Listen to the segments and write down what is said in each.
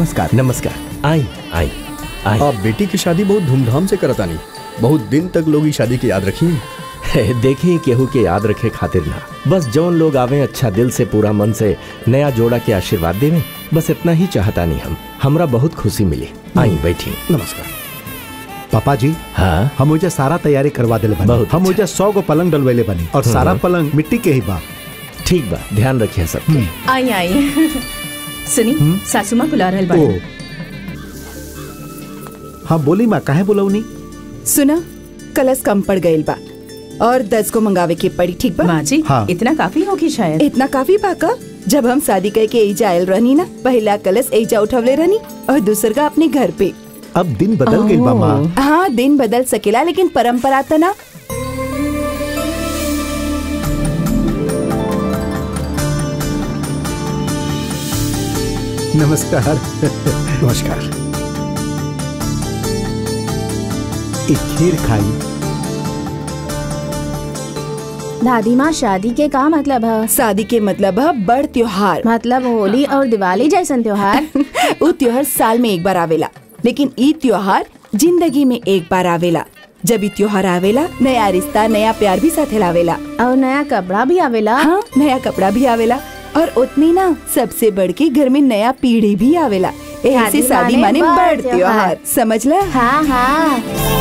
नमस्कार। नमस्कार। आई आई आई। आप बेटी की शादी बहुत धूमधाम से करता नहीं बहुत दिन तक लोग शादी की याद रखी। देखी केहू के याद रखे खातिर ना। बस जौन लोग आवे अच्छा दिल से पूरा मन से नया जोड़ा के आशीर्वाद देवे बस इतना ही चाहता नहीं हम। हमरा बहुत खुशी मिली। आई बैठी। नमस्कार। पापा जी हाँ? हम मुझे सारा तैयारी करवा दिले बनी। हम मुझे सौ गो पलंग डलवेले बनी। और सारा पलंग मिट्टी के ही बा। ठीक बा। ध्यान रखिए सब आई आई। सुनी सासू माँ बुला रहल बाड़ी। हाँ बोली माँ काहे बोलौनी? सुना कलश कम पड़ गईल बा और दस को मंगावे के पड़ी ठीक बा? माँ जी हाँ। इतना काफ़ी होगी शायद। इतना काफ़ी बाका जब हम शादी करके एजा आयल रहनी ना पहला कलश एजा उठवले रहनी और दूसर का अपने घर पे। अब दिन बदल गई बा माँ। हाँ दिन बदल सकेला लेकिन परंपरा तो ना नमस्कार। नमस्कार। एक खीर खाई। दादी माँ शादी के का मतलब है? शादी के मतलब है बड़ त्योहार। मतलब होली और दिवाली जैसन त्योहार? वो त्योहार साल में एक बार आवेला लेकिन ई त्योहार ज़िंदगी में एक बार आवेला। जब ई त्योहार आवेला नया रिश्ता नया प्यार भी साथे लावेला। और नया कपड़ा भी आवेला? हाँ नया कपड़ा भी आवेला। और उतनी ना सबसे बढ़ के घर में नया पीढ़ी भी आवेला। ऐसे शादी माने बढ़ त्योहार। समझ समझला? हाँ हाँ।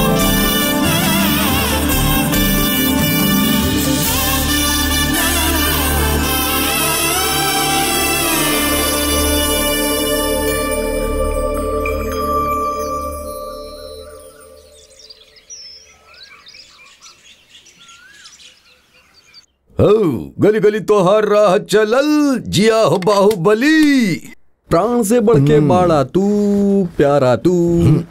गली गली तो हर राह चलल जिया हो बाहुबली। प्राण से बढ़ के बाड़ा तू प्यारा तू।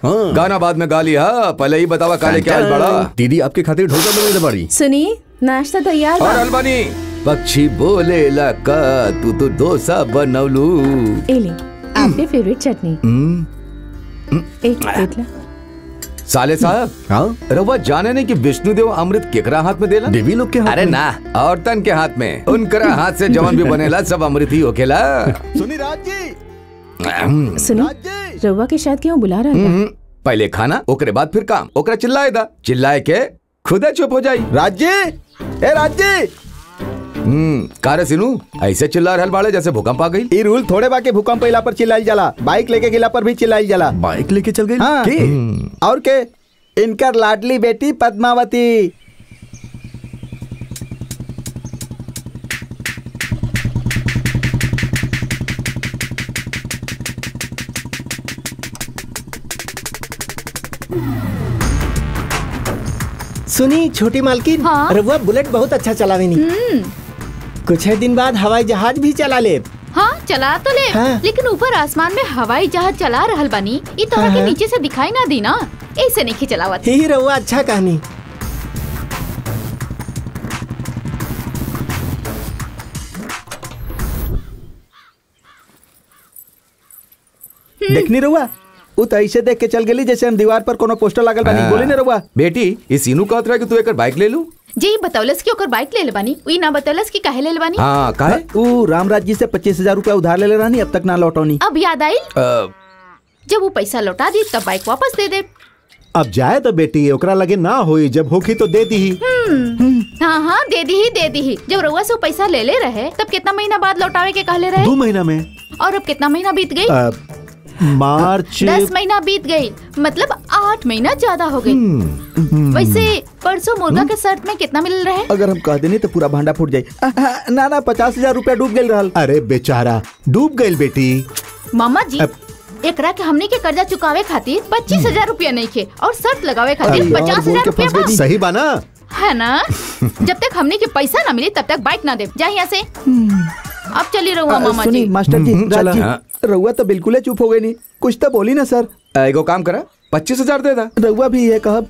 हाँ गाना बाद में गाली हा पहले ही बतावा काले क्या बड़ा। दीदी आपके खातिर ढोसा बने बड़ी। सुनी नाश्ता तैयार और अलबानी। पक्षी बोले का तू तो डोसा बनवलू ए ले आपके फेवरेट चटनी। एक साले साहब हाँ? रवा जाने नहीं कि विष्णुदेव अमृत केकरा हाथ में देला? देवी लोग के हाथ अरे में। ना औरतन के हाथ में। उनकरा हाथ से जवन भी बनेला सब अमृत ही होखेला। सुनी राज जी सुनी रउआ के शायद क्यों बुला रहा था हम्म, पहले खाना ओकरे बाद फिर काम। ओकरा चिल्लाए दा। चिल्लाए के खुदा चुप हो जाई। राज जी ए राज जी हम्म कारे सिनू? ऐसे चिल्ला रहल बाड़े जैसे भूकंप आ गई। ई रूल थोड़े बाके भूकंप पहिला पर चिल्लाई जाला। बाइक लेके गिला पर भी चिल्लाई जाला। बाइक लेके चल गई? हाँ। के? और के? इनकर लाडली बेटी पद्मावती। सुनी छोटी मालकिन हाँ? रघुआ बुलेट बहुत अच्छा चलावेनी। कुछ ही दिन बाद हवाई जहाज़ भी चला ले हाँ चला तो ले हाँ। लेकिन ऊपर आसमान में हवाई जहाज़ चला रहल बानी। ई तोहरा के हाँ। नीचे से दिखाई ना दी ना। ऐसे नहीं चलावत ही रहुआ अच्छा कहानी। देखनी रहुआ उ तो ऐसे देख के चल गई जैसे हम दीवार पर कोनो पोस्टर लागल बानी। बोली ना रहुआ बेटी ये सीनू कहत रहा कि तू एक बाइक ले लू? जी बतौलस की ओकर बाइक ले ले बानी। ई ना बतौलस की काहे ले ले बानी? हाँ काहे? उ रामराज जी से पच्चीस हज़ार रूपया उधार ले ले रानी अब तक ना लौटौनी। अब याद आई जब वो पैसा लौटा दी तब बाइक वापस दे दे। अब जाए तो बेटी ओकरा लगे ना होई जब होखी तो दे दी हाँ। हाँ दे दी ही दे दी ही। जब रउआ से वो पैसा ले ले रहे तब कितना महीना बाद लौटावे के कहले रहे? दो महीना में। और अब कितना महीना बीत गई? अ, मार्च दस महीना बीत गई मतलब आठ महीना ज़्यादा हो गई वैसे परसों मुर्गा के शर्ट में कितना मिल रहा है? अगर हम कह देनी तो पूरा भांडा फूट जाई अ, ना ना पचास हज़ार रूपया डूब रहल। अरे बेचारा डूब गए बेटी। मामा जी अब- एकरा के हमने के कर्जा चुकावे खातिर पच्चीस हज़ार रूपया नहीं खे और शर्त लगावे खातिर पचास हज़ार रूपया। सही बाना है ना? जब तक हमने के पैसा ना मिले तब तक बाइक ना दे। जा यहाँ से। अब चली रहुआ मामा जी। मास्टर जी हम्म। रउआ तो बिल्कुल ही चुप हो गई नहीं कुछ तो बोली ना सर। एगो काम करा पच्चीस हज़ार दे दा। रउआ भी ये कहब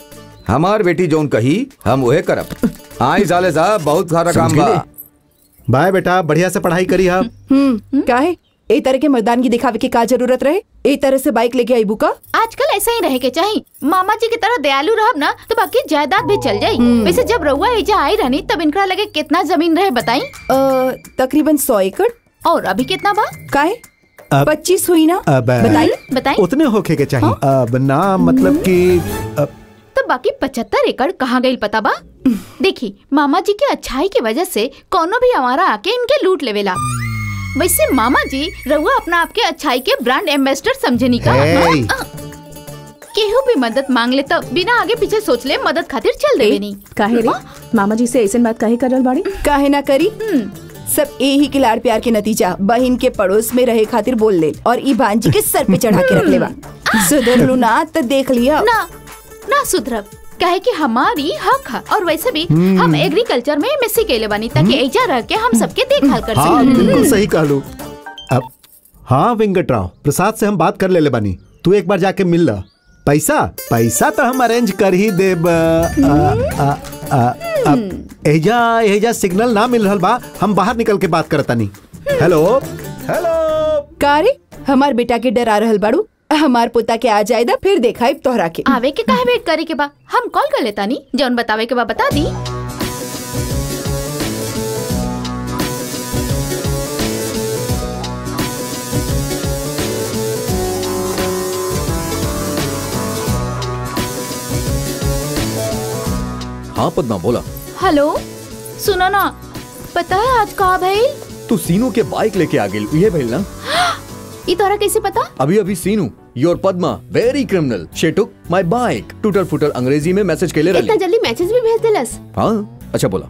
हमार बेटी जोन कही हम वहे करब। आई साले साहब बहुत सारा काम बा। बाय बेटा बढ़िया से पढ़ाई करी आप हम्म का है? ए तरह के मर्दानगी दिखावे की का ज़रूरत रहे? ए तरह से बाइक लेके आई बुका आजकल ऐसा ही रहे के चाहिए मामा जी की तरह दयालु रहब ना तो बाकी जायदाद भी चल जाई। वैसे जब रउआ एजा आई रहनी तब इनकरा लगे कितना ज़मीन रहे बताई। तकरीबन सौ एकड़। और अभी कितना बा? का है? पच्चीस हुई ना? अब बताइए बताई उतने होके के चाहिए। अब ना मतलब कि अब, तो बाकी पचहत्तर एकड़ कहाँ गई पता बा देखी मामा जी के अच्छाई की वजह से कोनो भी हमारा आके इनके लूट लेवेला। वैसे मामा जी रहुआ अपना आपके अच्छाई के ब्रांड एम्बेसडर समझे का? केहू भी मदद मांग ले तो बिना आगे पीछे सोच ले मदद खातिर चल देवे नहीं। काहे रे? मामा जी से ऐसन बात काहे करल बाड़ी? काहे ना करी? सब यही के लाड़ प्यार के नतीजा बहन के पड़ोस में रहे खातिर बोल ले और ई भांजी के सर पे चढ़ा के रख लेवा। सुधर लू ना तो देख लिया। ना ना सुधरब। कहे कि हमारी हक है और वैसे भी हम एग्रीकल्चर में एमएससी केले बानी ताकि ऐजा रह के हम सबके देखभाल कर हाँ सकें। बिल्कुल सही कहलू अब हाँ वेंकट राव प्रसाद से हम बात कर ले ले बानी। तू एक बार जाके मिल ला। पैसा पैसा तो हम अरेंज कर ही देब। एजा एजा सिग्नल ना मिल रहा बा हम बाहर निकल के बात करता नहीं हेलो हेलो कारी रे हमार बेटा के डरा रहल बाड़ू। हमार पोता के आ जाएगा फिर देखा तोहरा के। आवे के काहे वेट करे के बा? हम कॉल कर लेता नहीं जौन बतावे के बा बता दी। हाँ पदमा बोला। हेलो सुनो ना पता है आज कहा भाई तू सीनू के बाइक लेके आ गई ये भइल ना? ये तोरा कैसे पता? अभी अभी Seenu your Padma very criminal she took my bike टूटर फुटर अंग्रेज़ी में मैसेज केले इतना जल्दी मैसेज भी भेज देलस? हाँ अच्छा बोला।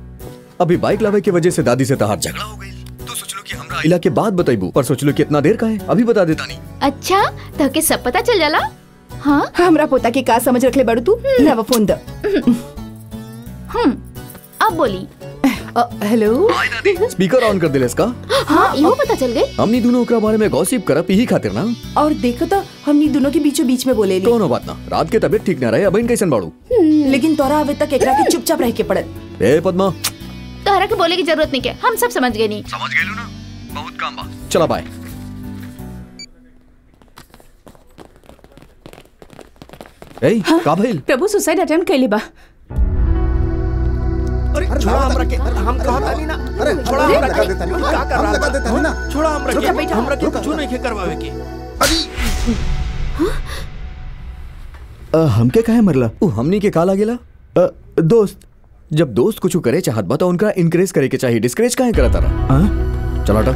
अभी बाइक लावे की वजह से दादी से तहार झगड़ा हो गई तो सोचलो कि हमरा इला के बाद बताइबू पर सोचलो कि इतना देर का है अभी बता देता नहीं। अच्छा तो के सब पता चल जाला? हाँ? हमरा पोता के का समझ रखले बाड़ू तू? लावा फ़ोन द। हम्म अब बोली। हेलो? स्पीकर ऑन कर दिले इसका। हाँ इहो पता चल गई हमनी दोनों ओकरा बारे में गॉसिप करब यही खातिर ना। और देखो तो हमनी दोनों के बीचों बीच में बोले ली। कोनो बात ना रात के तबीयत ठीक ना रहे अब इन कैसन बाड़ू? लेकिन तोरा अभी तक एकरा के चुपचाप रह के पड़त ए पद्मा। तोहरा के बोले की ज़रूरत नहीं के हम सब समझ गए नहीं समझ गए ना? बहुत काम बा। चला बाय ए का भइल? प्रभु सुसाइड अटेम्प्ट कैले बा। छोड़ा हमरा के हम कहा तानी ना अरे छोड़ा हमरा के का कर रहा ना छोड़ा हमरा के हमरा के कुछ नहीं के करवावे के। हमके काहे मरला? उ हमनी के काला गेला? अ, दोस्त। जब दोस्त कुछ करे चाहत बा तो उनका इनकरेज करे के चाहिए डिस्करेज काहे करत तारा? हाँ? चला हटा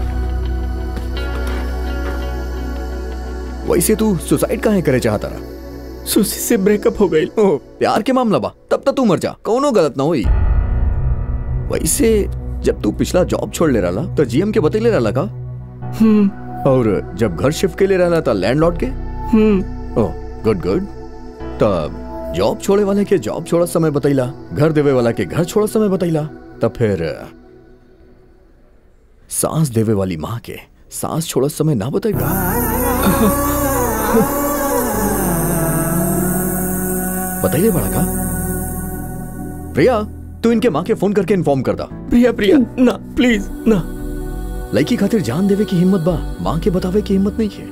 वैसे तू सुसाइड काहे करे चाहता रहा सुशी से ब्रेकअप हो गई। प्यार के मामला बा। तब तक तू मर जा। कौनो गलत ना होई। वैसे जब तू पिछला जॉब छोड़ ले रहा तो जीएम के बतैले रहा का? और जब घर शिफ्ट के ले रहा था लैंडलॉर्ड के? ओह गुड गुड तब जॉब छोड़े वाले के जॉब छोड़ा समय बतैला घर देवे वाला के घर छोड़ा समय बतैला तब फिर सांस देवे वाली माँ के सांस छोड़ा समय ना बतैला। बताइए बड़ा का? प्रिया? तू इनके माँ के फ़ोन करके इन्फॉर्म कर दा। प्रिया प्रिया ना प्लीज़ ना। लड़की खातिर जान देवे की हिम्मत बा माँ के बतावे की हिम्मत नहीं है।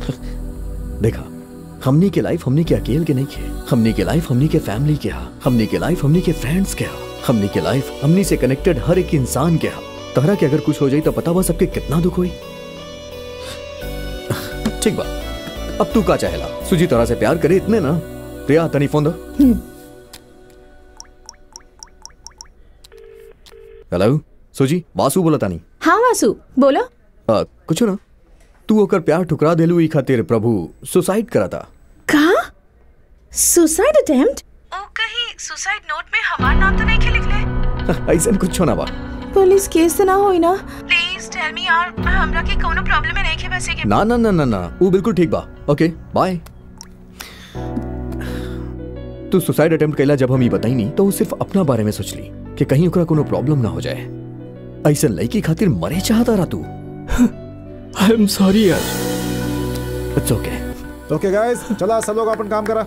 देखा हमनी के लाइफ हमनी के अकेले के नहीं है। हमनी के लाइफ हमनी के फैमिली के हा। हमनी के लाइफ हमनी के फ्रेंड्स के हा। हमनी के लाइफ हमनी से कनेक्टेड हर एक इंसान के हा। तहरा के अगर कुछ हो जाई तो पता बा सबके कितना दुख हुई। ठीक बा। अब तू का चाहेला सुजी तोरा से प्यार करे इतने ना। प्रिया तनी फ़ोन दो। हेलो सुजी वासु बोला तानी। हाँ वासु बोलो। आ, कुछ ना। तू ओकर प्यार ठुकरा देलू ई खातिर प्रभु। सुसाइड करा था का सुसाइड अटेम्प्ट ओ कहीं सुसाइड नोट में हमार नाम तो नहीं के लिखले ऐसा कुछ ना बा। पुलिस केस तो ना होई ना। प्लीज़ टेल मी यार हमरा के कोनो प्रॉब्लम में नहीं के बसे के? ना ना ना ना ना। वो बिल्कुल ठीक बा। ओके बाय तू सुसाइड अटेम्प्ट कैला जब हम ये बताई नहीं तो वो सिर्फ़ अपना बारे में सोच ली। कि कहीं ओकरा कोनो प्रॉब्लम ना हो जाए। ऐसा लड़की खातिर मरे चाहता रहा तू? आई एम सॉरी यार। इट्स ओके ओके गाइस चला सब लोग अपन काम करा।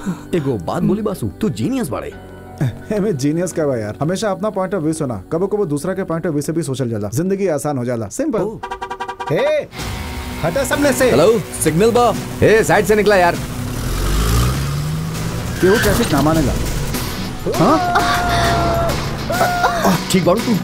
एगो बात बोली बासु तू जीनियस बाड़े। हमें जीनियस का यार। हमेशा अपना पॉइंट ऑफ़ व्यू सुना। कबो कबो दूसरा के पॉइंट ऑफ़ व्यू से भी सोचल जाला। ज़िंदगी आसान हो जाला। सिंपल हे हटा सामने से। हेलो सिग्नल बा। ए साइड से निकला यार। केहू ट्रैफ़िक ना मानेगा ठीक बाड़ू तू।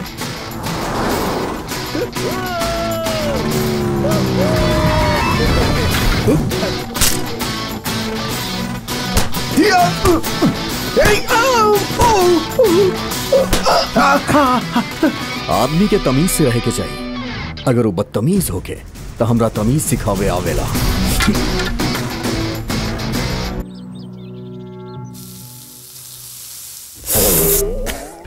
आदमी के तमीज से रहे के चाहिए। अगर वो बदतमीज होके तो हमरा तमीज सिखावे आवेला।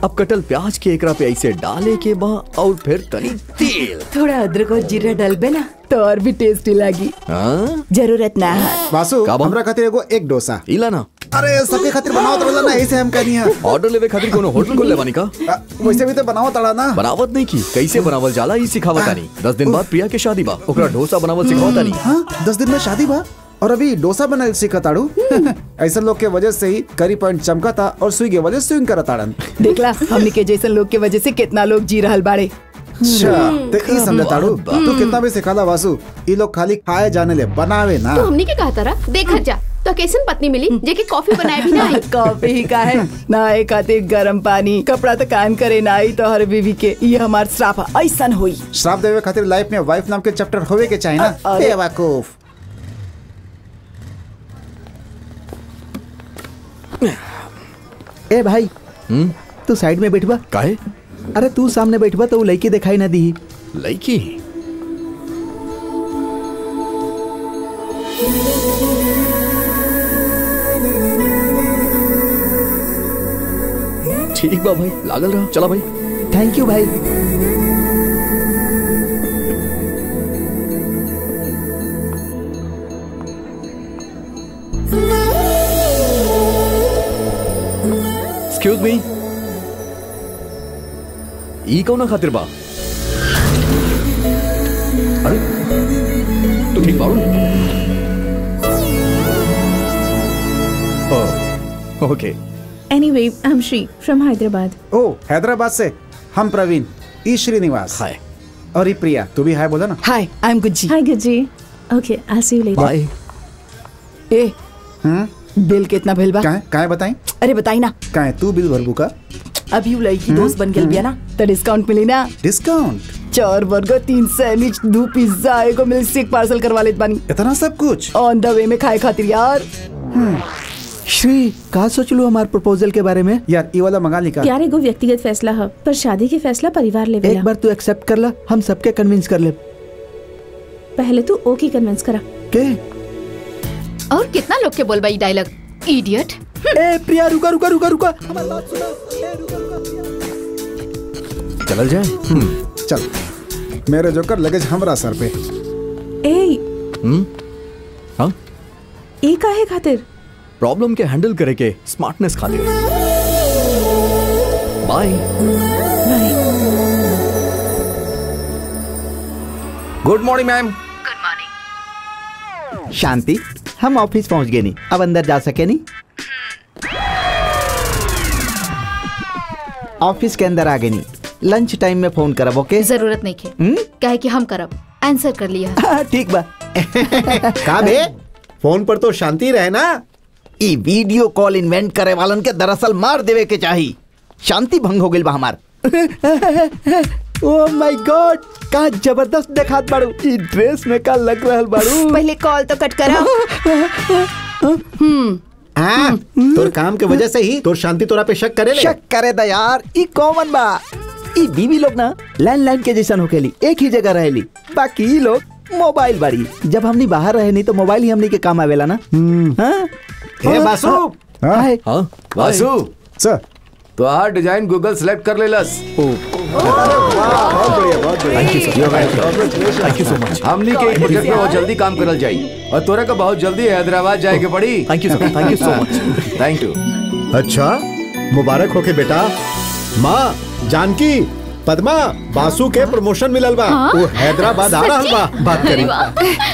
अब कटल प्याज के एकरा पे ऐसे डाले के बा और फिर तनी तेल। थोड़ा अदरक और जीरा डलबे ना तो और भी टेस्टी लगी। हाँ? ज़रूरत ना है। वासु हमरा खातिर एगो एक डोसा। इला ना अरे सबके खातिर बनाओ तो ना ऐसे हम कहनी है ऑर्डर लेवे खातिर कोनो होटल खोले बानी का? वैसे भी तो बनाओ तड़ा ना। बनावत नहीं की कैसे बनावल जाला ई सिखावत तानी दस दिन बाद प्रिया के शादी बा ओकरा डोसा बनावल सिखावत तानी हाँ दस दिन में शादी बा? और अभी डोसा बनाए सीखा ताड़ू ऐसा लोग के वजह से ही करी पॉइंट चमका था और स्विंग के वजह से स्विंग करा ताड़न देखला हमने के जैसे लोग के वजह से कितना लोग जी रहा बाड़े। अच्छा तो ई समझ ताड़ू तू कितना भी सिखाला वासु ई लोग खाली खाए जाने ले बनावे ना। तो हमने के कहा तारा देखा जा। तो कैसन पत्नी मिली जेके कॉफ़ी बनाए भी ना कॉफ़ी ही का है। नहाए खातिर गरम पानी कपड़ा तो कायम करे ना आई तो हर बीवी के। ये हमार श्राप है ऐसन हुई। श्राप देवे खातिर लाइफ में वाइफ नाम के चैप्टर होवे के चाहिए ना। बेवकूफ़ ए भाई। तू साइड में बैठबा। काहे? अरे तू सामने बैठबा तो वो लड़की दिखाई ना दी लड़की ठीक बा भाई लागल रहा। चला भाई। थैंक यू भाई। एक्सक्यूज मी ई कौन खातिर बा अरे तू ठीक बाड़ू okay Anyway, I'm Shri from Hyderabad. ओ हैदराबाद से हम प्रवीण ई श्रीनिवास हाय और ई प्रिया तू भी हाय बोला ना hi I am Guji Hi, Guji. Okay, I'll see you later. Bye A bill कितना भेल बा? काहे काहे बताई अरे बताई ना। काहे तू बिल भरबू का? अभी वो लड़की दोस्त बन गई बिया ना तो डिस्काउंट मिली ना। डिस्काउंट चार बर्गर तीन सैंडविच दो पिज्जा एगो मिल्क शेक पार्सल करवा लेत बानी। इतना सब कुछ? ऑन द वे में खाए खातिर यार। श्री का सोचलू हमार प्रपोजल के बारे में? यार ई वाला मंगा ली का? प्यार एगो व्यक्तिगत फैसला है पर शादी के फैसला परिवार ले एक बार तू एक्सेप्ट कर ला हम सबके कन्विंस कर ले। पहले तू ओके कन्विंस करा। के? और कितना लोग के बोलबा ई डायलॉग इडियट ए प्रिया रुका रुका रुका रुका। हमारी बात सुनो। ए, रुका, रुका, चल जाए। चल। मेरे जोकर लगेज हमरा सर पे। ए हम्म? हाँ? ए काहे खातिर। प्रॉब्लम के हैंडल करे के स्मार्टनेस खातिर bye bye good morning ma'am good morning Shanti. हम ऑफ़िस पहुँच गए नहीं। अब अंदर जा सके नहीं। ऑफ़िस के अंदर आ गए नहीं। लंच टाइम में फ़ोन करब ओके? ज़रूरत नहीं खे हम्म? कहे कि हम करब। आंसर कर लिया। हाँ, ठीक बा। का बे? फ़ोन पर तो शांति रहे ना। ई वीडियो कॉल इन्वेंट करे वालन के दरअसल मार देवे के चाहिए शांति भंग हो गई बा हमार। ओ माय गॉड का ज़बरदस्त देखात बाड़ू। ई ड्रेस में का लग रहल बाड़ू। पहले कॉल तो कट करा हाँ तोर काम के वजह से ही तोर शांति तोरा पे शक करे ले। शक करे दा यार ई कॉमन बा। ई बीवी लोग ना लैंडलाइन के जैसन होकेली एक ही जगह रहेली। बाकी ई लोग मोबाइल बाड़ी। जब हमनी बाहर रहे नहीं तो मोबाइल ही हमनी के काम आवेला ना। हाँ? हे बासु। हाँ? हाय। हाँ बाय सर। तो हर डिज़ाइन गूगल सेलेक्ट कर लेलस। बहुत बहुत थैंक यू सो मच हमनी के प्रोजेक्ट में बहुत जल्दी काम करल जाई और तोरा का बहुत जल्दी हैदराबाद जाए के पड़ी। Thank you sir thank you so much thank you अच्छा मुबारक होके बेटा। माँ जानकी पद्मा बासु के प्रमोशन मिलल बा। वो हैदराबाद आ रहल बा। बात करी।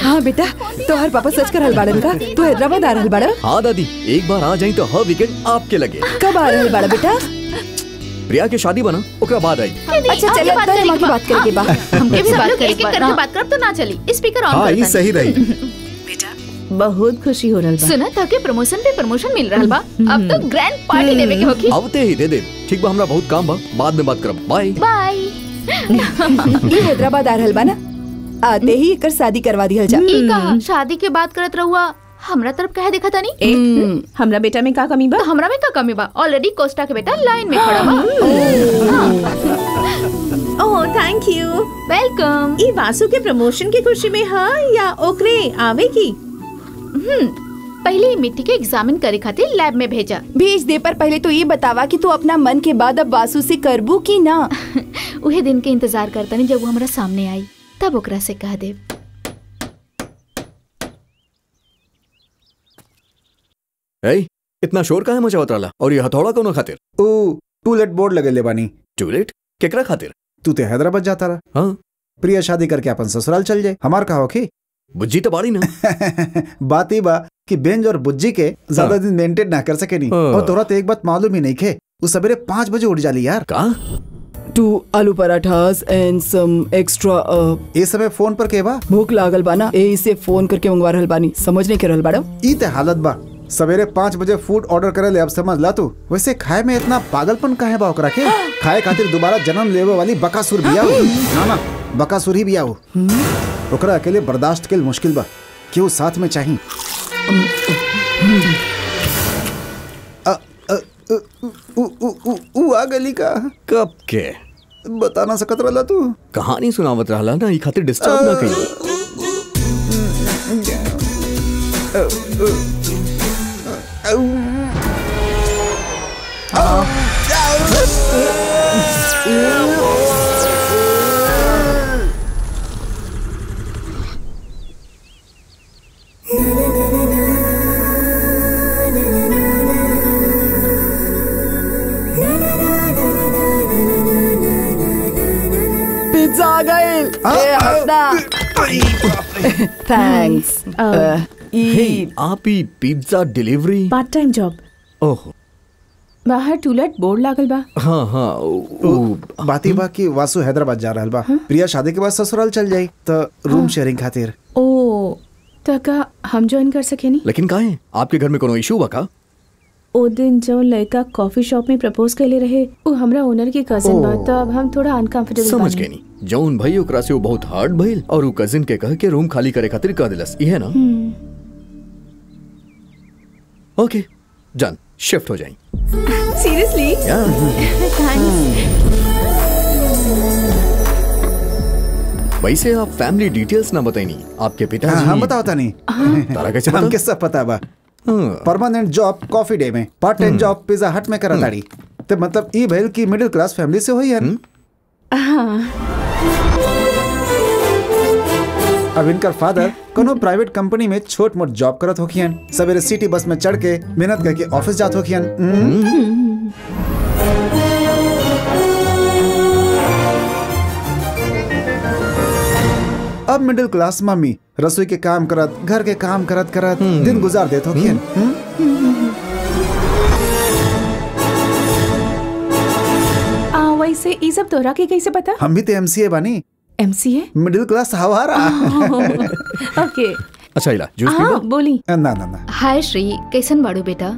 हाँ बेटा तो हर पापा सच कर बाड़न का। तू हैदराबाद आ रहल बाड़ा? हाँ दादी। एक बार आ जाई तो हर वीकेंड आपके लगे। कब आ रहल बाड़ा बेटा? प्रिया के शादी बना ओकरा बाद आई? अच्छा चल बात माँ की करेंगे बात करे के भी सब बात लोग एक-एक करके करके बात करब तो ना चली स्पीकर ऑन हाँ ये सही रही। बहुत खुशी हो रहल बा सुना था कि प्रमोशन पे प्रमोशन मिल रहा बा अब तो ग्रैंड पार्टी देवे के होगी आवते ही दे दे ठीक बा हमरा बहुत काम बा बाद में बात करब बाय बाय ये हैदराबाद आ रहल बा ना? आते ही एकर शादी करवा दिहल जा ई कहा? शादी के बात करत रहुआ। हमरा तरफ़ कहे देखा तानी? ए, हमरा बेटा में का कमी बा? तो हमरा में का कमी बा? ऑलरेडी कोस्टा के बेटा लाइन में खड़ा बा। ओह। थैंक यू वेलकम ई वासु के प्रमोशन की खुशी में हाँ या ओकरे आवे की? पहले मिट्टी के एग्जामिन करे खातिर लैब में भेजा। भेज दे पर पहले तो ये बतावा कि तू अपना मन के बाद अब वासु से करबू की ना? उहे दिन के इंतज़ार करता नहीं जब वो हमरा सामने आई तब ओकरा से कह दे ए इतना शोर काहे मचावत रहला और ये हथौड़ा कोनो खातिर? ओ टूलेट बोर्ड लगे ले बानी। टूलेट केकरा खातिर? तू ते हैदराबाद जाता रहा। हाँ। प्रिया शादी करके अपन ससुराल चल जाए। हमार कहा की? बुज्जी तो बाड़ी ना। बात ही बा कि बेंज और बुज्जी के ज़्यादा हाँ। दिन मेंटेन ना कर सके नहीं हाँ। और तोरा तो एक बात मालूम ही नहीं खे। वो सवेरे पाँच बजे उठ जाली यार। का टू आलू पराठास एंड सम एक्स्ट्रा ये समय फ़ोन पर के बा। भूख लागल बा ना ए इसे फ़ोन करके मंगवा रहल बानी। समझ नहीं कर रहल बाड़ो। ई ते हालत बा। सवेरे पाँच बजे फ़ूड ऑर्डर करे ले अब समझ ला तू। वैसे खाए में इतना पागलपन काहे बा ओकरा के? खाए खातिर दोबारा जन्म लेवे वाली बकासुर बिया हो। ना ना बकासुर ही बिया हो। ओकरा अकेले बर्दाश्त के मुश्किल बा। क्यों साथ में उ आ गली का। कब के? बता ना सकत रहला तू। कहानी सुनावत रहला ना ई खातिर डिस्टर्ब ना करी। Oh. Oh. Pizza Gail! Ah, eh, ah. Hey, Thanks. Oh. Uh. आप ही pizza delivery part time job oh बाहर टूलेट बोर्ड लागल बा। हाँ हाँ उ- बा कि वासु हैदराबाद जा रहल बा। प्रिया शादी के बाद ससुराल चल जाई तो रूम शेयरिंग खातिर। ओ त का हम ज्वाइन कर सके नी? लेकिन काहे आपके घर में कोनो इशू बा का? ओ दिन जो लड़का कॉफ़ी शॉप में प्रपोज कैले रहे वो हमरा ओनर की कजिन बा। तो अब हम थोड़ा अनकंफर्टेबल समझ गए नहीं जौन भाई ओकरा से वो बहुत हार्ड भइल और उ कजिन के कह के रूम खाली करे खातिर कह दिलस। इहे ना? ओके जान शिफ्ट हो जाई सीरियसली वैसे आप फैमिली डिटेल्स ना बताइनी आपके हाँ, पिताजी हाँ बताओ तानी तारा कैसे पता? हमके सब पता बा। परमानेंट जॉब कॉफ़ी डे में। Part time job pizza hut में करा ताड़ी ते मतलब ई भइल की मिडिल क्लास फैमिली से होई है। अब इनकर फादर कोनो प्राइवेट कंपनी में छोट मोट जॉब करत होखियन। सवेरे सिटी बस में चढ़ के मेहनत करके ऑफ़िस जात होखियन। हम्म। अब मिडिल क्लास मम्मी रसोई के काम करत घर के काम करत करत दिन गुजार देत होखियन। हम्म? आ वैसे ई सब तोरा के कैसे पता? हम भी तो एमसीए बानी। एमसीए मिडिल क्लास हवारा ओके अच्छा इला जूस हाँ बोली। ना ना ना। हाय श्री कैसन बाड़ू बेटा?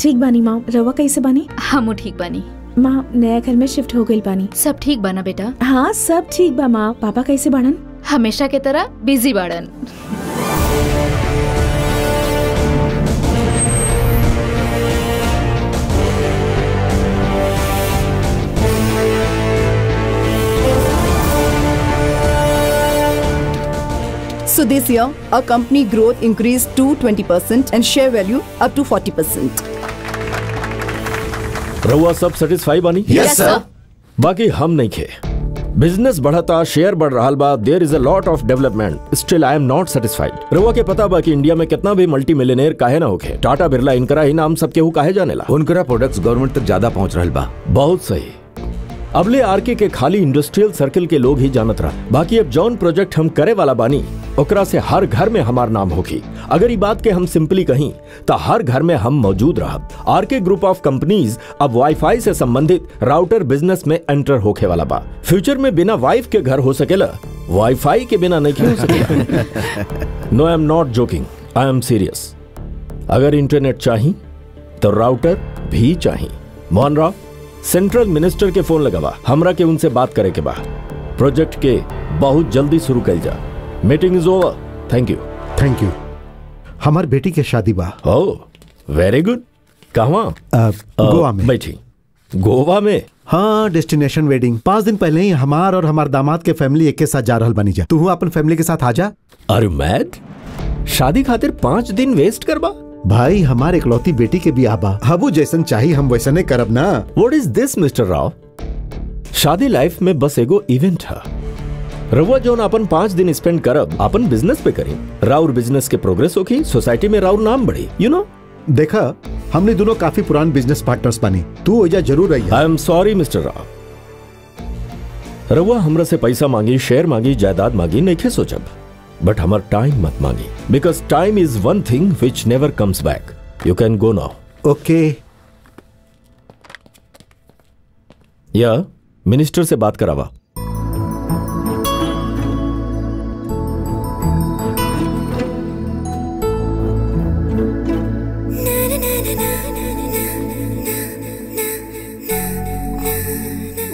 ठीक बानी माँ। रवा कैसे बानी? हमू ठीक बानी। माँ नया घर में शिफ्ट हो गई बानी। सब ठीक बाना बेटा? हाँ सब ठीक बा माँ। पापा कैसे बाड़न? हमेशा के तरह बिज़ी बाड़न। So this year, our company growth increased to 20% and share value up to 40%. रहुआ सब सेटिस्फाई बानी? Yes, sir. बाकी हम नहीं खे बिज़नेस बढ़ता शेयर बढ़ रहा बा there is a lot of development still I am not satisfied रहुआ के पता बा कि इंडिया में कितना भी मल्टी मिलियनेयर काहे ना होखे। टाटा बिरला इनकरा ही नाम सबके हु काहे जानेला उनकरा प्रोडक्ट्स गवर्नमेंट तक ज़्यादा पहुँच रहल बा। बहुत सही। अबले आरके के खाली इंडस्ट्रियल सर्कल के लोग ही जानत रहा। बाकी अब जौन प्रोजेक्ट हम करे वाला बानी ओकरा से हर घर में हमार नाम होगी। अगर ये बात के हम सिंपली कहीं तो हर घर में हम मौजूद रहब। आरके ग्रुप ऑफ़ कंपनीज़ अब वाईफाई से संबंधित राउटर बिज़नेस में एंटर होके वाला बा। फ्यूचर में बिना वाइफ के घर हो सकेला? वाईफाई के बिना नहीं हो सकेला? No I am not joking I am serious अगर इंटरनेट चाहिए तो राउटर भी चाहिए मोहन राव सेंट्रल मिनिस्टर के फ़ोन लगावा। हमरा के उनसे बात करे के बा। प्रोजेक्ट के बहुत जल्दी शुरू कर जा। Meeting is over thank you thank you हमार बेटी के शादी बा। ओ वेरी गुड कहाँ गोवा में। बैठी। गोवा में? हाँ डेस्टिनेशन वेडिंग पाँच दिन पहले ही हमार और हमार दामाद के फैमिली एक के साथ जा रहा बनी जा। तू अपन फैमिली के साथ आ जा। अरे मैड शादी खातिर पाँच दिन वेस्ट करबा? भाई हमारे इकलौती बेटी के भी आबा। हबू जैसन चाहिए हम वैसने करब ना। What is this mister Rao शादी लाइफ में बस एगो इवेंट है। रउआ जोन अपन पाँच दिन स्पेंड करब अपन बिज़नेस पे करी। राउर बिज़नेस के प्रोग्रेस होगी सोसाइटी में राउर नाम बढ़ी यू नो देखा हमने दोनों काफ़ी पुरान बिज़नेस पार्टनर्स बनी। तू ओजा ज़रूर रही I am sorry mister Rao रउआ हमरा से पैसा मांगी शेयर मांगी जायदाद मांगी नहीं सोचब। बट हमार टाइम मत मांगी। Because time is one thing which never comes back you can go now okay या मिनिस्टर से बात करावा।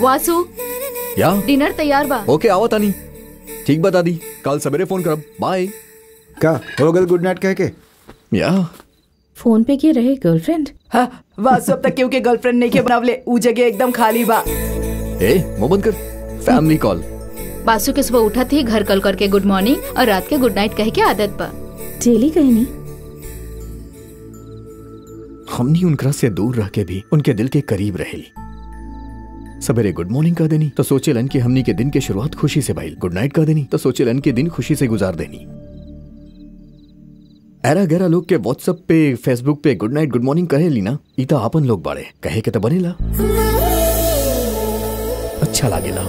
वासु या डिनर तैयार बा। ओके आओ तानी। ठीक बता दी। कल सवेरे फ़ोन करब बाय का? हो गल गुड नाइट कह के? या। फ़ोन पे के रहे गर्लफ्रेंड हाँ वासु अब तक केहू के गर्लफ्रेंड नहीं के बनावले ऊ जगह एकदम खाली बा। ए मुँह बंद कर। फैमिली कॉल बासु के सुबह उठा थी घर कल करके गुड मॉर्निंग और रात के गुड नाइट कह के आदत बा। डेली कहीं नहीं? हमनी उनकरा से दूर रह के भी उनके दिल के करीब रहेली सवेरे गुड मॉर्निंग कह देनी तो सोचे लन कि हमनी के दिन के शुरुआत खुशी से भइल गुड नाइट कह देनी तो सोचे लन कि दिन खुशी से गुजार देनी। एरा गैरा लोग के व्हाट्सएप पे फेसबुक पे गुड नाइट गुड मॉर्निंग कहे ली ना ई तो आपन लोग बाड़े। कहे के तो बनेला अच्छा लागेला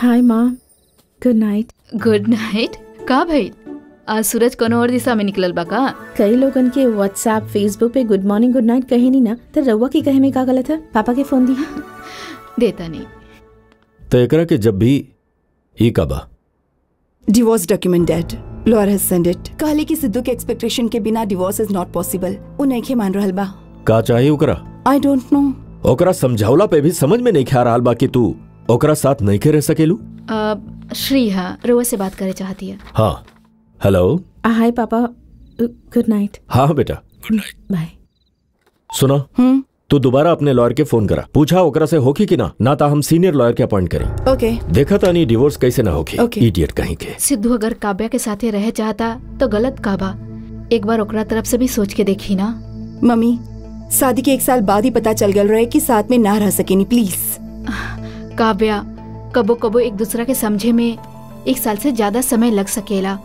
हाय माँ गुड नाइट गुड नाइट का भाई आज सूरज कोनो और दिशा में निकलल बा का? कई लोगन के व्हाट्सएप फेसबुक पे गुड मॉर्निंग गुड नाइट कहे नहीं ना तो रउआ की कहे में का गलत है? पापा के फ़ोन दी देता नहीं। तो एकरा के जब भी ई कबा divorce document dad lawyer has send it कहले कि सिद्धू के एक्सपेक्टेशन के बिना डिवोर्स इज़ नॉट पॉसिबल उ नहीं के मान रहल बा। का चाहिए ओकरा? आई डोंट नो ओकरा समझावला पे भी समझ में नहीं ख्या रहा बा कि तू ओकरा साथ नहीं के रह सकेलू? श्री हाँ रोआ से बात करे चाहती है। हाँ। हेलो हाय पापा गुड नाइट हाँ बेटा। गुड नाइट बाय सुनो। तू दोबारा अपने लॉयर के फ़ोन करा। पूछा ओकरा से होगी कि ना? ना ता हम सीनियर लॉयर के अपॉइंट करें। ओके देखा था नहीं डिवोर्स कैसे ना होगी। Okay. इडियट कहीं के। सिद्धू अगर काव्या के साथे रह चाहता तो गलत काबा एक बार ओकरा तरफ़ से भी सोच के देखी ना। मम्मी शादी के एक साल बाद ही पता चल गल रहे कि साथ में ना रह सकेनी प्लीज़ काव्या कबो कबो एक दूसरा के समझे में एक साल से ज़्यादा समय लग सकेला।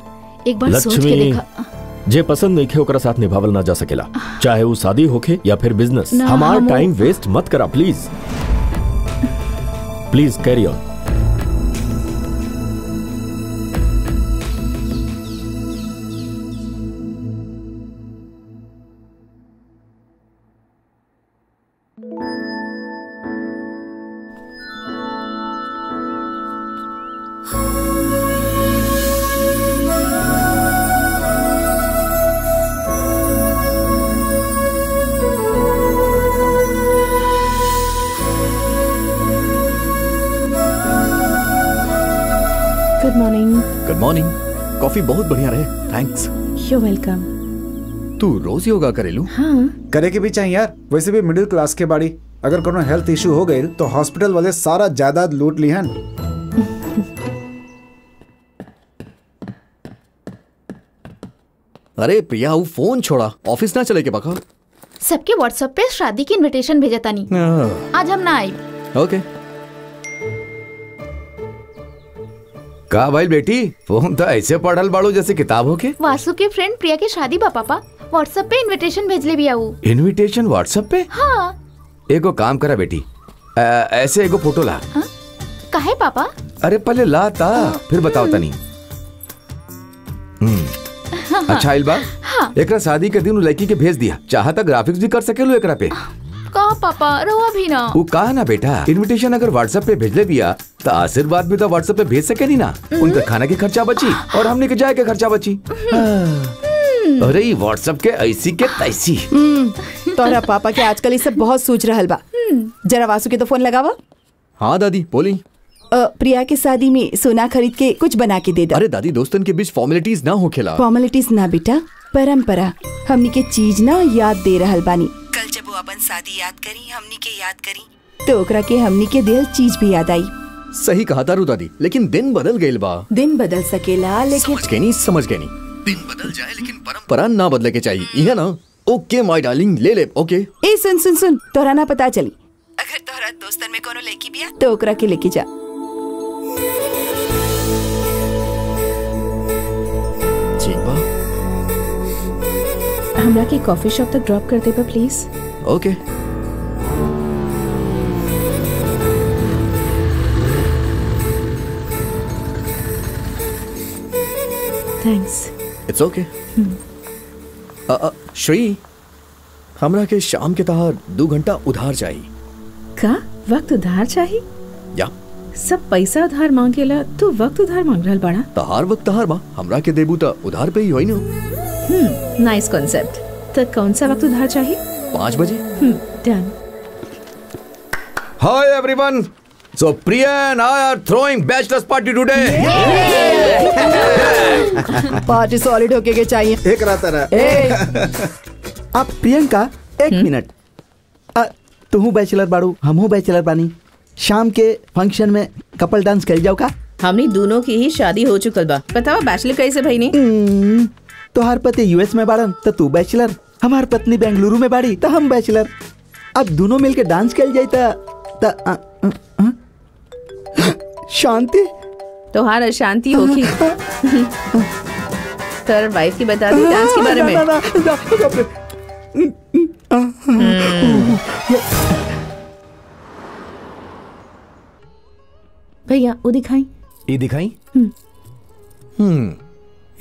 एक बार सोच के लक्ष्मी देखा। जे पसंद नहीं ओकरा साथ निभावल ना जा सकेला। चाहे वो शादी होके या फिर बिज़नेस हमार टाइम वेस्ट मत करा प्लीज़ प्लीज़ कैरी ऑन बहुत बढ़िया रहे। थैंक्स यू वेलकम तू रोज योगा करेलू? हाँ। करे के भी चाहिए यार। वैसे भी मिडिल क्लास के बाड़ी। अगर कोनो हेल्थ इशू हो गई तो हॉस्पिटल वाले सारा जायदाद लूट ली हन अरे प्रिया वो फ़ोन छोड़ा। ऑफ़िस ना चले के बका। सबके व्हाट्सएप पे शादी की इनविटेशन भेजा तानी आज हम ना आई। ओके का भाई बेटी? फ़ोन तो ऐसे पढ़ल बाड़ू जैसे किताब हो के। वासु के फ्रेंड प्रिया की शादी बा पापा। व्हाट्सएप पे इनविटेशन भेजले भी आऊ इनविटेशन व्हाट्सएप पे? हाँ। एगो काम करा बेटी। अ, ऐसे एगो फ़ोटो ला। काहे पापा? अरे पहले ला ता फिर बताओ तनी। हम्म, अच्छा इलबा हाँ। एकरा शादी के दिन लड़की के भेज दिया। चाहता ग्राफिक्स भी कर सकेलू एकरा पे? का पापा? रहुआ भी ना। वो कहा ना बेटा? इनविटेशन अगर व्हाट्सएप पे भेजले बिया तो आशीर्वाद भी तो व्हाट्सएप पे भेज सके नी ना। उनका खाना के खर्चा बची और हमने के जाए के खर्चा बची। अरे व्हाट्सएप के ऐसी के तैसी। तोहरा पापा के आजकल ये सब बहुत सोच रहल बा। जरा वासु के तो फ़ोन लगावा। हाँ दादी बोली। प्रिया के शादी में सोना खरीद के कुछ बना के दे दो। अरे दादी दोस्तन के बीच फॉर्मेलिटीज ना हो खेला। फॉर्मेलिटीज ना बेटा। परंपरा हमनी के चीज़ ना याद दे रहल बानी। कल जब वो अपन शादी याद करी हमनी के याद करी। तो ओकरा के हमनी के दिल चीज़ भी याद आई। सही कहा तारू दादी लेकिन दिन बदल गईल बा। दिन बदल सकेला लेकिन समझ गए नहीं समझ गए नहीं दिन बदल जाए लेकिन परंपरा ना बदले के चाहिए यह ना? ओके माय डार्लिंग ले ले ओके। ए सुन सुन सुन तोहरा ना पता चली। अगर तोहरा दोस्तन में कोनो लड़की बिया? तो ओकरा के लेके जा। ठीक बा। हमरा के कॉफ़ी शॉप तक ड्रॉप कर देबा please okay thanks it's okay Shri हमरा के शाम के तहार दो घंटा उधार चाहिए। का? वक्त उधार चाहिए? या। सब पैसा उधार मांगेला तू वक्त उधार मांग रहल बाड़ा। तहार वक्त तहार बा हमरा के देबू त उधार पे ही होई ना। हम्म नाइस कॉन्सेप्ट तो कौन सा वक्त उधार चाहिए? पाँच बजे? हम्म done Hi everyone. So Priya and I are throwing bachelor's party today. Party solid होके के चाहिए। एक रात रहा अब प्रियंका एक मिनट। अ, तुहू बैचलर बाड़ू हमहू बैचलर बानी। शाम के फ़ंक्शन में कपल डांस कर जाओ का? हमनी दोनों की ही शादी हो चुकल बा। बतावा बैचलर कैसे भाई ने? हम्म, तोहार पति यूएस में बाड़न तो तू बैचलर हमार पत्नी बेंगलुरु में बाड़ी तो हम बैचलर अब दोनों मिलके डांस कर जाई त अ, शांति? तोहार अशांति होगी। तर वाइफ की बता दी डांस के बारे में। ना, ना, ना, ना, बाप रे। भैया वो दिखाई। ये दिखाई? हम्म।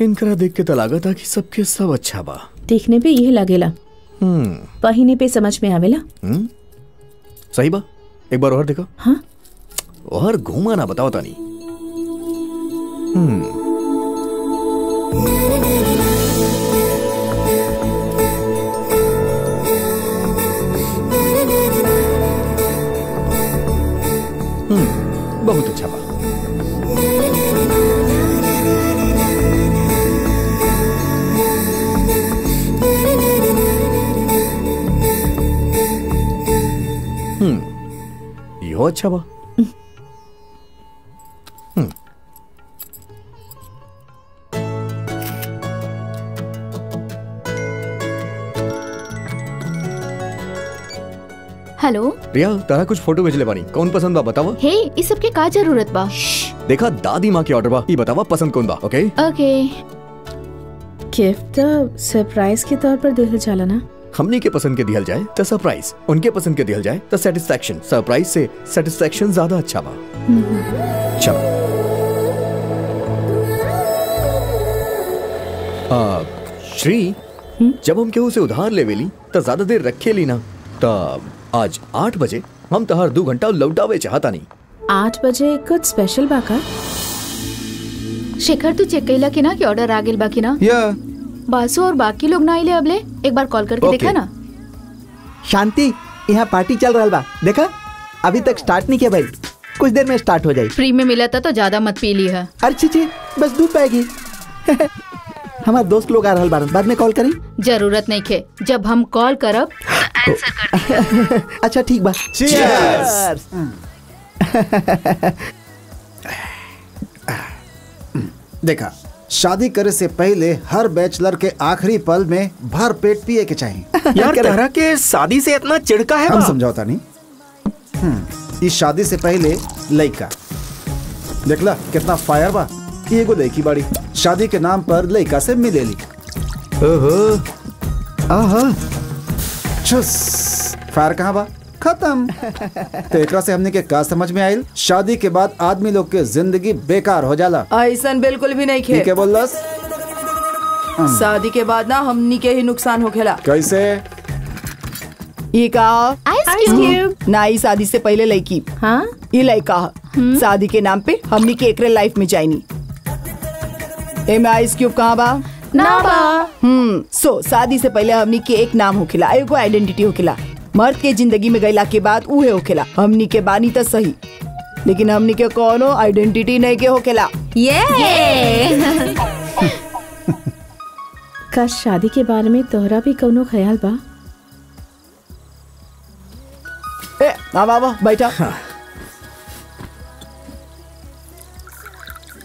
इनकरा देख के तो लागत था कि सबके सब अच्छा बा। देखने पे यह लगेला। हम्म। पहने पे समझ में आवेला? हम्म। सही बा। एक बार और देखो। हाँ। और घूमा ना बताओ तानी। हम्म हम्म। यो अच्छा बा हेलो। प्रिया तारा कुछ फ़ोटो भेजले बानी। कौन पसंद बा बतावा? हे इस सब के का ज़रूरत बा? देखा दादी माँ के ऑर्डर बा। ई बतावा पसंद कौन बा ओके ओके गिफ्ट सरप्राइज़ के तौर पर दिल जाला ना। हमनी के पसंद के दिहल जाए तो सरप्राइज़ उनके पसंद के दिहल जाए तो सेटिस्फेक्शन सरप्राइज़ से सेटिस्फेक्शन ज़्यादा अच्छा बा। चलो। आ, श्री जब हम केहू से उधार लेवेली तो ज़्यादा देर रखे ली ना तो आज आठ बजे हम तहार दो घंटा लौटावे चाहता नहीं आठ बजे कुछ स्पेशल बाका शेखर तू चेक कैला कि ना कि ऑर्डर आ गेल बा कि ना? या। बासु और बाकी लोग ना आइले अबले एक बार कॉल करके Okay. देखा ना। शांति यहाँ पार्टी चल रहा बा। देखा? अभी तक स्टार्ट नहीं किया भाई। कुछ देर में स्टार्ट हो जाए फ्री में मिला था तो ज़्यादा मत पी ली है। अरे छी बस दूध पाएगी हमारे दोस्त लोग आ रहा बारन। बाद में कॉल करें। ज़रूरत नहीं खे। जब हम कॉल करब। अच्छा ठीक बा। देखा शादी करे से पहले हर बैचलर के आखिरी पल में भर पेट पिए के चाहिए। यार तारा के शादी से इतना चिड़का है हम समझौता नहीं। हम्म, इस शादी से पहले लड़का देखला कितना फायर बा। कि एगो लड़की बाड़ी। शादी के नाम पर लड़का से मिलेली ओहो। आहा। छुस। फायर कहाँ बा? खत्म। तो एकरा से हमने के का समझ में आयल? शादी के बाद आदमी लोग के ज़िंदगी बेकार हो जाला। ऐसा बिल्कुल भी नहीं ठीक है खे बोलस शादी के बाद ना हमनी के ही नुकसान होखेला कैसे? ये का? क्यूब ना ही शादी से पहले लड़की। हाँ। ये लड़का। शादी के नाम पे हमनी के एकरे लाइफ में जाइनी एमे आइस क्यूब कहाँ बा? ना बा। हम्म। सो शादी से पहले हमनी के एक नाम होखेला एगो आइडेंटिटी होखेला मर्द के ज़िंदगी में गईला के बाद उहे होखेला हमनी के बानी तो सही। लेकिन हमनी के कोनो आइडेंटिटी नहीं के होखेला ये का शादी के बारे में तोहरा भी कौनो ख्याल बा? ए आवा आवा बैठा। हाँ।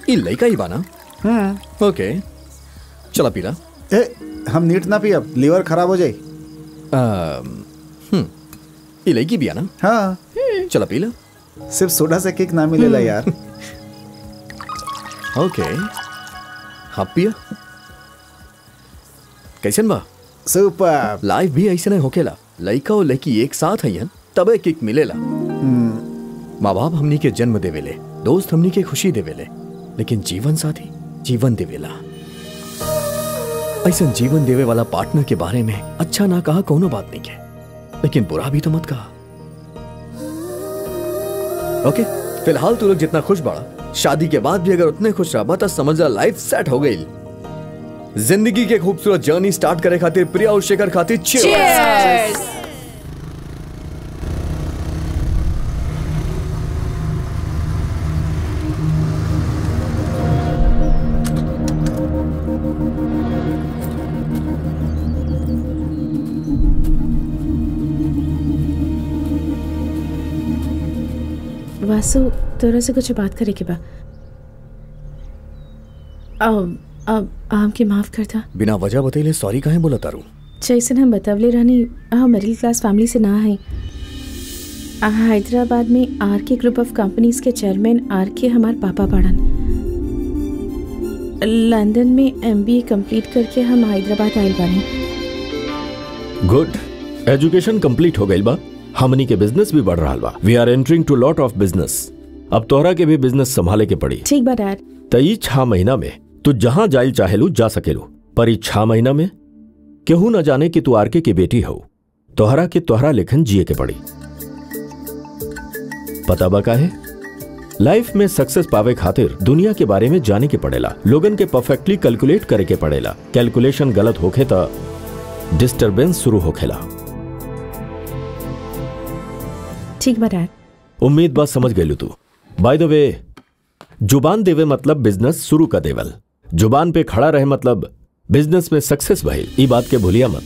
ई लड़का ही बाना हम्म ओके। चला पीला। ए हम नीट ना पी अब लीवर खराब हो जाए हम्म लड़की भी आना हाँ। चला पीला सिर्फ़ सोडा से किक ना मिलेला यार। ओके। हाँ पिया कैसन बा? सुपर। लाइफ भी ऐसे नहीं होकेला। लड़का और लड़की एक साथ हईन तबे किक मिलेला। माँ बाप हमनी के जन्म देवेले दोस्त हमनी के खुशी देवेले लेकिन जीवन साथी जीवन देवेला। ऐसा जीवन देवे वाला पार्टनर के बारे में अच्छा ना कहा कोनो बात नहीं के लेकिन बुरा भी तो मत कहा। ओके फ़िलहाल तू लोग जितना खुश बड़ा, शादी के बाद भी अगर उतने खुश रहा तो समझ रहा लाइफ सेट हो गई। ज़िंदगी के खूबसूरत जर्नी स्टार्ट करे खातिर प्रिया और शेखर खातिर cheers! वासु तोरा से कुछ बात करे के बा। अब अब हमके माफ़ करता बिना वजह बतैले सॉरी काहे बोला तारू। जैसन हम बतवले रहनी हम मिडिल क्लास फैमिली से ना है। हैदराबाद में R K group of companies के चेयरमैन आर के हमार पापा पढ़न। लंदन में एमबीए कंप्लीट करके हम हैदराबाद आयल बानी। गुड एजुकेशन कंप्लीट हो गई बा। हमनी के बिज़नेस भी बढ़ रहा बा। We are entering to lot of business अब तोहरा के भी बिज़नेस संभाले के पड़ी। ठीक बा डैड। तई छह महीना में तू जहाँ जाइल चाहेलू जा सकेलू। पर ई छह महीना में केहू न जाने कि तू आरके की बेटी हो तोहरा के तोहरा लेखन जिए के पड़ी। पता बा काहे? लाइफ में सक्सेस पावे खातिर दुनिया के बारे में जाने के पड़ेला। लोगन के परफेक्टली कैलकुलेट करे के पड़ेला। कैलकुलेशन गलत होखे तो डिस्टरबेंस शुरू होखेला। ठीक बा डैड उम्मीद बात समझ गई तू बाय द वे ज़ुबान देवे मतलब बिज़नेस शुरू कर देवल। ज़ुबान पे खड़ा रहे मतलब बिज़नेस में सक्सेस भइल ई बात के भूलिया मत।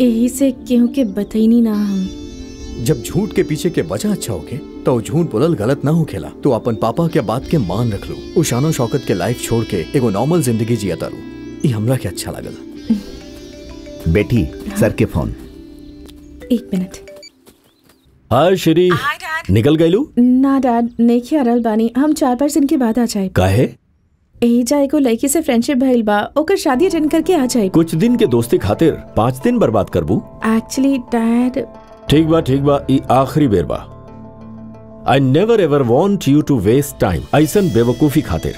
यही से केहू के बतईनी ना हम। जब झूठ के पीछे के वजह अच्छा होके तो झूठ बोलल गलत ना होखेला तो अपन पापा के बात के मान रख लो। उ शानो शौकत के लाइफ छोड़ के एगो नॉर्मल ज़िंदगी जिया तारू ई हमरा के अच्छा लागल। बेटी सर के फ़ोन एक मिनट। हाय श्री। निकल गईलू ना डैड नेखे अरल बानी हम चार पाँच दिन के बाद आ जाए काहे यही जाए को लड़की से फ्रेंडशिप भइल बा ओकर शादी अटेंड करके आ जाए कुछ दिन के दोस्ती खातिर पाँच दिन बर्बाद करबू एक्चुअली डैड ठीक बा ठीक बा ई आखिरी बेर बा। I never ever want you to waste time ऐसन बेवकूफ़ी खातिर।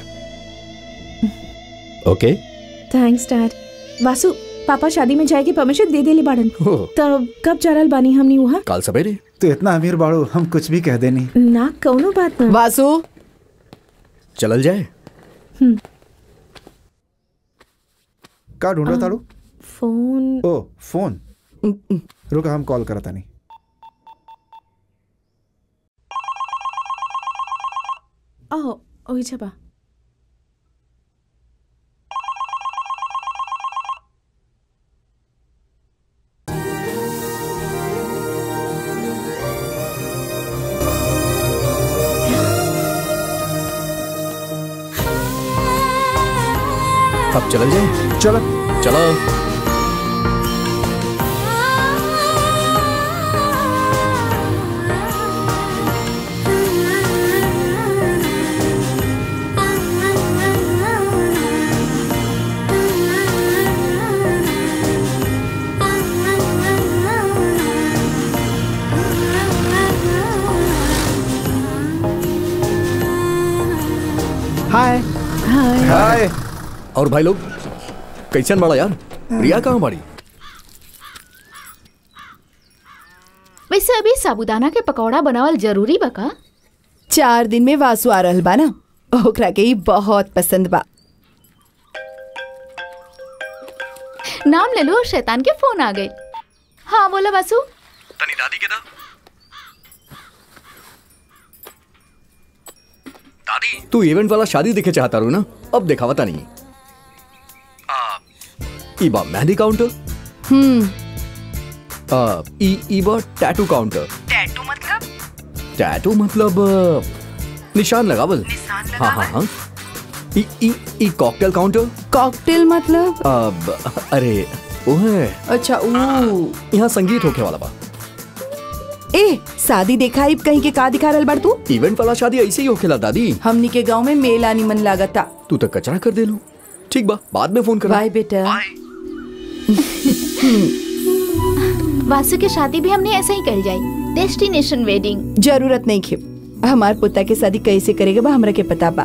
ओके थैंक्स डैड वासु पापा शादी में जाए के परमिशन दे देली बाड़न। तब कब चरल बानी हमनी वहाँ? काल सवेरे। तो इतना अमीर बाड़ू हम कुछ भी कह देनी ना कौनो बात ना। वासु चलल जाए। का ढूंढ रहा ताड़ू फ़ोन। ओ फ़ोन। रुका हम कॉल करता नहीं। ओह ओही छबा अब चले जाए। चलो। चलो। और भाई लोग कैसन बड़ा यार? प्रिया कहाँ बाड़ी वैसे अभी साबूदाना के पकौड़ा बनावल ज़रूरी बा का? चार दिन में वासु आ रहल बा ना ओकरा के ई बहुत पसंद बा। नाम ले लो और शैतान के फ़ोन आ गए। हाँ बोला वासु। तनी दादी के दा। दादी। तू इवेंट वाला शादी देखे चाहता रू ना अब दिखावता नहीं। ई बा मेहंदी काउंटर हम्म आ, ई ई टैटू काउंटर टैटू मतलब? टैटू मतलब अ, निशान लगावल। हाँ हाँ हाँ। ई ई ई कॉकटेल काउंटर कॉकटेल मतलब? अब अरे वो है। अच्छा ऊ। यहाँ संगीत होके वाला बा। ए शादी देखा ही कहीं के का दिखा रहल बाड़ तू? इवेंट वाला शादी ऐसे ही होखेला दादी। हमनी के गाँव में मेला नहीं निमन लागता। तू तो कचरा कर दे लू ठीक बा बाद में फ़ोन कर बाय बेटा। वासु के शादी भी हमने ऐसे ही कर जाई डेस्टिनेशन वेडिंग ज़रूरत नहीं खे हमार पोता के शादी कैसे करेगा बा हमरा के पता बा।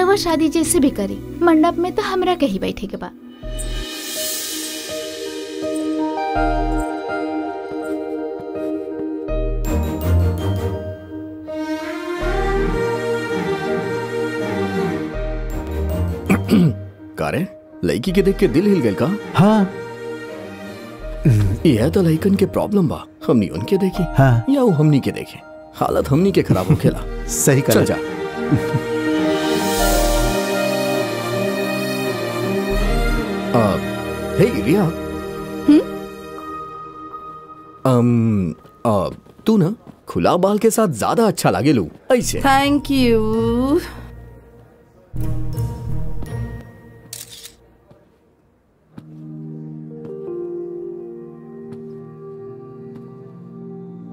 रवा शादी जैसे भी करी मंडप में तो हमरा के ही बैठे के बा। कारे? लड़की के देख के दिल हिल गए का? हाँ। यह तो लड़कन के प्रॉब्लम बा। हमनी उनके देखी। हाँ। या वो हमनी के देखे। हालत हमनी के खराब होखेला सही कर जा। आ, हे रिया। अम आ, तू ना खुला बाल के साथ ज़्यादा अच्छा लागे लू। ऐसे। थैंक यू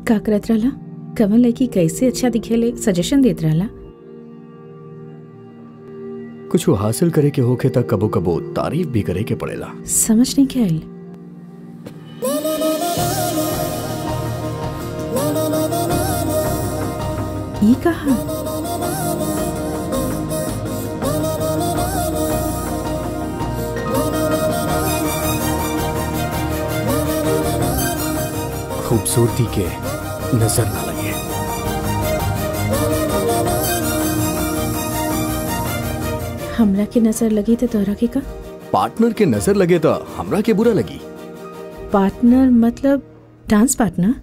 का करत रहला कवन लड़की कैसे अच्छा दिखेले? सजेशन देत रहला कुछ हासिल करे के होखे तक कबो कबो तारीफ़ भी करे के पड़ेला। समझ नहीं के आइल ये कहा? खूबसूरती के नज़र ना लगे। हमरा के नज़र लगी तो तोहरा के का? पार्टनर के नज़र लगे तो हमरा के बुरा लगी। पार्टनर मतलब डांस पार्टनर?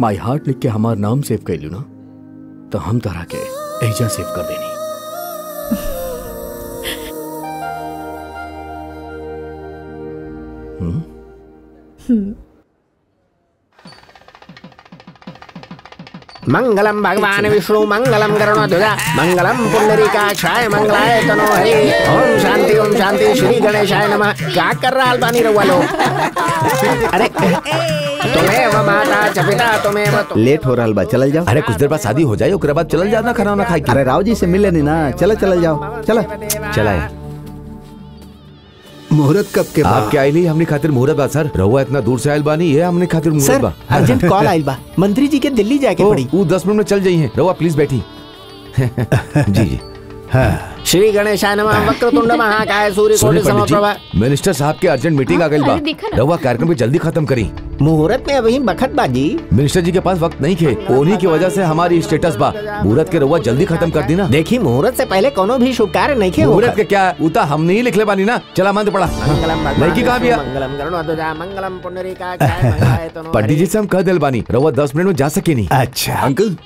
माई हार्ट लिख के हमार नाम सेव कर लू ना तो हम तरह के एजा सेव कर देनी। मंगलम भगवान विष्णु मंगलम गरुणध्वज मंगलम पुंडरीकाक्षाय मंगलाय तनो हरि ओम शांति ओम शांति श्री गणेशाय नमः। क्या कर रहा बानी रहुआ लोग? अरे तुम्हें लेट हो रहा बा चलल जाओ। अरे कुछ देर बाद शादी हो जाए ओकरे बाद चलल जाना खाना वाना खाए के अरे राव जी से मिले नहीं ना। चलो चलल जाओ। चलो। चला मुहूर्त कब के बाद? आपके आइली हमने खातिर मुहूर्त बा सर। रहुआ इतना दूर से आइल बानी ये हमने खातिर मुहूर्त बा। अर्जेंट कॉल आइल बा। मंत्री जी के दिल्ली जाके पड़ी। वो दस मिनट में चल जाइए। रहुआ प्लीज़ बैठी। जी जी। श्री गणेशाय नमः वक्रतुंड महाकाय सूर्य कोटि समप्रभा मिनिस्टर साहब के अर्जेंट मीटिंग आ गई बा। कार्यक्रम पे जल्दी खत्म करी। मुहूर्त में अभी बखत बाजी। मिनिस्टर जी के पास वक्त नहीं थे उन्हीं की वजह से हमारी स्टेटस बा। मुहूर्त के रहुआ जल्दी खत्म कर दी ना। देखी मुहूर्त से पहले कोनो भी शुभ कार्य नहीं खे मुहूर्त के क्या उता हम नहीं लिख ले बानी ना? चला मंद पड़ा। लड़की कहाँ भी मंगलम तनो पंडित जी से हम कह दिल बानी रहुआ दस मिनट में जा सके नहीं। अच्छा। अंकल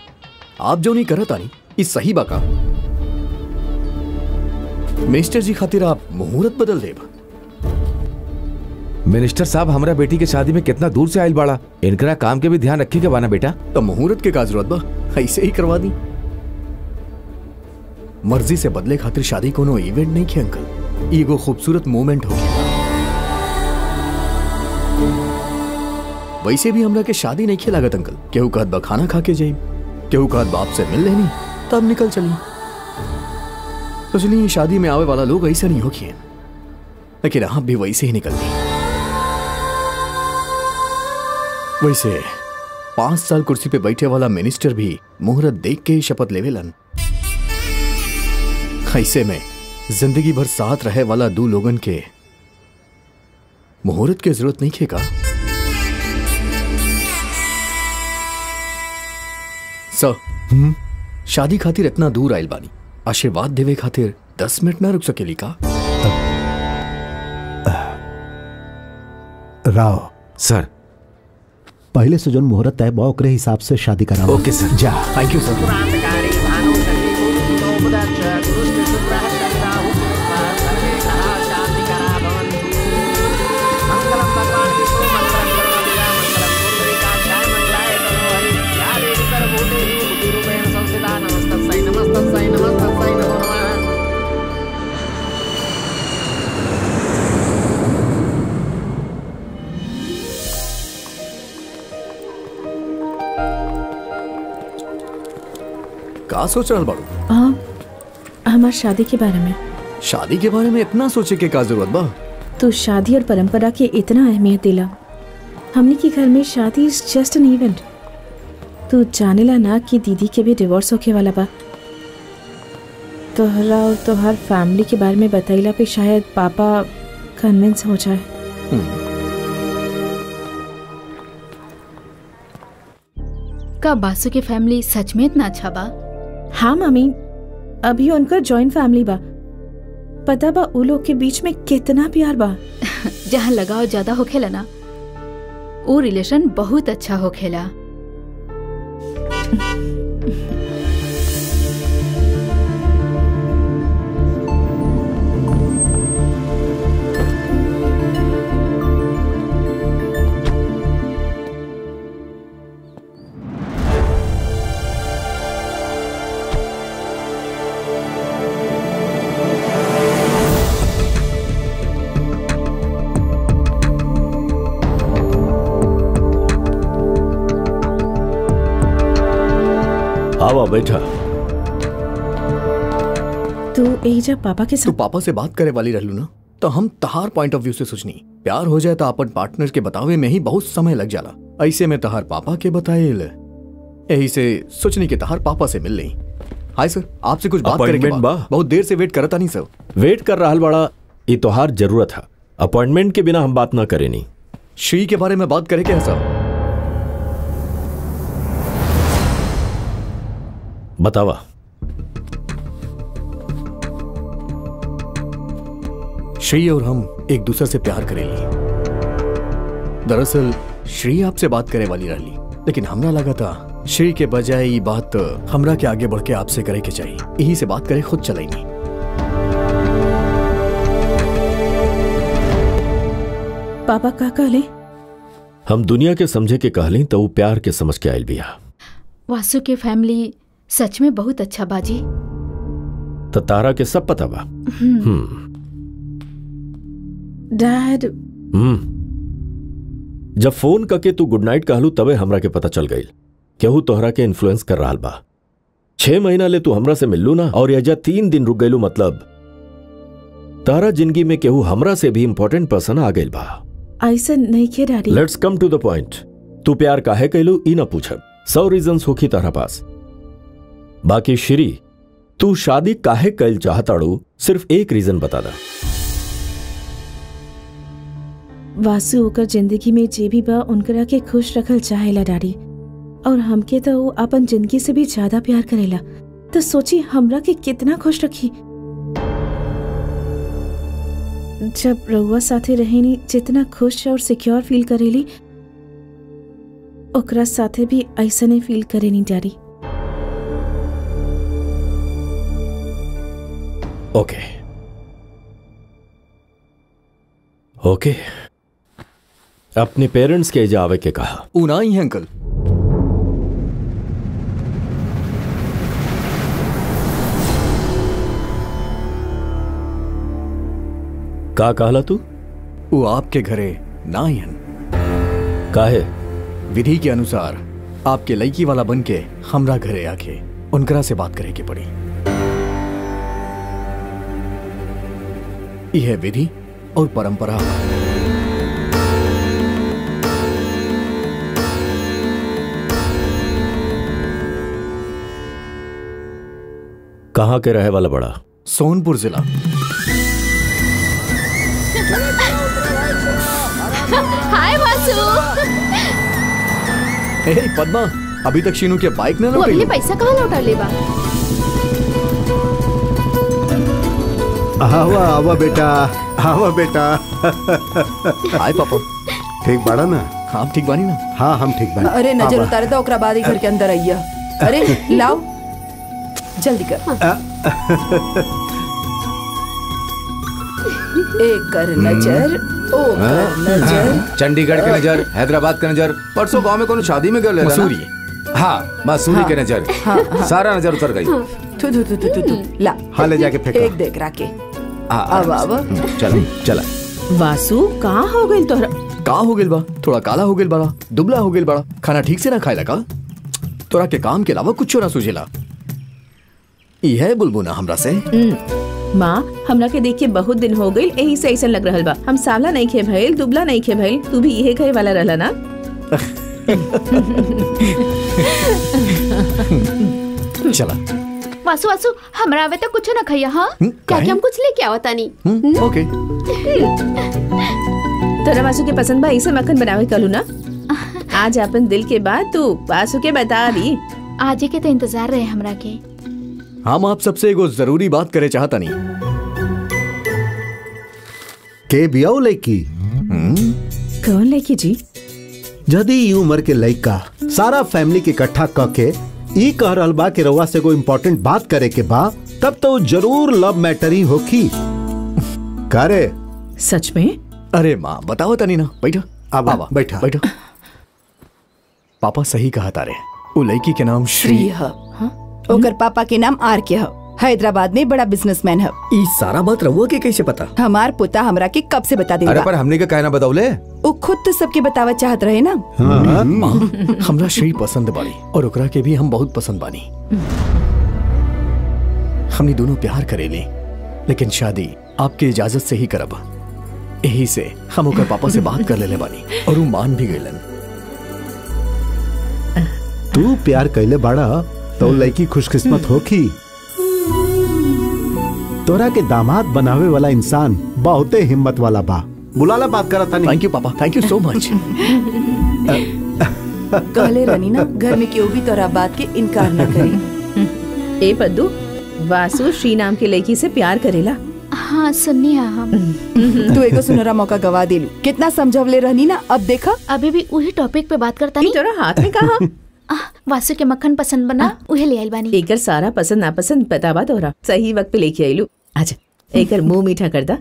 आप जो नहीं करत आनी इस सही बाका मिनिस्टर जी खातिर आप मुहूर्त बदल देब। मिनिस्टर साहब हमारा बेटी के शादी में कितना दूर से आयल बाड़ा। इनकरा काम के भी ध्यान रखी के बाना बेटा। तो मुहूर्त के का ज़रूरत बा ऐसे ही करवा दी। मर्ज़ी से बदले खातिर शादी कोनो इवेंट नहीं किया अंकल। एगो खूबसूरत मोमेंट होगी वैसे भी हमरा के शादी नहीं लागत अंकल। केहू कहत बा खाना खा के जाई? केहू कहत बाप से मिल लेनी तब निकल चली। तो शादी में आवे वाला लोग ऐसा नहीं होखिए लेकिन आप भी वैसे ही निकल दी वैसे, पाँच साल कुर्सी पे बैठे वाला मिनिस्टर भी मुहूर्त देख के ही शपथ लेवेलन ऐसे में, ज़िंदगी भर साथ रहे वाला दो लोगन के मुहूर्त की ज़रूरत नहीं का? सर शादी खातिर इतना दूर आइल बानी। आशीर्वाद देवे खातिर दस मिनट ना रुक सकेली का? राव। सर। पहले से जो मुहूर्त है बा ओकरे हिसाब से शादी कराओ ओके सर। जा। थैंक यू सर का सोच रहल बाड़ू हाँ हमार शादी के बारे में। शादी के बारे में इतना सोचे के का ज़रूरत बा? तू शादी और परंपरा के इतना अहमियत दिला। हमने के घर में शादी इज़ जस्ट एन इवेंट तू जानेला ना कि दीदी के भी डिवोर्स होके वाला बा। तोहरा और तोहार फैमिली के बारे में बतैला पे शायद पापा कन्विंस हो जाए। का बासु के फैमिली सच में इतना अच्छा बा? हाँ मामी। अभी उनका जॉइंट फैमिली बा। पता बा उ लोग के बीच में कितना प्यार बा। जहाँ लगाव ज़्यादा हो खेला ना वो रिलेशन बहुत अच्छा होखेला आवा बैठा तू एजा पापा के तू साथ पापा से बात करे वाली रहलू ना तो हम तहार पॉइंट ऑफ़ व्यू से सोचनी। प्यार हो जाए तो अपन पार्टनर के बतावे में ही बहुत समय लग जाला। ऐसे में तहार पापा के बताएल यही से सोचनी के तहार पापा से मिल ली। हाय सर आपसे कुछ बात करे बा बा? बहुत देर से वेट करता नहीं सर। वेट कर रहा बड़ा ये तोहार ज़रूरत है। अपॉइंटमेंट के बिना हम बात ना करेनी श्री के बारे में बात करे क्या सर? बतावा। श्री और हम एक दूसरे से प्यार करेली दरअसल श्री आपसे बात करे वाली रहली लेकिन हमरा लगा था श्री के बजाय ये बात हमरा के आगे बढ़ के आपसे करे के चाहिए। यही से बात करे खुद चलेंगी पापा का कहले हम दुनिया के समझे के कहली तो वो प्यार के समझ के आयल बिया वासु के फैमिली सच में बहुत अच्छा बाजी। तो तारा के सब पता बा? हम्म। हम्म। डैड। हम्म। जब फ़ोन करके तू गुड नाइट कहलू तबे हमरा के पता चल गई केहू तोहरा के इन्फ्लुएंस कर रहा बा। छह महीना ले तू हमरा से मिललू ना और यजा तीन दिन रुक गईलू मतलब तारा ज़िंदगी में केहू हमरा से भी इंपॉर्टेंट पर्सन आ गइल बा। ऐसा नहीं के daddy. Let's come to the point तू प्यार काहे कैलू ई ना पूछब। सौ रीजंस होखी तारा पास। बाकी श्री, तू शादी काहे कैल चाहताड़ू सिर्फ़ एक रीजन बता दा। वासु ओकर ज़िंदगी में जे भी बा, उनकरा के खुश रखल चाहेला डैडी। और हमके तो वो अपन ज़िंदगी से भी ज़्यादा प्यार करेला। तो सोची हमरा के कितना खुश रखी। जब रउआ साथे रहेनी, जितना खुश और सिक्योर फील करेली, ओकरा साथे भी ऐसा नहीं फील करेनी डैडी। ओके ओके अपने पेरेंट्स के जावे के कहा। ऊना ही है अंकल का कहला तू? वो आपके घरे ना ही। काहे विधि के अनुसार आपके लड़की वाला बन के हमरा घरे आके उनकरा से बात करे के पड़ी। यह विधि और परंपरा। कहाँ के रहे वाला बड़ा? सोनपुर जिला। हाय वासु। ए पद्मा अभी तक शीनू के बाइक ना लौटी पैसा कहाँ लौटा लेबा आवा आवा बेटा आवा बेटा। हाय पापा। ठीक बाड़ा ना? हाँ ठीक बानी ना? हाँ हम ठीक बानी अरे नज़र उतारे तो ओकरा बाद ही घर के अंदर आइया। अरे लाओ। जल्दी कर। एक कर नज़र ओ कर नज़र। चंडीगढ़ के नज़र हैदराबाद के नज़र परसों गाँव में कोनो शादी में गए मसूरी। हाँ मसूरी हाँ। के नज़र। हाँ, हाँ। सारा नज़र उतर गई। थू थू थू थू थू थू। ला। हाँ ले जाके फेंको एक देख राके। हाँ, अब अब। चलो चला। वासु कहाँ हो गई तोहरा? का हो गेल बा? थोड़ा काला हो गेल बड़ा दुबला हो गेल बड़ा खाना ठीक से ना खाए लगा तोरा के काम के अलावा कुछ ना सूझेला यह बुलबुना हमरा से। हम्म, माँ हमरा के देख के बहुत दिन हो गई यही से ऐसा लग रहल बा। हम सावला नहीं खे भइल दुबला नहीं खे भइल तू भी यही कहे वाला रहला ना? चला। वासु वासु हमरा आवे तो कुछ ना खैया हाँ? क्या काहे? हम कुछ लेके आवता नहीं ओके। तोरा वासु के पसंद बा ऐसे मक्खन बनावे कलू ना। आज अपन दिल के बात तू वासु के बता दी। आज के तो इंतज़ार रहे हमरा के। हम आप सबसे एगो ज़रूरी बात करे चाहता नहीं के बियाओ लड़की कौन लेकी जी? यदि ई उम्र के लड़का सारा फैमिली के इकट्ठा क के ई कह रहल बा कि रउआ से कोई इम्पोर्टेंट बात करे के बा तब तो ज़रूर लव मैटर ही होखी। करे? सच में? अरे माँ बताओ तनी ना बैठो। अब आवा, बैठा बैठो। पापा सही कहा तारे। वो लड़की के नाम श्री। श्री है? ओकर पापा के नाम आर के ह हैदराबाद में बड़ा बिजनेसमैन है। ई सारा बात रहुआ के कैसे पता? हमार पुता हमरा के कब से बता अरे देगा पर हमने का कहना बताओले वो खुद तो सबके बतावा चाहत रहे ना? माँ हमरा श्री पसंद बाड़ी और ओकरा के भी हम बहुत पसंद बानी। हमनी दोनों प्यार करेले लेकिन शादी आपके इजाज़त से ही करब। यही से हम ओकर पापा से बात कर लेले बानी और वो मान भी गइलन। तू प्यार कैले बाड़ा तो लड़की खुशकिस्मत होखी। तोरा के दामाद बनावे वाला इंसान बहुते हिम्मत वाला बा। बुलाला बात करा था थैंक यू पापा। थैंक यू सो मच कहले रनी ना घर में क्यों भी तोरा बात के इनकार न करे। ए पद्दू वासु श्री नाम के लड़की से प्यार करेला। हाँ सुननी हम तू एगो सुनहरा मौका गवा देलू। कितना समझवले रहनी ना अब देखा। अभी भी उही टॉपिक पे बात करता नहीं? तोरा हाथ में कहा? वासु के मक्खन पसंद बना उहे ले आइल बानी। एकर सारा पसंद नापसंद बतावा तोरा सही वक्त पे लेके आइलू। अच्छा एकर मुँह मीठा कर दा।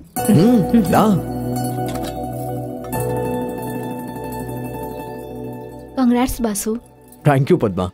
Congrats Basu thank you Padma.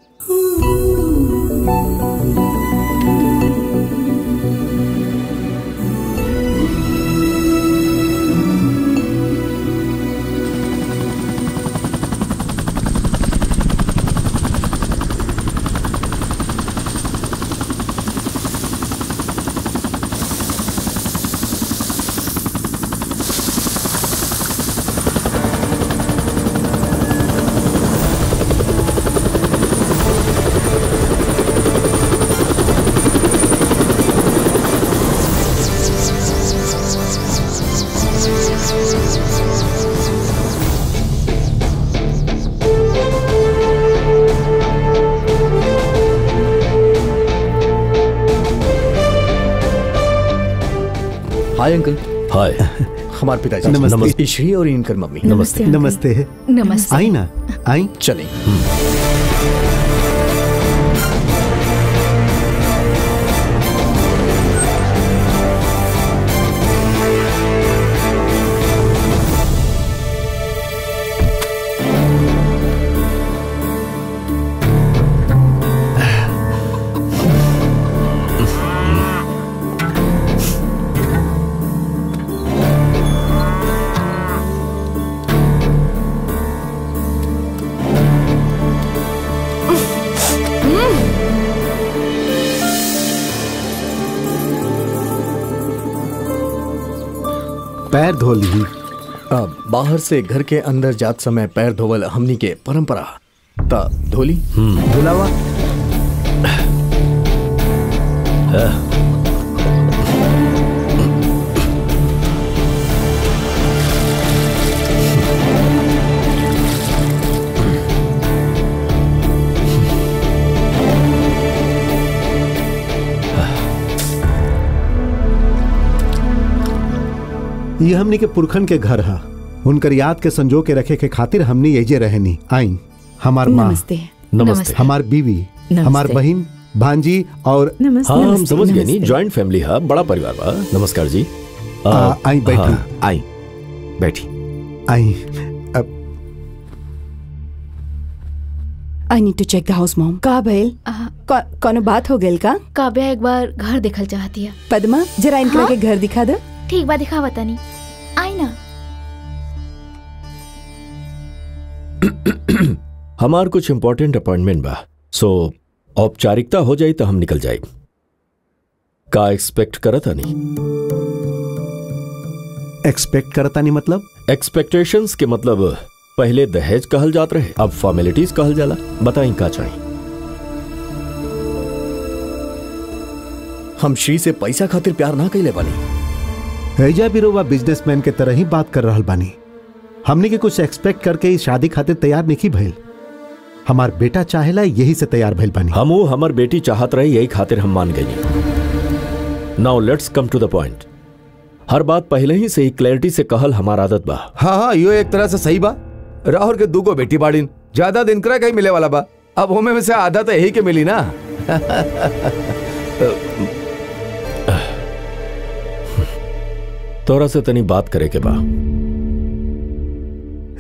Hi uncle hi हमारे पिताजी। नमस्ते। नमस्ते। श्री और इनकर मम्मी। नमस्ते। नमस्ते। नमस्ते। आई ना आई। चलें। धो ली अब बाहर से घर के अंदर जात समय पैर धोवल हमनी के परंपरा। ता धोली? धुलावा? ये हमनी के पुरखन के घर है। उनकर याद के संजो के रखे के खातिर हमनी यही रहनी। आई हमार माँ नमस्ते। नमस्ते। हमार बीवी नमस्ते। हमार बहन भांजी और हाँ हम समझ गए नहीं। जॉइंट फैमिली है बड़ा परिवार बा नमस्कार जी। आई बैठी। हाँ, आई। बैठी। आई अब I need to check the house mom का भइल? कौ- कोनो बात हो गेल का? काव्या एक बार घर देखल चाहती है। पद्मा जरा इनकरा के घर दिखा दे। ठीक बा दिखावा तनी आई ना। हमार कुछ इम्पोर्टेंट अपॉइंटमेंट बा। सो औपचारिकता हो जाई तो हम निकल जाए का एक्सपेक्ट करत नहीं? एक्सपेक्ट करता नहीं मतलब? एक्सपेक्टेशंस के मतलब पहले दहेज कहल जात रहे अब फॉर्मेलिटीज कहल जाला। बताई का चाहिए हम श्री से पैसा खातिर प्यार ना कैले बानी। हैजा बिरोवा बिजनेसमैन के तरह ही बात कर रहल बानी। हमने के कुछ एक्सपेक्ट करके इस शादी खातिर तैयार नहीं भइल। हमार बेटा चाहेला यही से तैयार भइल बानी। हम हमर बेटी चाहत रहे यही खातिर हम मान गई now let's come to the point हर बात पहले ही से ही क्लैरिटी से कहल हमार आदत बा। हाँ हाँ यो एक तरह से सही बा। राहुल के दूगो बेटी बाड़ीन। ज़्यादा दिन करा कहीं मिले वाला बा। अब होमे में से आधा तो यही के मिली ना। तोरा से तनी बात करे के बा।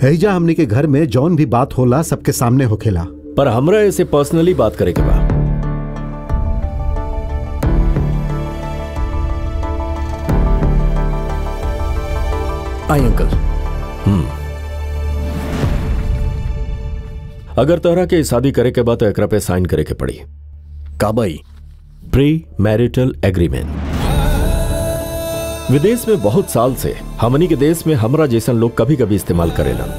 हैजा हमने के घर में जौन भी बात होला सबके सामने होखेला। पर हमरा ऐसे पर्सनली बात करे के बा। आई अंकल। हम्म। अगर तोहरा के शादी करे के बाद तो एकरा पे साइन करे के पड़ी। काबाई प्री मैरिटल एग्रीमेंट विदेश में बहुत साल से हमनी के देश में हमरा जैसन लोग कभी कभी इस्तेमाल करेलन।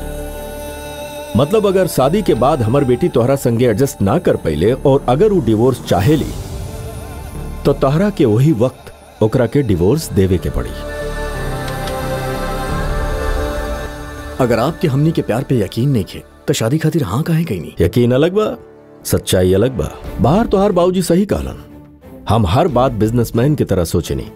मतलब अगर शादी के बाद हमर बेटी तोहरा संगे एडजस्ट ना कर पहिले और अगर वो डिवोर्स चाहेली तो तोहरा के वही वक्त ओकरा के डिवोर्स देवे के पड़ी। अगर आपके हमनी के प्यार पे यकीन नहीं खे तो शादी खातिर हाँ काहे कहीं नहीं यकीन अलग बा सच्चाई अलग बा। बाहर तो हर बाबूजी सही कहलन। हम हर बात बिजनेसमैन की तरह सोचे नहीं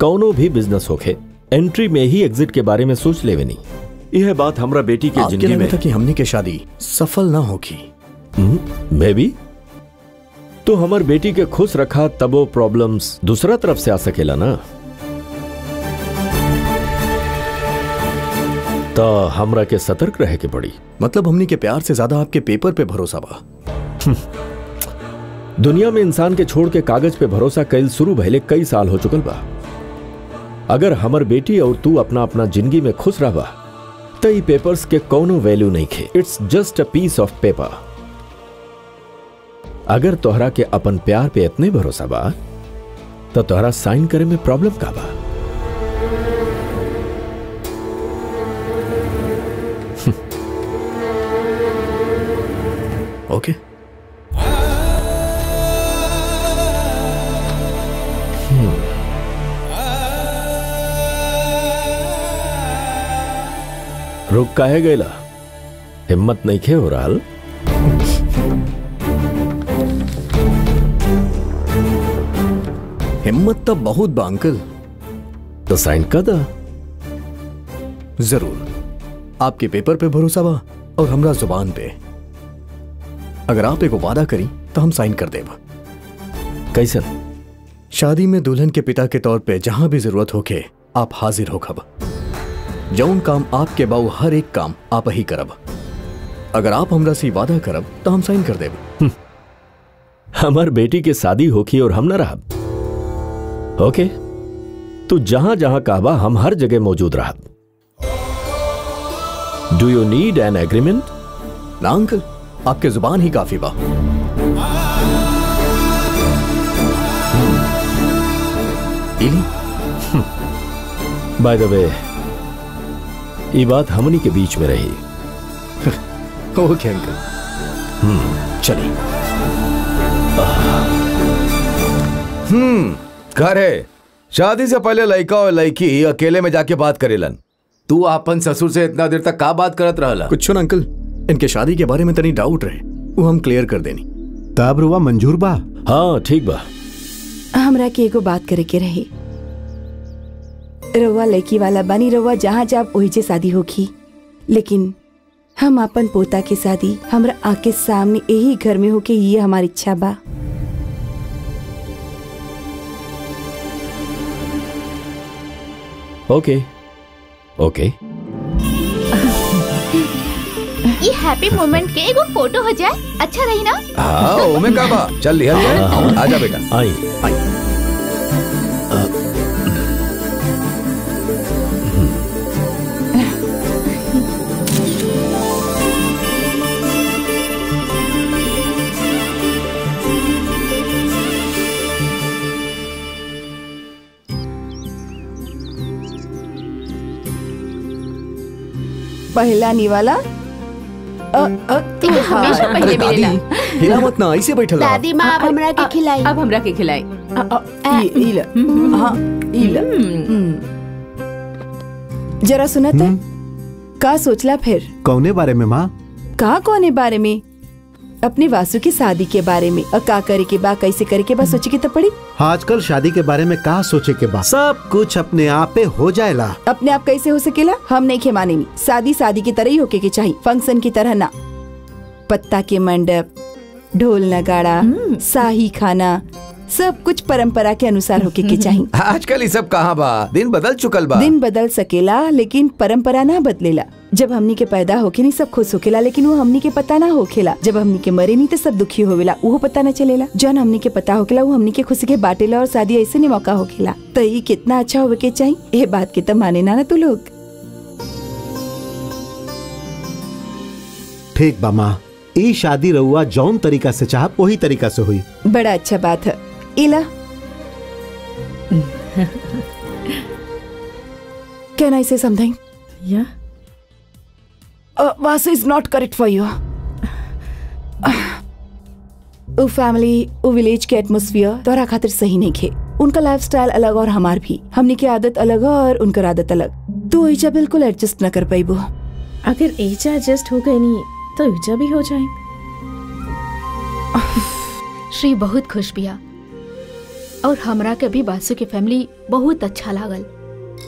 कौनो भी बिज़नेस होखे एंट्री में ही एग्जिट के बारे में सोच लेवे नहीं यह बात हमरा बेटी के ज़िंदगी में था कि हमनी के शादी सफल ना होगी मे बी तो हमर बेटी के खुश रखा तब वो प्रॉब्लम्स दूसरा तरफ़ से आ सकेला ना। तो हमरा के सतर्क रहे के पड़ी। मतलब हमनी के प्यार से ज़्यादा आपके पेपर पे भरोसा बा। दुनिया में इंसान के छोड़ के कागज़ पे भरोसा कैल शुरू भले कई साल हो चुकल बा। अगर हमर बेटी और तू अपना अपना ज़िंदगी में खुश रहबा तो ई पेपर्स के कोनो वैल्यू नहीं खे। It's just a piece of paper अगर तोहरा के अपन प्यार पे इतने भरोसा बा तो तोहरा साइन करे में प्रॉब्लम का बा? ओके रुक काहे गईला हिम्मत नहीं खे हो रहा हिम्मत तो बहुत बा अंकल तो साइन कर दा। ज़रूर। आपके पेपर पे भरोसा बा और हमरा ज़ुबान पे। अगर आप एगो वादा करी तो हम साइन कर देब। कैसन? शादी में दुल्हन के पिता के तौर पे जहाँ भी ज़रूरत होके आप हाजिर हो खब जौन काम आपके बाऊ हर एक काम आप ही करब। अगर आप हमरा से वादा करब तो हम साइन कर देब। हमार बेटी के शादी होखी और हम न रहब। ओके? तू जहाँ जहाँ कहबा हम हर जगह मौजूद रहब। Do you need an agreement ना अंकल आपके ज़ुबान ही काफ़ी बा। बाय द वे ये बात हमनी के बीच में रही। ओके अंकल हम्म चलिए। हम्म करे शादी से पहले लड़का और लड़की अकेले में जाके बात करेलन तू अपन ससुर से इतना देर तक का बात करत रहला? कुछ ना अंकल। इनके शादी के बारे में तनी डाउट रहे। वो हम क्लियर कर देनी। तब रुआ मंजूर बा? हाँ ठीक बा। हमरा के एगो बात करे के रही। रउआ लड़की वाला बानी रउआ जहाँ जाब वही से शादी होगी लेकिन हम अपन पोता के शादी हमरा आके सामने यही घर में होके ये हमारी इच्छा बा। ओके। ओके। ये हैप्पी मोमेंट के एगो फ़ोटो हो जाए। अच्छा रही ना? हाँ ओमे का बा? चल लिहल जाए आजा बेटा। आई आई पहला निवाला? अ, अ, हमेशा पहले मिलेला हिला मत ना ऐसे बैठल दादी माँ अब हमरा के खिलाई। अब हमरा के खिलाई। ई हाँ, हम्म। जरा सुना था का सोचला फिर? कौने बारे में माँ? का कौने बारे में? अपने वासु की शादी के बारे में। और का करे के बा कैसे करे के बा सोचे की तो पड़ी। आजकल शादी के बारे में कहा सोचे के बाद? सब कुछ अपने आप पे हो जाएला। अपने आप कैसे हो सकेला? हम नहीं खे मानेनी शादी शादी की तरह ही होके के चाहिए। फ़ंक्शन की तरह ना। पत्ता के मंडप ढोल नगाड़ा शाही खाना सब कुछ परंपरा के अनुसार होके के चाहिए। आजकल ये सब कहाँ बा? दिन बदल चुकल बा। दिन बदल सकेला लेकिन परंपरा ना बदलेला। जब हमनी के पैदा होके नहीं सब खुश होकेला लेकिन वो हमनी के पता ना होखेला। जब हमनी के मरे नहीं तो सब दुखी होवेला वो पता ना चलेला। जौन हमनी के पता होकेला वो हमनी के खुशी के बाटेला और शादी ऐसे नहीं मौका होखेला। तो ये कितना अच्छा होवे के चाहिए ये बात के तो माने ना ना तू लोग। ठीक बा माँ ई शादी रहुआ जौन तरीका से चाह वही तरीका से हुई। बड़ा अच्छा बात है। इला। कैन आई से समथिंग या Vasu is not correct for you उ फैमिली उ विलेज के एटमोस्फियर तोरा खातिर सही नहीं खे। उनका लाइफस्टाइल अलग और हमार भी। हमनी की आदत अलग है और उनकर आदत अलग। तू ऐजा बिल्कुल एडजस्ट न कर पाइबो। अगर एजा एडजस्ट हो गई नहीं तो ईजा भी हो जाए। श्री बहुत खुश बिया और हमरा के भी बासु के फैमिली बहुत अच्छा लागल।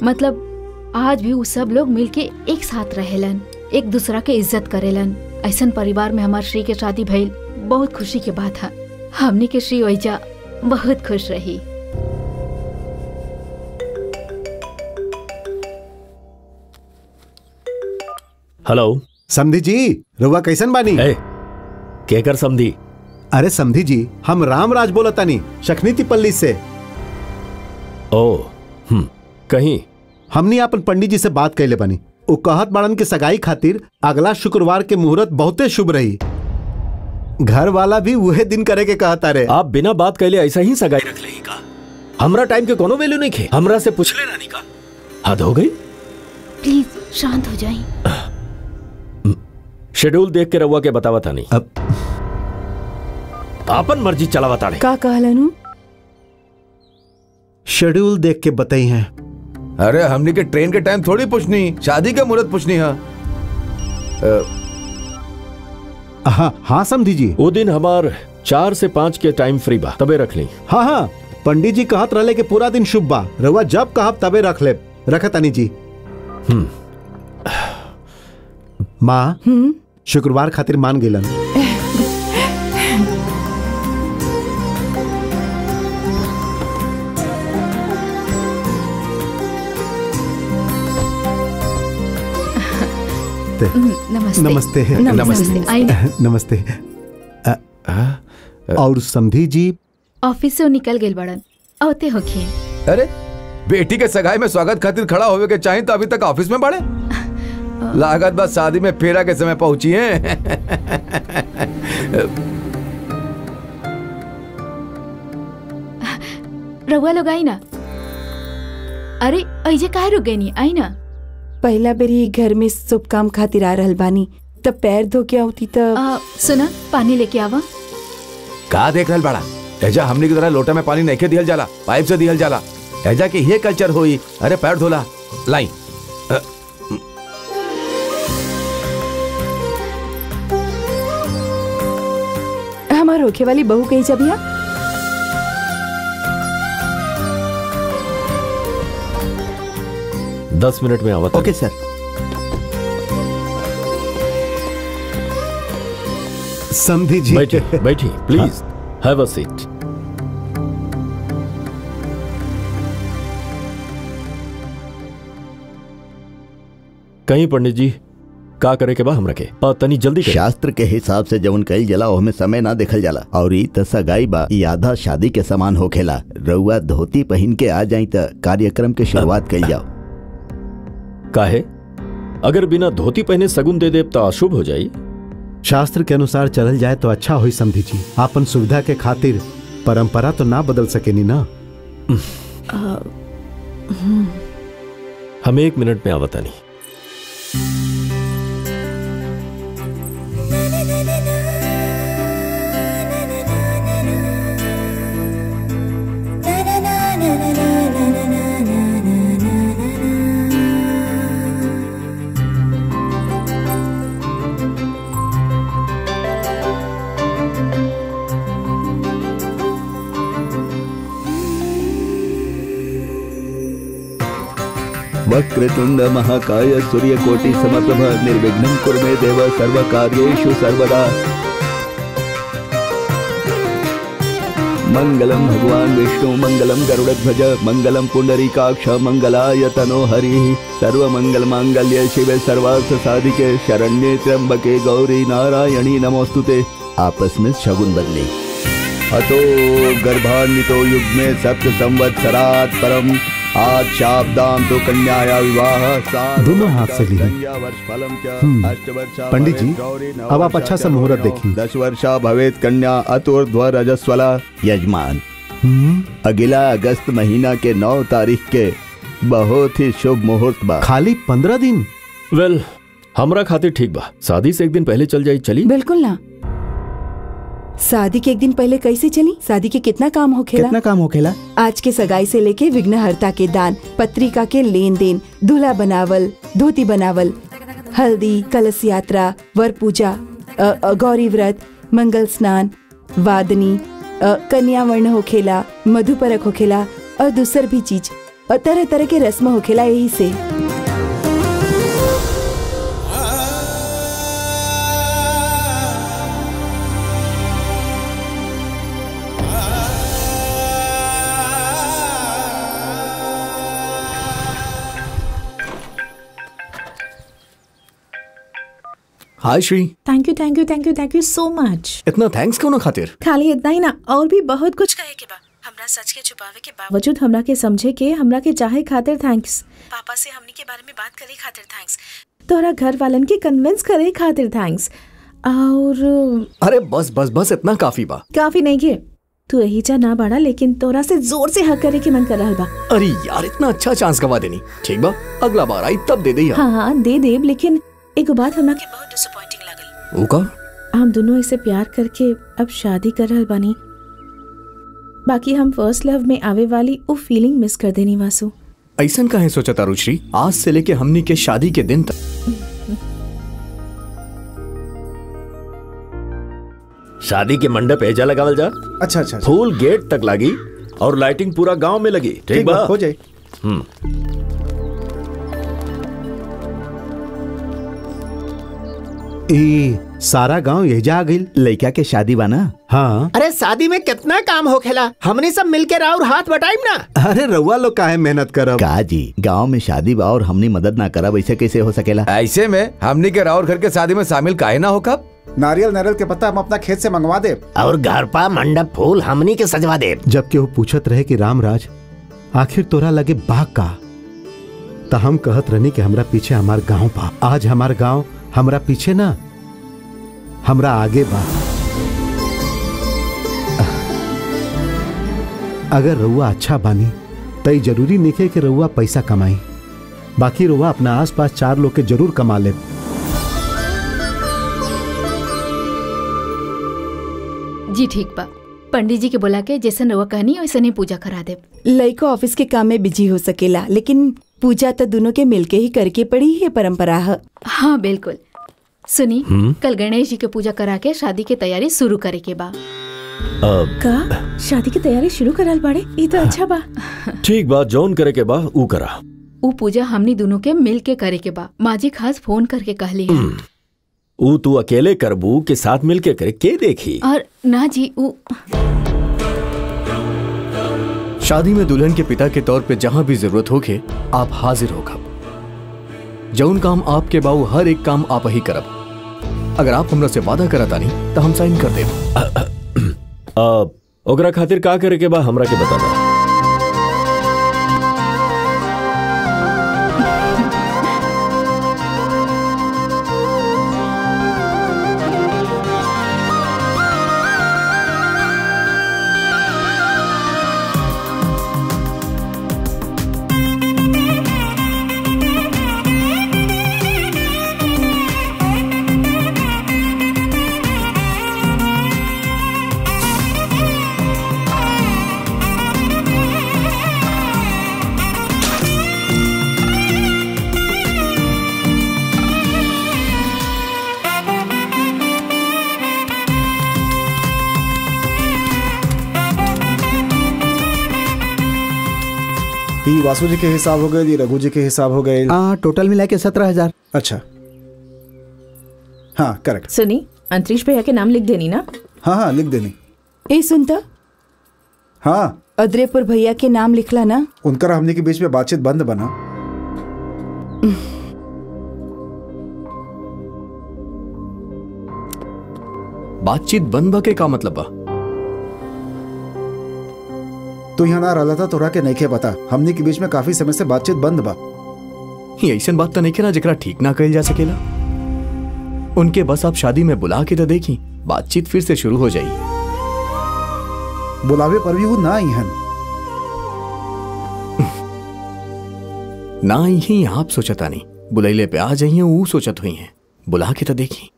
मतलब आज भी वो सब लोग मिलके एक साथ रहेलन। एक दूसरा के इज़्ज़त करेलन। ऐसन परिवार में हमार श्री के शादी भइल बहुत खुशी के बात है। हमने के श्री ओइजा बहुत खुश रही। हेलो। समधी जी रहुआ कैसन बानी? ए केकर समधी अरे समधी जी हम रामराज बोलतानी शखनीति पल्ली से। ओ हम्म कहीं? हमने अपन पंडित जी से बात कैले बानी। उ कहत बाड़न के सगाई खातिर अगला शुक्रवार के मुहूर्त बहुते शुभ रही। घर वाला भी वह दिन करे के कहता रे आप बिना बात कैले ऐसा ही सगाई रख लेही का? हमरा टाइम के कोनो वैल्यू नहीं खे। हमरा से पूछ ले रानी का? हद हो गई। प्लीज़ शांत हो जाए। शेड्यूल देख के रहुआ के बतावा था नहीं। अब आपन मर्ज़ी चलावा ताड़े का कहलनु? शेड्यूल देख के बताई हैं। अरे हमने के ट्रेन के टाइम थोड़ी पूछनी। शादी का मुहूर्त पूछनी है। हाँ हाँ समधी जी। वो दिन हमार चार से पाँच के टाइम फ्री बा तबे रख ली। हाँ हाँ पंडित जी कहत रहले कि पूरा दिन शुभ बा। रहुआ जब कहब तबे रख ले रखत अनी जी। माँ शुक्रवार खातिर मान गेलन। नमस्ते। नमस्ते। नमस्ते। नमस्ते। और समधी जी। ऑफ़िस से निकल गेल बड़न। औते होखिए अरे बेटी के सगाई में स्वागत खातिर खड़ा होवे के चाहिए तो अभी तक ऑफ़िस में बड़े? लागत बस शादी में फेरा के समय पहुँची है। रहुआ लोग आई ना? अरे ऐजे काहे रुक गई नी? आई ना? पहला बेरी घर में शुभ काम खातिर आ रहल बानी। तब पैर धो के आती तब आ, सुना पानी लेके आवा। का देख रहल बड़ा? एजा हमने की तरह लोटा में पानी नहीं दिहल जाला पाइप से दिहल जाला। एजा की ये कल्चर होई अरे पैर धोला। लाई हमार होखे वाली बहू कही जा दस मिनट में आवा ओके सर। समझी जी। बैठी बैठी प्लीज़ हैव अ सीट कहीं पंडित जी का करे के बा हमरा के और तनी जल्दी करे। शास्त्र के हिसाब से जवन कईल जाला ओमे समय ना देखल जाला। और ई त सगाई बा ई आधा शादी के समान होखेला रउआ धोती पहन के आ जाई त कार्यक्रम के शुरुआत कईल जाओ। काहे? अगर बिना धोती पहने सगुन दे दे तो अशुभ हो जाई। शास्त्र के अनुसार चलल जाए तो अच्छा हो समझी जी। आपन सुविधा के खातिर परंपरा तो ना बदल सके नी? ना हम एक मिनट में आवता नहीं वक्रतुंड महाकाय सूर्यकोटि समप्रभ निर्विघ्नं कुरु मे देव सर्वकार्येषु सर्वदा। मंगलम भगवान विष्णु मंगलम गरुड़ध्वज मंगलम पुंडरीकाक्ष मंगलाय तनो हरि। मांगल्य शिवे सर्वार्थ साधिके, शरण्ये त्र्यंबके गौरी नारायणी नमोस्तुते आपस में शगुन बदले अतो गर्भान्वितो युग में सप्त संवत्सरात् परम आज शाब्दाम तो कन्याया विवाह दोनों हाथ से ली। है। वर्ष फलम च हम्म। अष्टवर्षा पंडित जी, अब आप अच्छा सा मुहूर्त देखिए। दस वर्षा भवेत कन्या अतुर्ध्व रजस्वला यजमान अगला अगस्त महीना के नौ तारीख के बहुत ही शुभ मुहूर्त बा। खाली पंद्रह दिन? वेल हमरा खातिर ठीक बा। शादी से एक दिन पहले चल जाई चली? बिल्कुल ना। शादी के एक दिन पहले कैसे चली? शादी के कितना काम हो खेला? कितना काम होखेला आज के सगाई से लेके विघ्नहर्ता के दान पत्रिका के लेन देन दूल्हा बनावल धोती बनावल हल्दी कलश यात्रा वर पूजा गौरी व्रत मंगल स्नान वादनी कन्या वर्ण होखेला मधुपरक होखेला और दूसर भी चीज़। और तरह तरह के रस्म होखेला यही से। Hi Shri thank you thank you thank you thank you so much इतना थैंक्स क्यों ना खातिर? खाली इतना ही ना और भी बहुत कुछ कहे के बा। हमरा सच के छुपावे के बावजूद हमरा के समझे के हमरा के चाहे खातिर थैंक्स पापा से हमनी के बारे में बात करे खातिर थैंक्स तोरा घर वालन के कन्विंस करे खातिर थैंक्स और अरे बस बस बस इतना काफ़ी बा। काफ़ी नहीं के तू यही चा ना बाड़ा लेकिन तोरा से ज़ोर से हक करे के मन कर रहल बा। अरे यार इतना अच्छा चांस गवा देनी। ठीक बा अगला बार आई तब दे दे हाँ हाँ दे देब लेकिन एक बात हमरा के बहुत डिसअपॉइंटिंग लगल। वो का हम दोनों इसे प्यार करके अब शादी कर रहल बानी। बाकी हम फ़र्स्ट लव में आवे वाली वो फीलिंग मिस कर देनी वासु। ऐसा काहे सोचा तारू श्री? आज से लेके हमनी के शादी के दिन तक। शादी के मंडप एजा लगावल जा। अच्छा अच्छा फूल गेट तक लगी और लाइटिंग पूरा गाँव में लगी। ठीक बा बा? हो जाए। ई सारा गाँव यही जा गई लड़का के शादी बा ना? हाँ। अरे शादी में कितना काम हो खेला हमने सब मिलके राउर हाथ बटाइम ना? अरे रउआ लोग काहे मेहनत करब? का जी गाँव में शादी बा और हमने मदद ना करब ऐसे कैसे हो सकेला? ऐसे में हमने के राउर घर के शादी में शामिल काहे ना हो कब? नारियल नारियल के पत्ता हम अपना खेत से मंगवा दे और घर पा मंडप फूल हमनी के सजवा दे जबकि वो पूछत रहे कि रामराज आखिर तोरा लगे बाग का? त हम कहत रहनी कि हमरा पीछे हमार गाँव पा आज हमार गाँव हमरा पीछे ना। हमरा आगे बा। अगर रउआ अच्छा बानी त ज़रूरी नहीं कि रउआ पैसा कमाई। बाकी रउआ अपना आसपास चार लोग के ज़रूर कमा ले जी ठीक बा। पंडित जी के बोला के जैसन रउआ कहनी वैसे नहीं पूजा करा दे लड़का ऑफ़िस के काम में बिज़ी हो सकेला लेकिन पूजा तो दोनों के मिलके ही करके पड़ी है परंपरा है। हाँ बिल्कुल। सुनी हम्म? कल गणेश जी के पूजा करा के शादी की तैयारी शुरू करे के बा। अब का? शादी की तैयारी शुरू करल बाड़े? ये तो अच्छा बा। ठीक बा जौन करे के बा ऊ करा। ऊ पूजा हमनी दोनों के मिल के करे के बा। माँ जी खास फ़ोन करके कहली है। ऊ तू अकेले करबू के साथ मिल के करे के देखी? और ना जी ऊ शादी में दुल्हन के पिता के तौर पे जहाँ भी ज़रूरत होगे आप हाजिर होगा जौन काम आपके बाऊ हर एक काम आप ही करब। अगर आप हमरा से वादा करता नहीं तो हम साइन कर देब ओकरा खातिर का करे के बा हमरा के बता वासु जी के हिसाब हो गए ई रघु जी के हिसाब हो गए। हाँ टोटल मिला के सत्रह हज़ार। अच्छा। हाँ करेक्ट सुनी अंतरिक्ष भैया के नाम लिख देनी ना? हाँ हाँ लिख देनी। ए सुनता हाँ। अदरेपुर भैया के नाम लिखला ना? उनकर हमने के बीच में बातचीत बंद बना। बातचीत बंद बा के का मतलब बा? तू यहाँ ना रहला था तोरा के नहीं पता हमने के बीच में काफ़ी समय से बातचीत बंद बा। ऐसन बात तो नहीं ना जरा ठीक ना कही जा सकेला। उनके बस आप शादी में बुला के तो देखी बातचीत फिर से शुरू हो जाई। बुलावे पर भी वो ना आई हन। ना ही आप सोचता नहीं। बुलैले पे आ जाइए वो सोचत हुई हैं। बुला के तो देखी।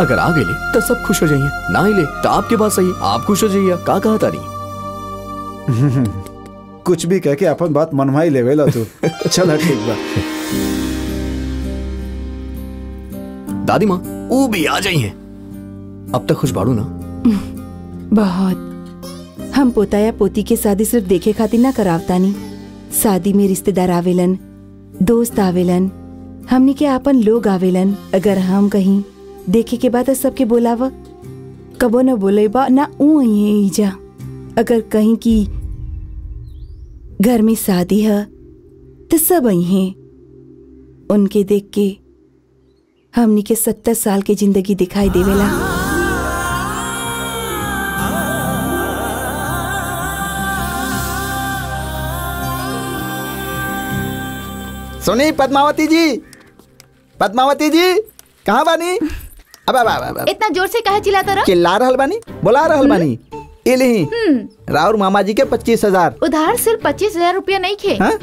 अगर आ गए तो सब खुश हो जाइए। ना ही ले तो आपके पास सही आप खुश हो जाइए। का कहा तारी? कुछ भी कह के अपन बात मनवाई लेवेला तू। चल ठीक बा दादी माँ वो भी आ जाइए। अब तक खुश बाड़ू ना। बहुत। हम पोता या पोती के शादी सिर्फ़ देखे खातिर ना करावतानी। शादी में रिश्तेदार आवेलन दोस्त आवेलन हमनी के आपन लोग आवेलन अगर हम कहीं देखे के बाद सबके बोलावा, कबो न बोलेबा, ना ऊ ही अगर कहीं की घर में शादी है तो सब आई हैं। उनके देख के हमनी के सत्तर साल की ज़िंदगी दिखाई देवेला। सुनी पद्मावती जी? पद्मावती जी, कहाँ बानी? अब अब अब अब इतना ज़ोर से कहे चिल्लाता रहा? चिल्ला रहल बानी बुला रहल बानी इलही राउर मामा जी के पच्चीस हज़ार। उधार सिर्फ़ पच्चीस हज़ार रूपया नहीं खे। हाँ?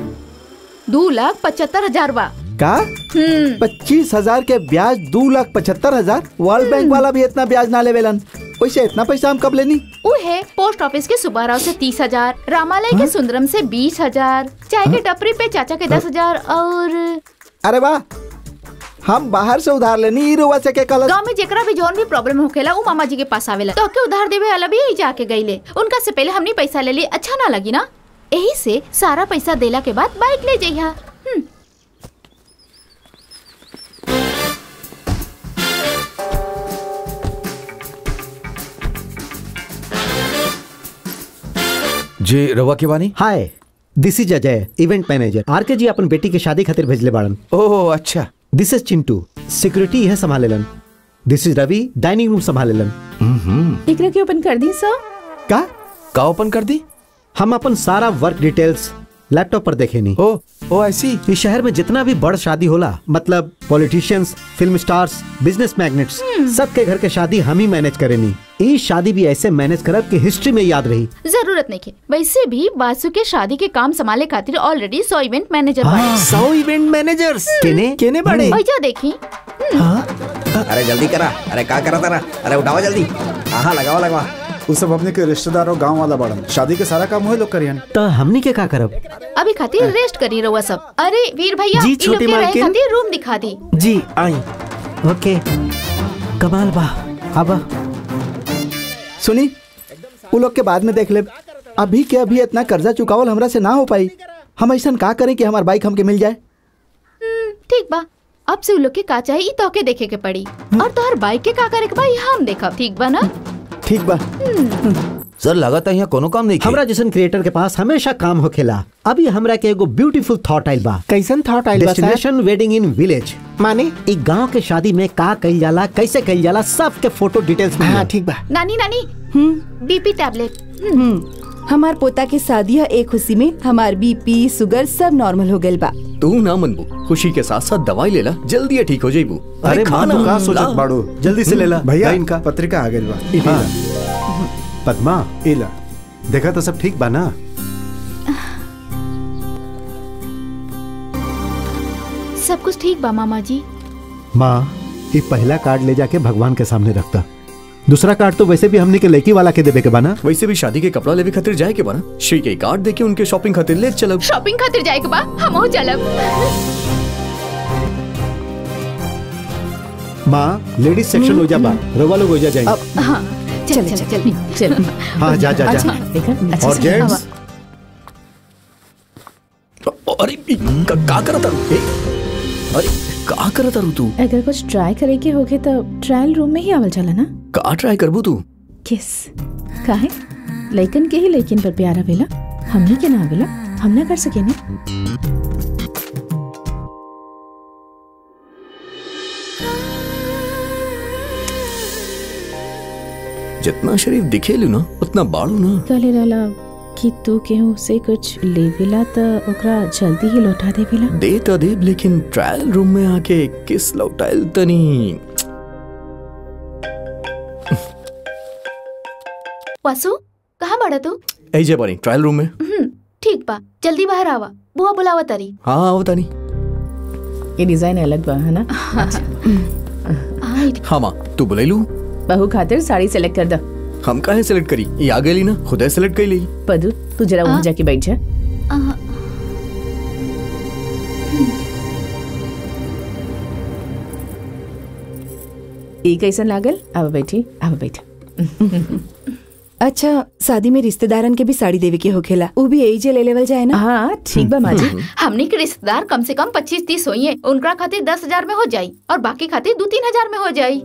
दो लाख पचहत्तर हज़ार बा का? पच्चीस हज़ार के ब्याज दो लाख पचहत्तर हज़ार? वर्ल्ड बैंक वाला भी इतना ब्याज ना लेवेलन वैसे इतना पैसा हम कब लेनी? वो है पोस्ट ऑफ़िस के सुब्बाराव से तीस हज़ार रामालय के सुंदरम से बीस हज़ार चाय के टपरी पे चाचा के दस हज़ार और अरे वाह! हम बाहर से उधार लेनी ई रुआ से के कल गाँव में जेकरा भी जौन भी प्रॉब्लम होखेला वो मामा जी के पास आवेला। तो के उधार देवे वाला भी यही जाके गईले। उनका से पहले हमनी पैसा ले ली अच्छा ना लगी ना? यही से सारा पैसा देला के बाद बाइक ले जइहा। हम्म। जी रवा के बानी hi this is Ajay event manager. R K ji अपन बेटी के शादी खातिर भेजले बाड़न। ओह अच्छा। दिस इज़ चिंटू सिक्योरिटी यह संभालेलन। This is Ravi dining room संभालेलन। एकरा के ओपन कर दी सर का? का ओपन कर दी? हम अपन सारा वर्क डिटेल्स लैपटॉप पर देखे नहीं। ओ ओ ऐसी इस शहर में जितना भी बड़ शादी होला मतलब politicians film stars business magnates सबके घर के शादी हम ही मैनेज करेनी ई शादी भी ऐसे मैनेज करब कि हिस्ट्री में याद रही। ज़रूरत नहीं के वैसे भी बासु के शादी के काम संभाले खातिर ऑलरेडी सौ इवेंट मैनेजर बाड़े सौ इवेंट मैनेजर केने? केने बड़े भैया देखी। अरे जल्दी करा। अरे का करा तारा? अरे उठावा जल्दी। हाँ लगावा लगावा वो सब अपने के रिश्तेदार और गाँव वाला बड़न। शादी के सारा काम वही लोग करियन। तो हमनी के का करब? अभी खातिर रेस्ट करी रहुआ सब। अरे वीर भैया जी, छोटी के मालकिन। खातिर रूम दिखा दी। जी आई। ओके। कमाल बा। अब सुनी वो लोग के बाद में देख ले अभी के अभी इतना कर्जा चुकावल हमरा से ना हो पाई। हम ऐसा का करें कि हमार बाइक हमके मिल जाए? ठीक बा। अब से उ लोग के का चाहिए ई तोके देखे के पड़ी। और तोहर बाइक के का करे के बा हम देखब ठीक बा ना? ठीक बा। सर लगातार यहाँ कोनो काम नहीं हमरा जैसन क्रिएटर के पास हमेशा काम होखेला। अभी हमरा के एगो ब्यूटीफुल थॉट आइल बा। कैसन थॉट आइल बा डेस्टिनेशन वेडिंग इन विलेज माने? एक गाँव के शादी में का कइल जाला कैसे कइल जाला सब के फ़ोटो डिटेल्स में। हाँ ठीक बा। नानी नानी। बीपी टैबलेट हम्म। हमार पोता के शादी है एक खुशी में हमार बीपी सुगर सब नॉर्मल हो गइल बा। तू ना मनबू खुशी के साथ साथ दवाई लेला जल्दी ये ठीक हो जाइबू। अरे माँ तू का सोचत बाड़ू? जल्दी से लेला। भैया इनका पत्रिका आ गइल बा। हाँ। पद्मा इला देखा तो सब ठीक बा ना? सब कुछ ठीक बा मामा जी माँ ये पहला कार्ड ले जाके भगवान के सामने रखता। दूसरा कार्ड तो वैसे भी हमने के लड़की वाला के देवे के बाना। वैसे भी शादी के कपड़ा लेवे खातिर जाए के बना। श्री के कार्ड देके उनके शॉपिंग खातिर ले चलब। शॉपिंग खातिर जाए के बा हम हो चलब। माँ लेडीज़ सेक्शन हो जा बा रवा लोग हो जा जाएँगे। हाँ चल चल चल चल हाँ जा जा जा। और जेंट्स? अरे का, का करता ए, अरे का करता रू तू अगर कुछ ट्राई करे के होगे तो ट्रायल रूम में ही आवल चला ना का ट्राई करबू तू किस काहे लइकन के ही लइकिन पर प्यार आवेला हमनी के ना आवेला हम ना कर सके ना? जितना शरीफ दिखेलू ना उतना बाड़ू ना। कहले रहला कि तू केहू से कुछ लेवेला त ओकरा जल्दी ही लौटा देवेला दे तो दे लेकिन ट्रायल रूम में आके किस लौटाइल तनी? वासु कहाँ बड़ा तू? ऐजे बनी ट्रायल रूम में। हम्म, ठीक बा जल्दी बाहर आवा बुआ बुलावा तारी हाँ आओ तानी। ये डिज़ाइन अलग बा है ना? हाँ हाँ। माँ तू बुलैलू? बहू खातिर साड़ी सेलेक्ट कर द। हम काहे सेलेक्ट करी? ये आ गई ना? खुद सेलेक्ट कर ली। पदू तू जरा वहाँ जाके बैठ जा। ई कैसन लागल अब बैठी अब बैठ। अच्छा शादी में रिश्तेदारन के भी साड़ी देवे के होखेला। वो भी यही जे ले लेवल जाए ना? हाँ ठीक बा माँ जी। हमने के रिश्तेदार कम से कम पच्चीस तीस होई है। उनका खातिर दस हज़ार में हो जाई और बाकी खातिर दो तीन हज़ार में हो जाई।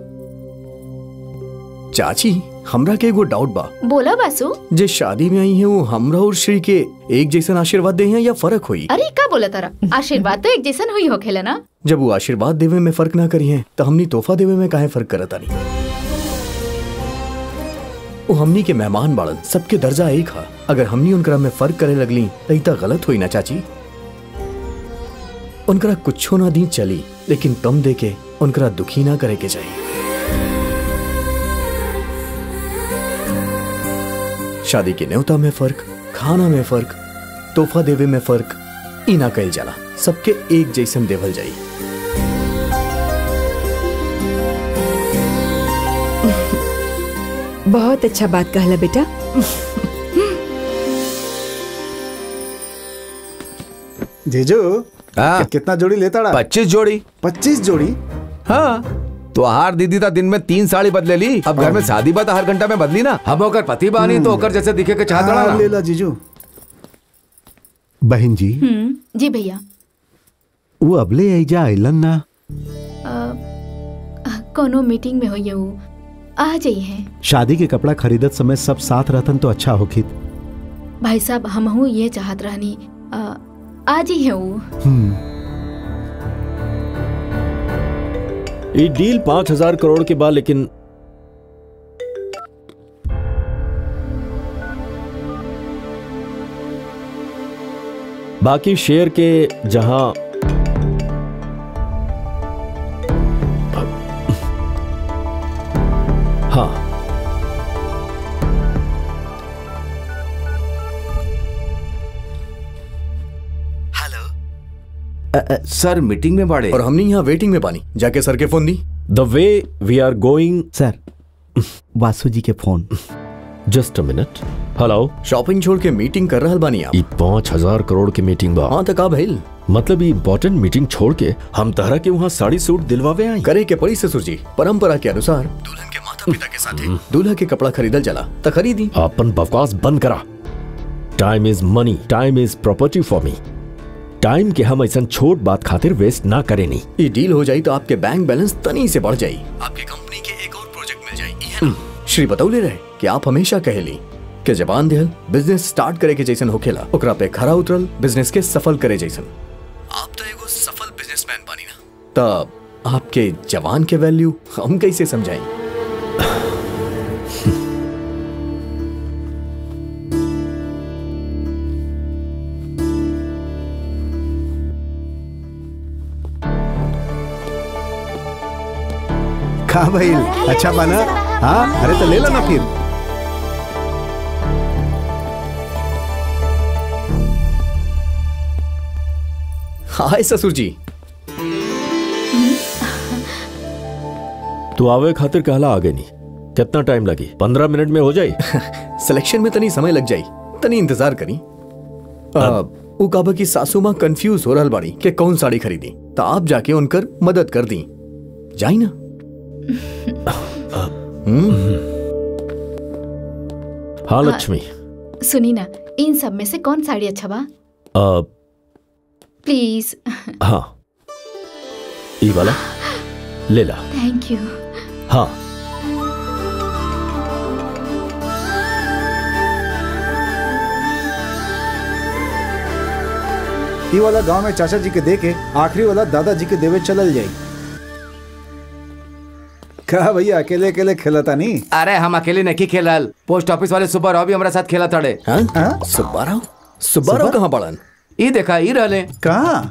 चाची हमरा के एगो डाउट बा। बोला बासु। जे शादी में आई है वो हमरा और श्री के एक जैसन आशीर्वाद दे या फ़र्क हुई? अरे का बोला तारा? आशीर्वाद तो एक जैसन हुई होखेला ना? जब वो आशीर्वाद देवे में फ़र्क ना करी है तो हमनी तोहफा देवे में काहे फ़र्क करत आनी वो हमनी के मेहमान बाड़न सबके दर्जा एक हा। अगर हमनी उनकरा में फ़र्क करे लगली तो गलत हुई ना चाची? उनकरा कुछ ना दी चली लेकिन कम दे के उनकरा दुखी ना करे के चाहिए शादी के न्योता में फ़र्क खाना में फ़र्क तोहफा देवे में फ़र्क इना कल जाला। सबके एक जैसन देवल जाई। बहुत अच्छा बात कहला बेटा। जीजू हाँ। कितना जोड़ी लेता पच्चीस जोड़ी। पच्चीस जोड़ी? हाँ। तो हार दीदी था दिन में तीन साड़ी बदले ली। अब घर में शादी बात हर घंटा में बदली ना। हम होकर पति बानी तो होकर जैसे दिखे के चाहता हाँ, जीजू। बहन जी। हम्म, जी भैया। वो अबले ऐजा आइलन ना। कोनो मीटिंग में होइए वो आ जाई है शादी के कपड़ा खरीदत समय सब साथ रहतन तो अच्छा होखित। भाई साहब हमहू ये चाहत रहनी। आज ही है वो ये डील पाँच हज़ार करोड़ के बाद लेकिन बाकी शेयर के जहाँ हाँ सर मीटिंग में बाड़े। और हमने यहाँ वेटिंग में पानी। जाके सर के phone the. The way we are going sir Vasu ji के phone. Just a minute hello shopping छोड़ के मीटिंग कर रहल बानी आप ई पाँच हज़ार करोड़ के मीटिंग बा। हाँ तक भइल मतलब ये इम्पोर्टेंट मीटिंग छोड़ के हम तहरा के वहाँ साड़ी सूट दिलवावे आई करे के पड़ी ससुर जी परंपरा के अनुसार दुल्हन के माता पिता के साथ दूल्हा के कपड़ा खरीदल चला त खरीदी। अपन बकवास बंद करा। Time is money time is property for me time के हम ऐसा छोट बात खातिर वेस्ट ना करे नहीं। ये डील हो जाई तो आपके बैंक बैलेंस तनी से बढ़ जाई। आपके कंपनी के एक और प्रोजेक्ट मिल जाई श्री बतौले रहे कि आप हमेशा कहेली कि जवान देहल बिज़नेस स्टार्ट करे के जैसन होखेला ओकरा पे खरा उतरल बिज़नेस के सफल करे जैसन। आप तो एगो सफल बिजनेसमैन बानी ना। तब आपके जवान के वैल्यू हम कैसे समझाई का भाई अच्छा बना। हाँ अरे तो ले लो ना फिर। हाय ससुर जी तू आवे खातिर कहला आगे नहीं। कितना टाइम लगी? पंद्रह मिनट में हो जाए सिलेक्शन में तनी समय लग जाई। तनी इंतज़ार करी। आ, उ काबा की सासू माँ कंफ्यूज हो रहल बाड़ी के कौन साड़ी खरीदी। तो आप जाके उनकर मदद कर दी। जाई ना। हाँ लक्ष्मी। सुनी ना इन सब में से कौन साड़ी अच्छा बा? प्लीज़। हाँ। ई वाला? ले ला। थैंक यू हाँ। ये वाला गाँव में चाचा जी के दे के आखिरी वाला दादाजी के देवे चलल जाई। कहा भैया अकेले अकेले खेला था नहीं? अरे हम अकेले नहीं खेलल? पोस्ट ऑफ़िस वाले सुब्बा राव भी हमारे साथ खेला तड़े सुब्बा राव? सुब्बा राव कहाँ पड़न ई देखा ई रहले। कहा?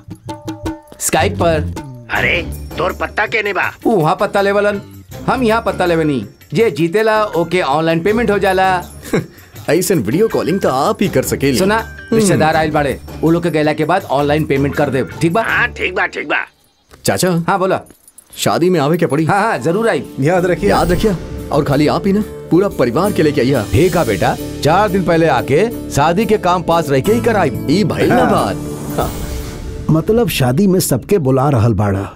स्काइप पर। अरे तोर पत्ता के नहीं बा वहाँ पत्ता लेवलन। हम यहाँ पत्ता लेवनी। जे जीतेला ओके ऑनलाइन पेमेंट हो जाला। ऐसा वीडियो कॉलिंग तो आप ही कर सके सुना रिश्तेदार आयल बाड़े। वो लोग के गैला के बाद ऑनलाइन पेमेंट कर दे ठीक बा? हाँ ठीक बा ठीक बा। चाचा? हाँ बोला। शादी में आवे क्या पड़ी? हाँ हाँ ज़रूर आई। याद रखिए। याद रखिया और खाली आप ही ना पूरा परिवार के लेके आइया ठीक है बेटा चार दिन पहले आके शादी के काम पास रह के ही कराई। ई भाई ना बात। मतलब शादी में सबके बुला रहल बाड़ा।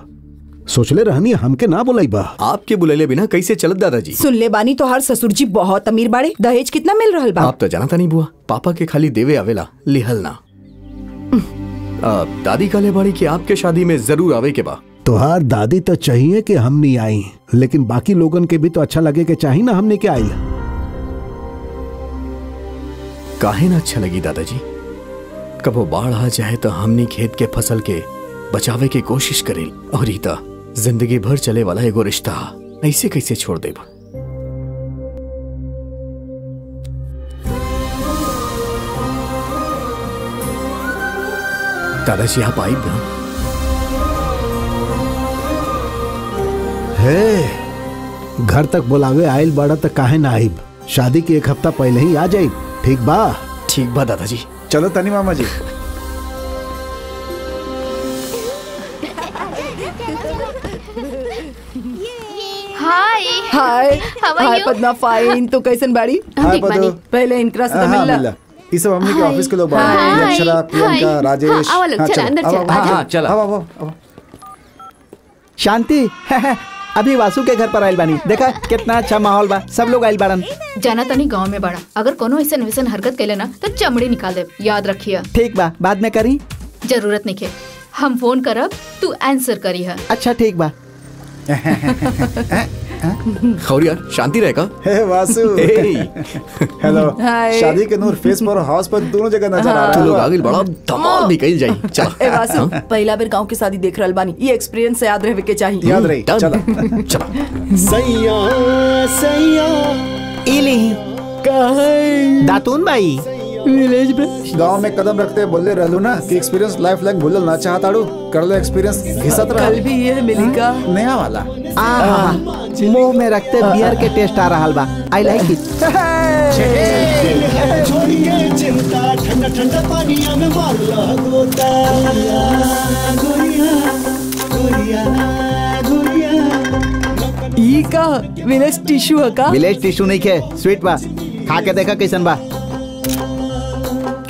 सोचले रहनी हमके ना बुलाई बा आपके बुलेले बिना कैसे चलत दादाजी? सुन ले बानी तो हर ससुर जी बहुत अमीर बाड़े। दहेज कितना मिल रहा बा? आप तो जानता नहीं बुआ। पापा के खाली देवे आवेला लिहल ना। दादी काले बाड़ी की आपके शादी में ज़रूर आवे के बा। तोहार दादी तो चाहिए कि हम नहीं आई। लेकिन बाकी लोगन के भी तो अच्छा लगे के चाहिए ना हमने क्या आई। काहे ना अच्छा लगी दादाजी? कबो बाढ़ आ जाए तो हमनी खेत के फ़सल के बचावे की कोशिश करे और रीता, ज़िंदगी भर चले वाला एगो रिश्ता, ऐसे कैसे छोड़ देब? दादाजी, आप आई ना। हे घर तक बुलावे आयल बाड़ा तो काहे ना आइब? शादी के एक हफ़्ता पहले ही आ जाई ठीक बा? ठीक बा दादाजी। चलो तनी मामा जी हाय हाय हाय? पद्मा फाइन तो कैसन बाड़ी? हाय पदो पहले इनकरा से हाँ मिलला ये सब हमने के ऑफ़िस के लोग बाहर। हैं। अक्षरा प्रियंका राजेश। हाँ, आओ लोग, चला, अंदर चला, हाँ, चला। आओ, आओ। शांति। अभी वासु के घर पर आयल बानी। देखा कितना अच्छा माहौल बा। सब लोग आयल बाड़न। जाना तनी गाँव में बड़ा। अगर कोनो ऐसा वैसन हरकत कैले ना तो चमड़ी निकाल दे याद रखिए ठीक बा बाद में करी। ज़रूरत नहीं के हम फ़ोन करब तू आंसर करी है। अच्छा ठीक बा। और यार शांति रहेगा हे वासु। Hello hi. शादी के नूर फेस पर हाउस पर दोनों जगह नज़र आ तू रहा लोग है आगे बड़ा धमाल निकल जाई ए चला। वासु पहला बेर गाँव की शादी देख रहल बानी ये एक्सपीरियंस से याद रहे के चाहिए। याद रही। चला। चला। सैया सैया। इली। दातून बाई विलेज में गाँव में कदम रखते बोले रहलू ना कि एक्सपीरियंस लाइफ लाइक भूलल ना चाहताड़ू कर लो एक्सपीरियंस घिसत रहा। कल भी ये मिली का नया वाला। आहा मुँह में रखते बियर के टेस्ट आ रहा बा। आई लाइक इट छोड़िए चिंता ठंडा ठंडा पानिया में मार गोता गोरिया गोरिया गोरिया ई का विलेज टिश्यू है का? विलेज टिश्यू नहीं खे स्वीट बा। खा के देखा कैसन बा।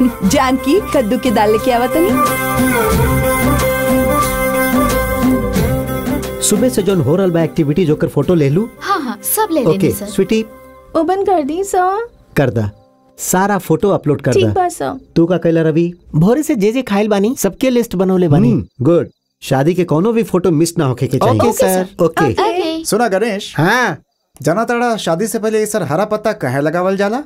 जानकी कद्दू के दाल लेके आवा तनी। सुबह से जोन हो रहल बा एक्टिविटी जोकर फ़ोटो ले लू। हाँ हाँ सब ले ओके सर स्वीटी ओपन कर दी सो। कर दा। सारा फ़ोटो अपलोड कर ठीक दा। बा तू का कहला रवि? भोरे से जे जे खाइल बानी सबके लिस्ट बनौले बानी। गुड शादी के कोनो भी फ़ोटो मिस ना होके के चाहिए ओके, सर। ओके सुना गणेश। हाँ। जाना ताड़ा शादी से पहले ये सर हरा पत्ता कहे लगावल जाला?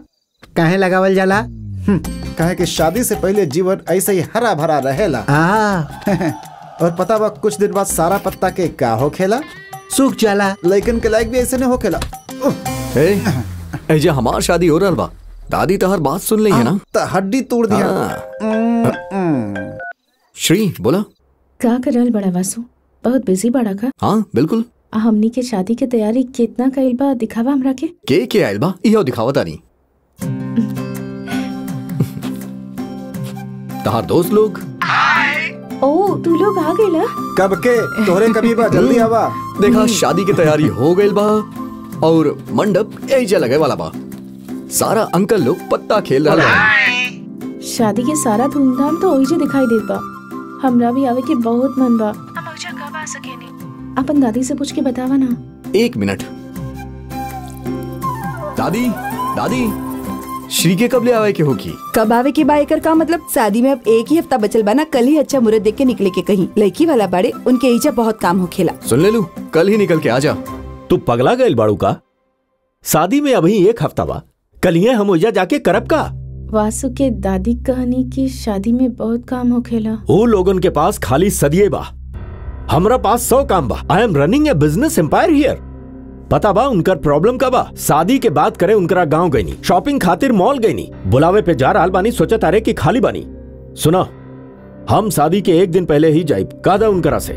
कहे लगावल जाला? कहे कि शादी से पहले जीवन ऐसे ही हरा भरा रहेला। और पता बा कुछ दिन बाद सारा पत्ता के का होखेला सूख जाला। लेकिन के लायक भी ऐसे नहीं होखेला ए, ए हमार शादी हो रहल बा दादी तो हर बात सुन ली है ना? हड्डी तोड़ दिया। श्री बोला। का करल बड़ा वासु? बहुत बिज़ी बड़ा का। हाँ बिल्कुल। हमनी के शादी के तैयारी कितना कइल बा दिखावा हमरा के? के के आयल बा? इहो दिखावा तानी तहार दोस्त लोग? ओ तू लोग आ गइला कब के? तोहरे कभी बा? जल्दी आवा। देखा शादी की तैयारी हो गइल बा और मंडप एजा लगे वाला बा। सारा अंकल लोग पत्ता खेल रहा बा शादी के सारा धूमधाम तो ओही दिखाई देत बा। हमरा भी आवे के बहुत मन बा। हम ओजा कब आ सकेनी अपन दादी से पूछ के बतावा ना। एक मिनट। दादी दादी। श्री के कब ले आवे के होगी? कब आवे के बा एकर का मतलब? शादी में अब एक ही हफ़्ता बचल बना कल ही अच्छा मुहूर्त देख के निकले के कहीं। लड़की वाला बाड़े उनके ईजा बहुत काम होखेला सुन ले लू कल ही निकल के आ जा। तू पगला गइल बाड़ू का? शादी में अभी एक हफ़्ता बा कल ही हम ओइजा जाके करब का? वासु के दादी कहनी की शादी में बहुत काम होखेला वो लोगन के पास खाली सदिये बा। हमरा पास सौ काम बा। I am running a business empire here पता बा उनकर प्रॉब्लम का बा। शादी के बाद करे उनकरा गाँव गई गईनी। शॉपिंग खातिर मॉल गई गईनी। बुलावे पे जा रहा बानी सोचा तारे कि खाली बानी। सुना, हम शादी के एक दिन पहले ही जाइब कादा उनकरा से।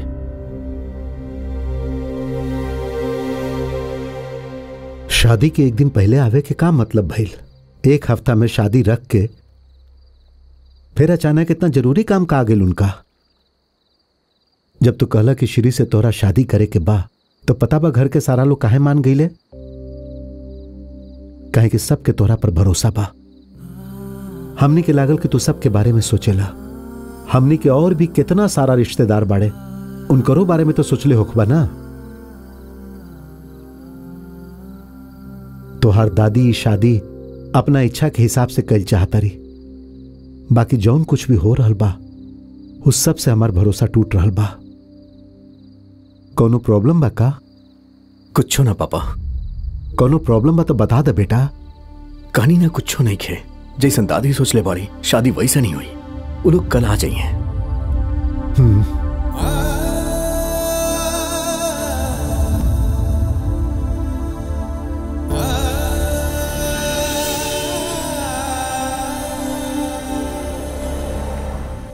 शादी के एक दिन पहले आवे के का मतलब भइल? एक हफ़्ता में शादी रख के, फिर अचानक इतना ज़रूरी काम का गेल उनका? जब तू कहला कि श्री से तोरा शादी करे के बा तो पता बा घर के सारा लोग काहे मान गईले? कहे कि सबके तोरा पर भरोसा बा। हमनी के लागल कि तू सबके बारे में सोचेला। हमनी के और भी कितना सारा रिश्तेदार बाड़े। उनकरो बारे में तो सोचले होखबा ना। तोहार दादी, शादी अपना इच्छा के हिसाब से कल चाहता रही बाकी जौन कुछ भी हो रहल बा, उस सबसे हमार भरोसा टूट रहल बा। कोनो प्रॉब्लम बा का? कुछ ना पापा। कोनो प्रॉब्लम बा तो बता दे बेटा। कहानी ना कुछ नहीं खे। जैसन दादी सोच ले बारी शादी वैसा नहीं हुई। वो लोग कल आ जाइए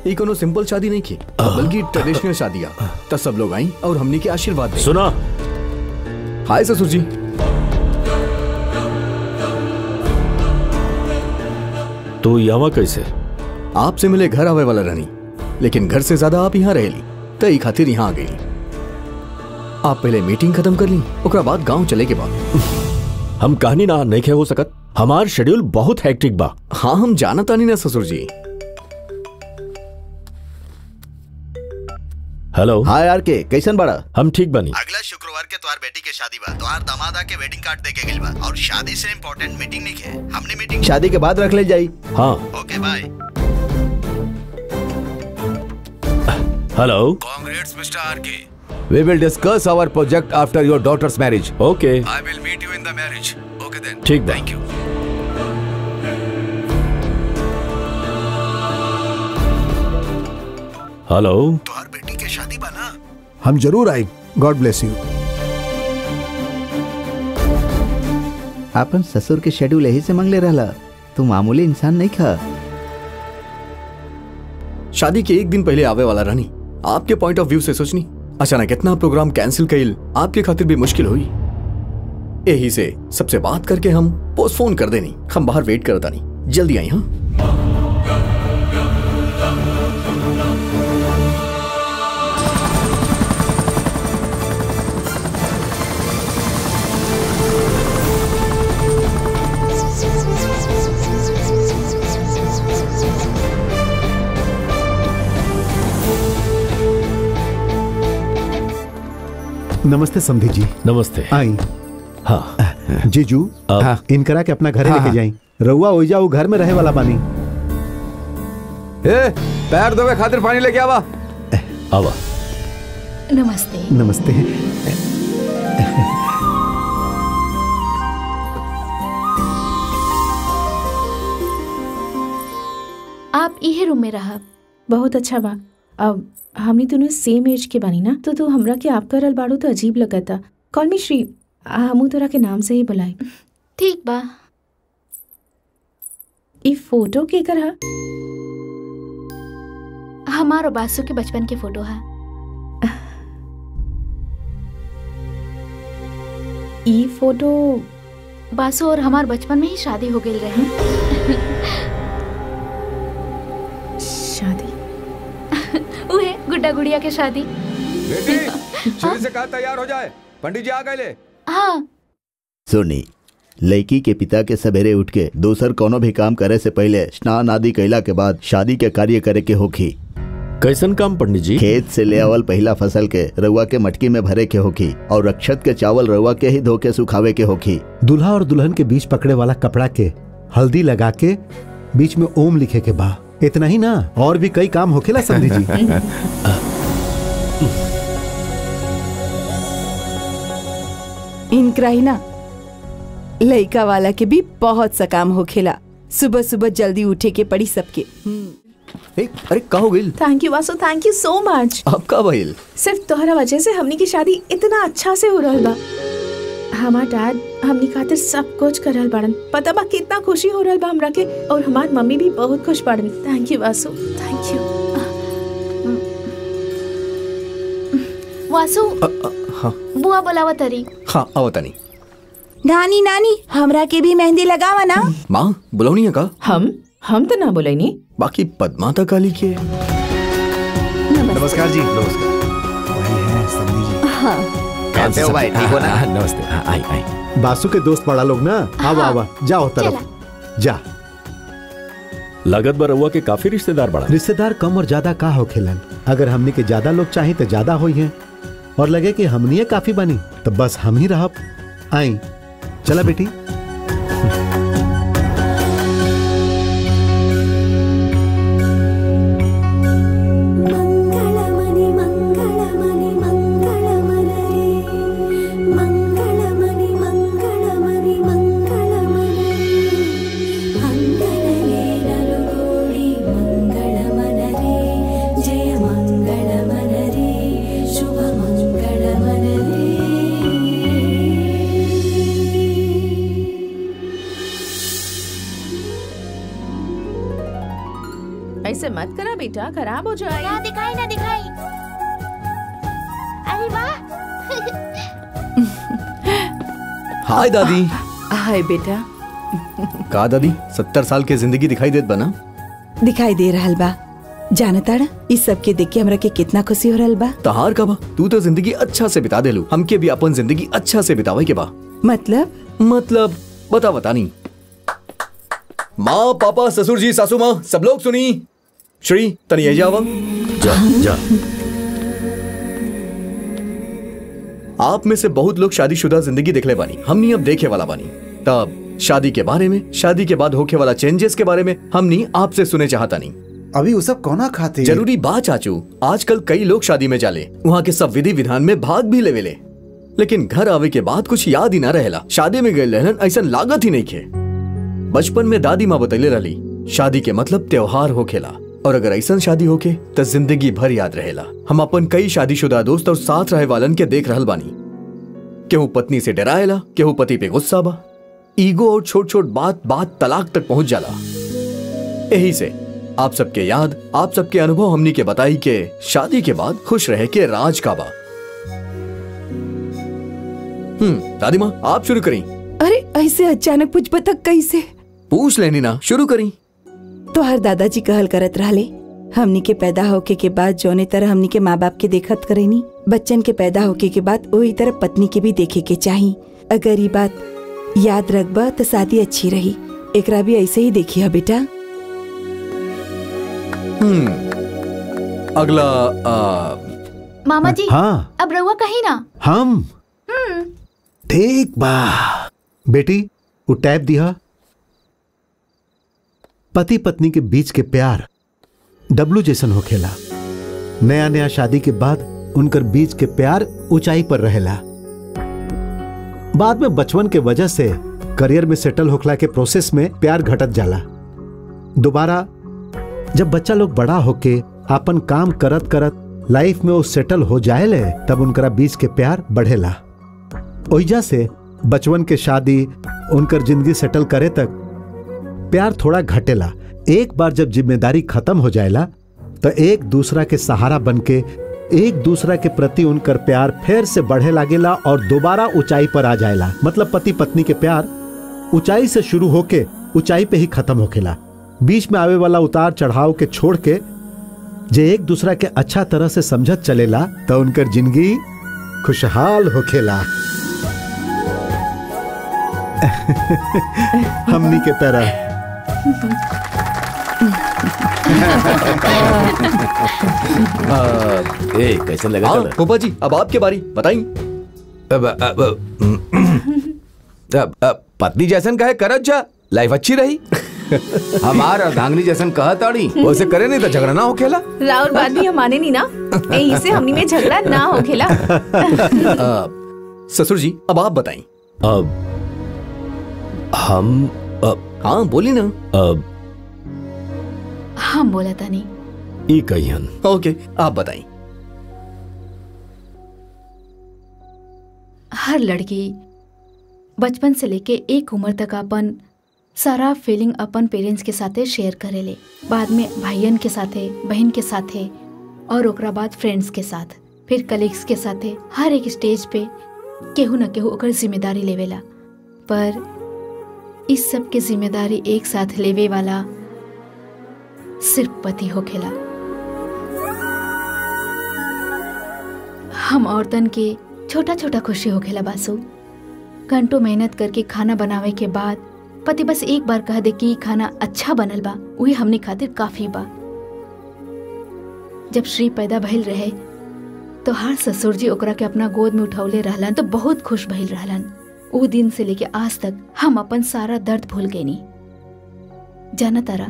ये कोनो सिंपल शादी नहीं की बल्कि ट्रेडिशनल शादी तब सब लोग आई और हमने के आशीर्वाद सुना। हाय ससुर जी। तो यहाँ कैसे? आपसे मिले घर आवे वाला रानी लेकिन घर से ज़्यादा आप यहाँ रह रहेली तई खातिर यहाँ आ गई। आप पहले मीटिंग खत्म कर ली ओकरा बाद गाँव चले के बाद। हम कहानी ना नहीं खे हो सकत। हमार शेड्यूल बहुत हेक्टिक बा। हाँ हम जाना तानी ना ससुर जी। हेलो हाँ यार के कैसन बड़ा हम ठीक बनी अगला शुक्रवार के तुम्हार बेटी के शादी बा तुम्हार दामादा के वेडिंग कार्ड देके गिल बा और शादी से इम्पोर्टेंट मीटिंग निके हमने मीटिंग शादी के बाद रख ले जाई हाँ okay bye hello Congress mister R K We will discuss our project after your daughter's marriage. Okay. I will meet you in the marriage. Okay then. ठीक Thank you. हेलो। तुम्हार बेटी के शादी बा ना? हम ज़रूर आई। गॉड ब्लेस यू अपन ससुर के शेड्यूल यही से मंगले रहला। तू मामूली इंसान नहीं खा। शादी के एक दिन पहले आवे वाला रानी आपके पॉइंट ऑफ़ व्यू से सोचनी। अचानक इतना प्रोग्राम कैंसिल कइल आपके खातिर भी मुश्किल हुई। यही से सबसे बात करके हम पोस्टफोन कर देनी। हम बाहर वेट करता नहीं जल्दी आई हाँ? नमस्ते समधी जी। नमस्ते। आई। हाँ। जीजू हाँ। इनकरा के अपना घर हाँ, लेके हाँ। जाई रउआ ओइजा उ घर में रहे वाला बानी ए पैर धोवे खातिर पानी लेके आवा। आवा। नमस्ते। नमस्ते। आप इहे रूम में रहा। बहुत अच्छा बा अब हमनी दोनों सेम एज के बानी ना तो तू हमरा के आप करल बाड़ू तो अजीब लगता। कॉल मी श्री हमू तोरा के नाम से ही बुलाई ठीक बा। ई फ़ोटो के कर हमार बासु के बचपन के फ़ोटो है। ई फ़ोटो बासु और हमार बचपन में ही शादी हो गई रहे। गुड्डा गुड़िया के शादी। बेटी से कहा तैयार हो जाए। पंडित जी आ गए ले। हाँ। सुनी लड़की के पिता के सवेरे उठ के दूसर कोनो भी काम करे से पहले स्नान आदि कैला के बाद शादी के कार्य करे के होखी। कैसन काम पंडित जी? खेत से ले आवल पहला फ़सल के रउआ के मटकी में भरे के होखी और रक्षत के चावल रउआ के ही धो के सुखावे के होखी। दूल्हा और दुल्हन के बीच पकड़े वाला कपड़ा के हल्दी लगा के बीच में ओम लिखे के बा। इतना ही ना और भी कई काम होखेला समधी जी। इनकरा ही ना लड़का वाला के भी बहुत सा काम होखेला। सुबह सुबह जल्दी उठे के पड़ी सबके। अरे का हो गई? Thank you Vasu thank you so much अब का भइल सिर्फ़ तोहरा वजह से हमनी की शादी इतना अच्छा से हो रहा हमार डैड हमनी खातिर सब कुछ करल बाड़न। पता बा कितना खुशी हो रहल बा हमरा के और हमार मम्मी भी बहुत खुश बाड़न। Thank you Vasu. Thank you Vasu हाँ। बुआ बोलावा तरी हाँ आवता नहीं नानी नानी हमरा के भी मेहंदी लगावा ना? माँ बुलावनी है का? हम? हम तो ना बोलेनी। बाकी पद्माता काली के। नमस्कार। जी नमस्कार। वही है समधी जी। हाँ। कैसे हो भाई ठीक हो ना नमस्ते आई आई बासु के दोस्त बड़ा लोग ना आवा आवा जाओ तरफ़ जा लागत बर रउआ के काफ़ी रिश्तेदार बड़ा रिश्तेदार कम और ज़्यादा का हो खेलन अगर हमने के ज़्यादा लोग चाहे तो ज़्यादा हो हैं और लगे कि हमनी काफ़ी बनी तो बस हम ही रह आई चला बेटी खराब हो जाए। ना दिखाई ना दिखाई। अरे वाह। हाय दादी। हाय बेटा। का दादी? सत्तर साल के ज़िंदगी दिखाई देत बना दिखाई दे रहा बा। जानताड़ इस सब के देख के हमरा के कितना खुशी हो रहल बा। तहार का बा? तू तो ज़िंदगी अच्छा से बिता दे देलू हमके भी अपन ज़िंदगी अच्छा से बितावे के बा। मतलब? मतलब बता बता नहीं माँ पापा ससुर जी सासू माँ सब लोग सुनी। श्री तनी ये जावा जा जा आप में से बहुत लोग शादीशुदा ज़िंदगी देखले बानी हमनी अब देखे वाला बानी तब शादी के बारे में शादी के बाद होके वाला चेंजेस के बारे में हमनी आपसे सुने चाहता नहीं। अभी वो सब कौना खाते ज़रूरी बात चाचू आजकल कई लोग शादी में जाले वहाँ के सब विधि विधान में भाग भी लेवेले लेकिन घर आवे के बाद कुछ याद ही ना रहेला शादी में गए रहन ऐसा लागत ही नहीं खे। बचपन में दादी माँ बतैले रही शादी के मतलब त्योहार होखेला। और अगर ऐसा शादी होके तो ज़िंदगी भर याद रहेला। हम अपन कई शादीशुदा दोस्त और साथ रहे वालन के देख रहल बानी। केहू पत्नी से डराएला केहू पति पे गुस्सा बा। ईगो और छोट छोट बात बात तलाक तक पहुँच जाला। यही से आप सबके याद आप सबके अनुभव हमनी के बताई के शादी के बाद खुश रहे के राज का बा। हम्म दादी माँ आप शुरू करी। अरे ऐसे अचानक पूछ बता कैसे पूछ लेनी ना शुरू करी। तो हर दादाजी कहल करत रहले। हमनी के पैदा होके के बाद जौने तरह हमनी के माँ बाप के देखत करेनी बच्चन के पैदा होके के बाद वही तरह पत्नी के भी देखे के चाही। अगर ये बात याद रखबा तो शादी अच्छी रही एकरा भी ऐसे ही देखिए बेटा। हम्म अगला आ, मामा जी हाँ। अब रहुआ कहीं ना? हम? हम्म। ठीक बा। बेटी वो टैब दिया पति पत्नी के बीच के प्यार डब्लू जैसन होखेला नया नया शादी के बाद उनकर बीच के प्यार ऊंचाई पर रहेला। बाद में बचपन के वजह से करियर में सेटल होखला के प्रोसेस में प्यार घटत जाला। दोबारा जब बच्चा लोग बड़ा होके अपन काम करत करत लाइफ में वो सेटल हो जाएले, तब उनकरा बीच के प्यार बढ़ेला। ओइजा से बचपन के शादी उनकर ज़िंदगी सेटल करे तक प्यार थोड़ा घटेला। एक बार जब ज़िम्मेदारी खत्म हो जाएला तो एक दूसरा के सहारा बनके, एक दूसरा के प्रति उनकर प्यार फिर से बढ़े लागेला और दोबारा ऊंचाई पर आ जाएला। मतलब पति पत्नी के प्यार ऊंचाई से शुरू होके ऊंचाई पे ही खत्म होखेला। बीच में आवे वाला उतार चढ़ाव के छोड़ के जे एक दूसरा के अच्छा तरह से समझत चलेला तो उनकर ज़िंदगी खुशहाल होखेला। हमनी के तरह। ए कैसे लगा हाँ, फूफा जी अब आपके बारी बताइए। अब, अब, अब, अब, पत्नी जैसन कहे करत जा लाइफ अच्छी रही। हमार अर्धांगनी जैसन कहा ताड़ी। वैसे करे नहीं तो झगड़ा ना हो खेला। राउर बात भी हम माने नहीं ना। यही से हमनी में झगड़ा ना हो खेला। ससुर जी अब आप बताइए। अब हम हाँ बोली ना। अब हम बोला था नहीं ई कहियन ओके आप बताइए हर लड़की बचपन से लेके एक उम्र तक अपन सारा फीलिंग अपन पेरेंट्स के साथे शेयर करेले बाद में भाइयन के साथे बहन के साथे और ओकरा बाद फ्रेंड्स के साथ फिर कलीग्स के साथे हर एक स्टेज पे केहू न केहू ओकर ज़िम्मेदारी लेवेला। पर इस सब के ज़िम्मेदारी एक साथ लेवे वाला सिर्फ़ पति होखेला हम औरतन के छोटा छोटा खुशी होखेला बासु। घंटों मेहनत करके खाना बनावे के बाद पति बस एक बार कह दे कि खाना अच्छा बनल बा, वही हमने खातिर काफ़ी बा। जब श्री पैदा भइल रहे तो हर ससुर जी ओकरा के अपना गोद में उठौले रहलन तो बहुत खुश भइल रहलन। ऊ दिन से लेके आज तक हम अपन सारा दर्द भूल गए जाना तारा,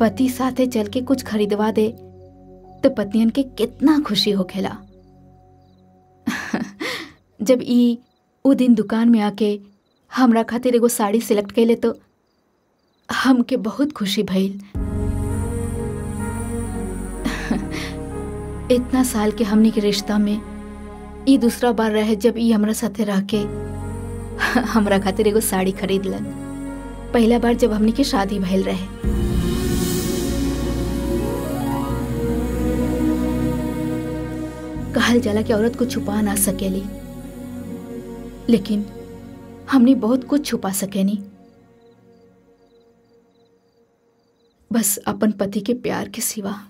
पति साथे चल के कुछ खरीदवा दे तो पत्नियन के कितना खुशी हो होखेला जब ई उ दिन दुकान में आके हमरा खातिर एगो साड़ी सिलेक्ट कैले तो हमके बहुत खुशी भइल। इतना साल के हमनी के रिश्ता में ई दूसरा बार रहे जब ई हमरा साथे रह के हमरा खातिर एगो साड़ी खरीदलन पहला बार जब हमनी के शादी भइल रहे। कहल जाला कि औरत को छुपा ना सकेली। लेकिन हमने बहुत कुछ छुपा सकेनी। बस अपन पति के प्यार के सिवा।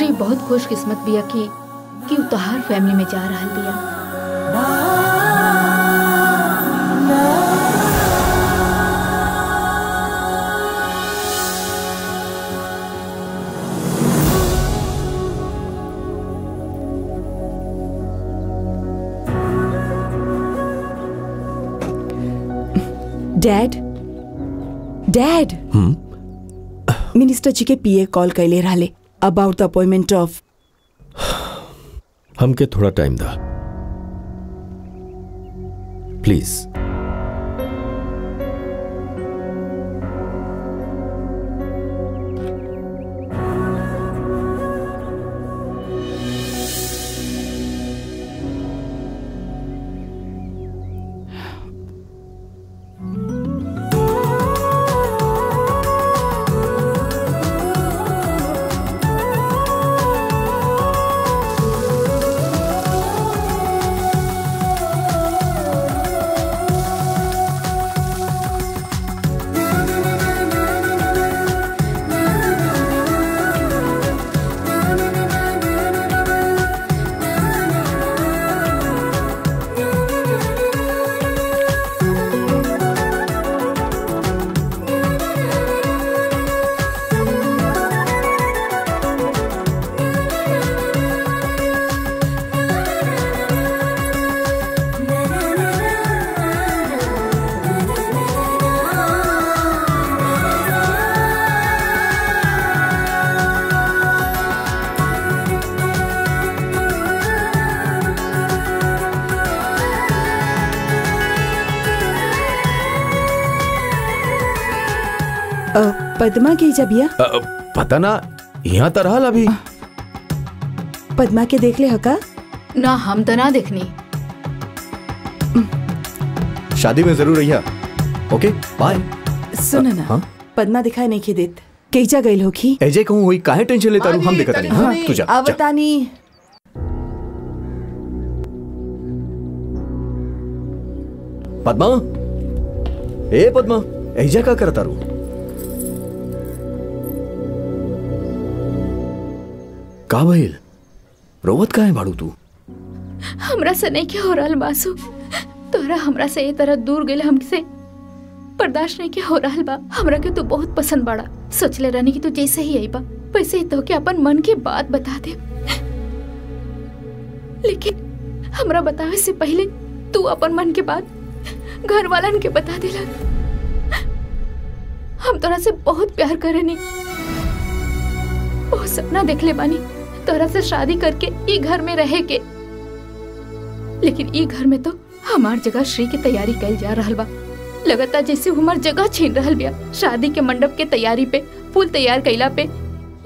श्री बहुत खुशकिस्मत बिया कि कि उ तोहार फैमिली में जा रहा बिया डैड? डैड? मिनिस्टर जी के पीए कॉल कैले रहले अबाउट द अपॉइंटमेंट ऑफ़ हमके थोड़ा टाइम दा। प्लीज़ पद्मा के जब बिया पता ना यहाँ तो रहल अभी पद्मा के देख ले हका। ना हम तो ना देखनी। शादी में ज़रूर रहिया। ओके बाय सुन ना हाँ? पद्मा दिखाई नहीं के देत। केजा गइल होखी एजे कहूँ हुई काहे टेंशन लेता रहूँ हम देखता नहीं। हाँ, तू जा, जा। आवतानी। पद्मा? ए पद्मा एजा का करता रू का भइल रोवत काहे बाड़ू तू? हमरा से नहीं क्या हो रहल बासु? तोरा हमरा से ए तरह दूर गेल हमसे? बर्दाश्त नहीं के हो रहल बा? हमरा के तू बहुत पसंद बाड़ा। सोचले रहनी कि तू जैसे ही आई बा। वैसे ही तो के अपन मन की बात बता दे। लेकिन हमरा बतावे से पहले तू अपन मन के बात घर वालन के बता दिला। हम तोरा से बहुत प्यार करेनी। बहुत सपना देख ले बानी। तोरा से शादी करके ई घर में रहे के। लेकिन ई घर में तो हमार जगह श्री की तैयारी कैल जा रहा बा। लगता जैसे हमार जगह छीन रहा बिया। शादी के मंडप के तैयारी पे, फूल तैयार कैला पे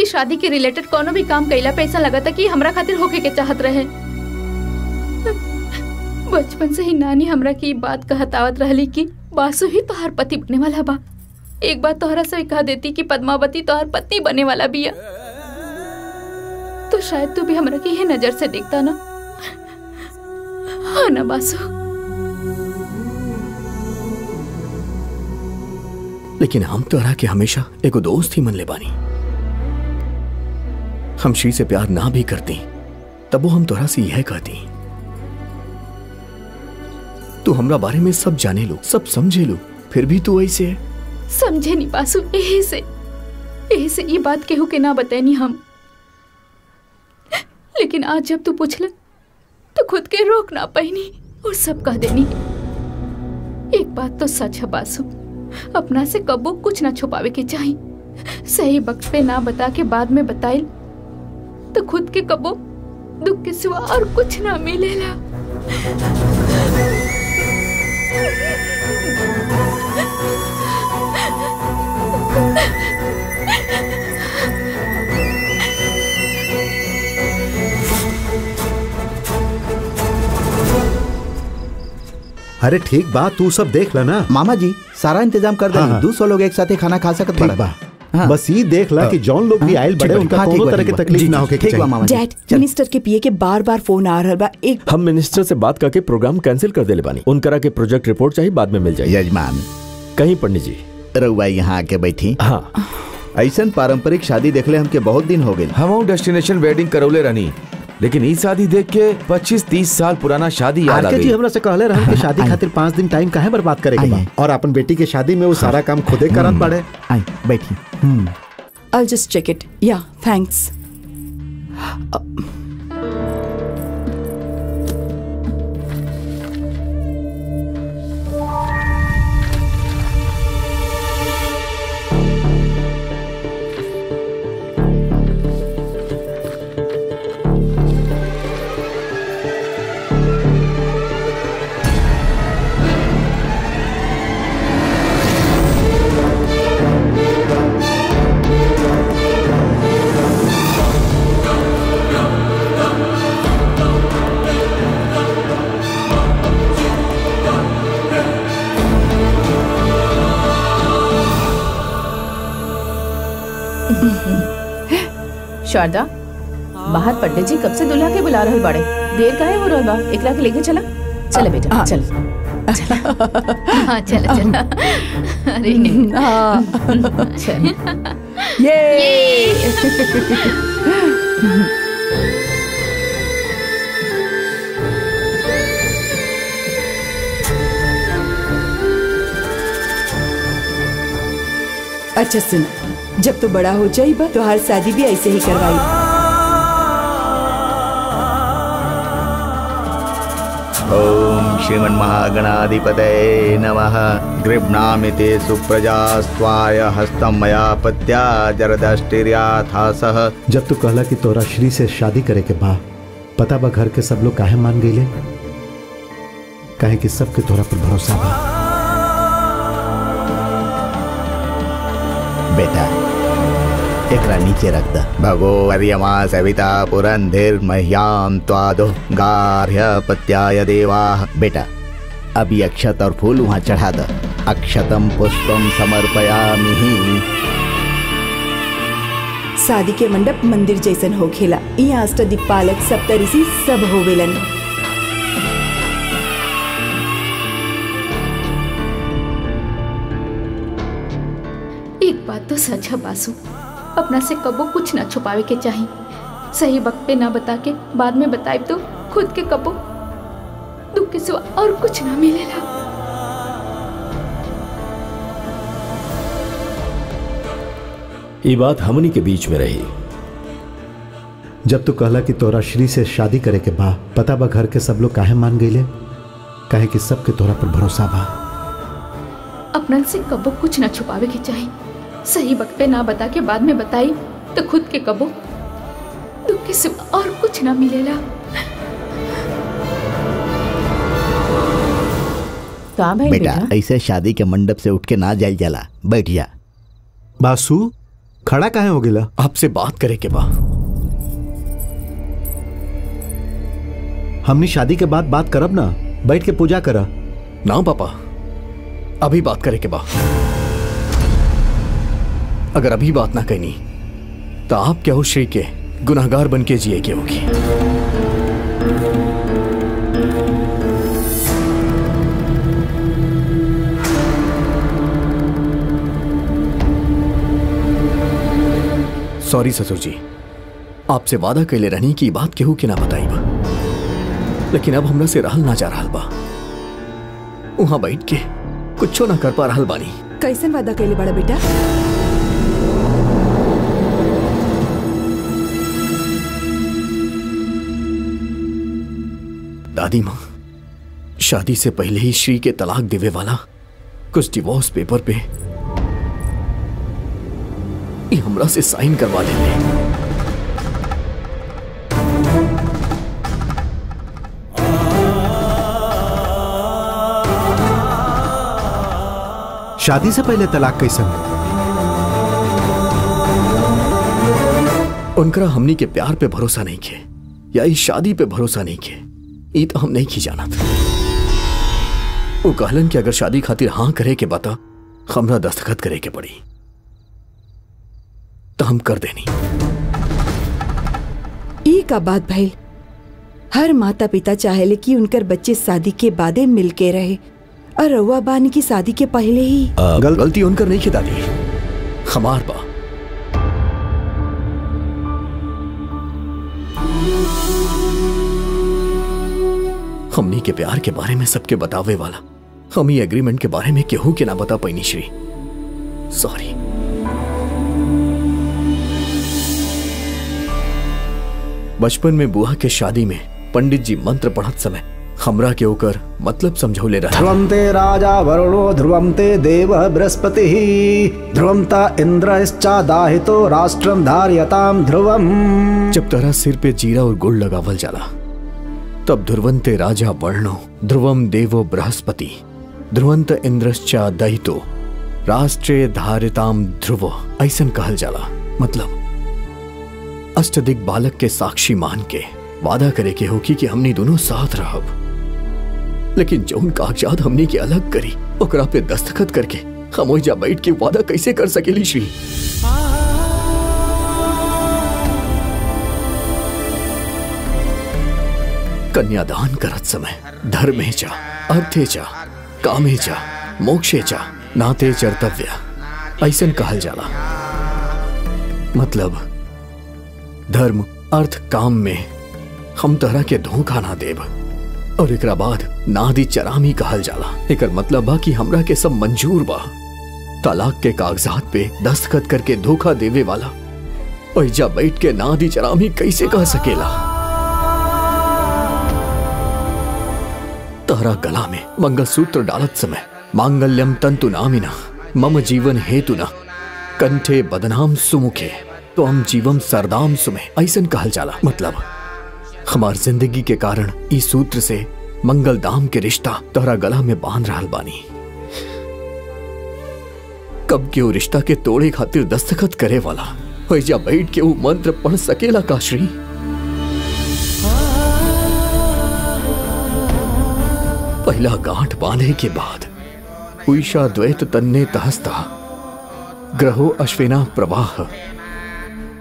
इस शादी के रिलेटेड कोनो भी काम कैला पे ऐसा लगता कि हमरा खातिर होके के चाहत रहे। बचपन से ही नानी हमरा की बात कहत आवत रहली कि बासु ही तोहार पति बने वाला बा। एक बार तोहरा से कह देती कि पद्मावती तोहार पत्नी बने वाला बिया। तो शायद तू भी हमरा की ये नज़र से देखता ना। हाँ ना बासु। लेकिन हम तोरा के हमेशा एगो दोस्त ही मन ले बानी। हम श्री से प्यार ना भी करती तब वो हम तोरा से यह कहती। तू हमरा बारे में सब जाने लो सब समझे लो फिर भी तू ऐसे है? समझे नहीं बासु यही से यही से ये बात केहू के ना बतानी हम। लेकिन आज जब तू पूछल तो खुद के रोक ना पाईनी और सब कह देनी। एक बात तो सच है बासु, अपना से कबो कुछ ना छुपावे के चाही। सही वक्त पे ना बता के बाद में बताइल तो खुद के कबो, दुख के सिवा और कुछ ना मिलेला अरे ठीक बा तू सब देख ला ना। मामा जी सारा इंतज़ाम कर हाँ, दे। हाँ। दो सौ लोग एक साथ ही खाना खा सकत ठीक बा। बस ये देख ला कि जौन लोग भी आयल बड़े उनका कोनो तरह के तकलीफ़ ना होके के चाहिए डैड मिनिस्टर के पिए के बार बार फ़ोन आ रहल बा एक हम मिनिस्टर से बात करके प्रोग्राम कैंसिल कर देले बानी। उनकरा के प्रोजेक्ट रिपोर्ट चाहिए बाद में मिल जाए यजमान। कहीं पंडित जी। रउआ यहाँ आके बैठी। हाँ। ऐसा पारंपरिक शादी देखले हमके बहुत दिन हो गए हम डेस्टिनेशन वेडिंग करौले रहनी लेकिन ई शादी देख के 25-30 साल पुराना शादी याद आ आरके जी गई। हमरा से कहले रहन कि शादी खातिर पाँच दिन टाइम काहे बर्बाद करे के बा? और अपन बेटी के शादी में वो सारा काम खुदे करत पड़े आई बैठी। I'll just check it. Yeah, thanks. Sharda बाहर पंडित जी कब से दुल्हा के बुला रहे बाड़े? देर का है वो बा एकला के लेके चला? चले बेटा चल। हाँ चला चला। अरे। चल अच्छा सुन। जब तो बड़ा हो बा तो हर शादी भी ऐसे ही करवाई। ओम श्रीमन महागणाधिपतये नमः। गृह्णामिते सुप्रजा स्वाय हस्तम मया पत्या जरदष्टिर्याथासः। जब तू कहला कि तोरा श्री से शादी करे के बा पता बा घर के सब लोग काहे मान गईले? काहे कि सबके तोरा पर भरोसा बा। बेटा। एकरा नीचे रख द भगो अर्यमा सविता पुरंधिर मह्याम त्वादो गार्ह्य पत्याय देवा। बेटा अभी अक्षत और फूल वहाँ चढ़ा द। अक्षतम पुष्पम समर्पयामि शादी के मंडप मंदिर जैसन होखेला यहाँ अष्टदिक्पालक सप्तऋषि सब होवेलन एक तो सच है बासु अपना से कबो कुछ ना छुपावे के चाही। सही वक्त पे ना बता के बाद में बताए तो खुद के कबो दुख के सिवा और कुछ ना मिलेला ये बात हमनी के बीच में रही। जब तू कहला कि तोरा श्री से शादी करे के बा पता बा घर के सब लोग काहे मान गईले? काहे कि सबके तोरा पर भरोसा बा। अपनन से कबो कुछ ना छुपावे के चाही। सही वक्त पे ना बता के बाद में बताई तो खुद के कबो दुख के सिवा और कुछ ना मिलेला। का भाई बेटा ऐसे शादी के मंडप से उठ के ना जाइल जाला। बैठ जा। बासु खड़ा काहे हो गिला आपसे बात करे के बा। हमनी शादी के बाद बात करब ना? बैठ के पूजा करा। ना पापा अभी बात करे के बा। अगर अभी बात ना करनी तो आप क्या हो श्री के गुनाहगार बन के जिए होगी? सॉरी ससुर जी आपसे वादा कैले रहनी की बात केहू के ना बताई बा। लेकिन अब हमरा से रहल ना जा रहा बा। वहाँ बैठ के कुछो ना कर पा रहा बानी। कैसन वादा कैले बड़ा बेटा? दादी माँ शादी से पहले ही श्री के तलाक देवे वाला कुछ डिवोर्स पेपर पे ये हमरा से साइन करवा लेंगे शादी से पहले तलाक कैसन उनका हमनी के प्यार पे भरोसा नहीं खे या इस शादी पे भरोसा नहीं खे ये तो हम नहीं की जाना था। वो कहलन कि अगर शादी खातिर हाँ करे के बता हमरा दस्तखत करे के पड़ी। तो हम कर देनी। ई का बात भइल हर माता पिता चाहेले कि उनकर बच्चे शादी के बादे मिल के रहे और रउआ बानी की शादी के पहले ही। आ, गल, गलती उनकर नहीं खिदा दी हमार बा। हमनी के प्यार के बारे में सबके बतावे वाला। हम ही एग्रीमेंट के बारे में केहू के ना बता पैनी श्री। सॉरी बचपन में बुआ के शादी में पंडित जी मंत्र पढ़त समय हमरा के ओकर मतलब समझौले रहा ध्रुवं ते राजा वरुणो ध्रुवं ते देवः बृहस्पतिः ध्रुवं ता इन्द्रश्चादाहितो राष्ट्रं धार्यतां ध्रुवम्। जब तरह सिर पे जीरा और गुड़ लगावल जाला। तब ध्रुवंते राजा वर्णो ध्रुवम देवो बृहस्पति। ध्रुवंत इंद्रश्चा दहितो राष्ट्रे धारिताम ध्रुवो, ऐसन कहल जाला। मतलब अष्टदिक बालक के साक्षी मान के वादा करे के होकी कि हमनी दोनों साथ रहब लेकिन जौन कागजात हमनी के अलग करी, ओकरा पे दस्तखत करके, हम ओइजा बैठ के वादा कैसे कर सकेली, श्री? कन्यादान करत समय धर्मे च, अर्थे च, कामे च, मोक्षे च, नाते चर्तव्य। ऐसन कहल जाला। मतलब धर्म, अर्थ, काम में हम तरह के धोखा ना देब। और एक बाद नादी चरामी कहल जाला। एक मतलब बा कि हमरा के सब मंजूर बा। तलाक के कागजात पे दस्तखत करके धोखा देवे वाला। ओइजा बैठ के नादी चरामी कैसे कह सकेला? तहरा गला में मंगलसूत्र डालत समय मांगल्यम तंतु नामिना मम जीवन हेतु न कंठे बदनाम सुमुखे तो हम जीवम सरदाम सुमे ऐसन कहल जाला मतलब हमार ज़िंदगी के कारण इस सूत्र से मंगल दाम के रिश्ता तोहरा गला में बाँध रहा बानी कब के रिश्ता के तोड़े खातिर दस्तखत करे वाला वैजा बैठ के वो मंत्र पढ़ सकेला का श्री पहला गांठ बांधे के बाद उषा द्वैत तन्ने तहस्ता, ग्रहो अश्विना प्रवाह,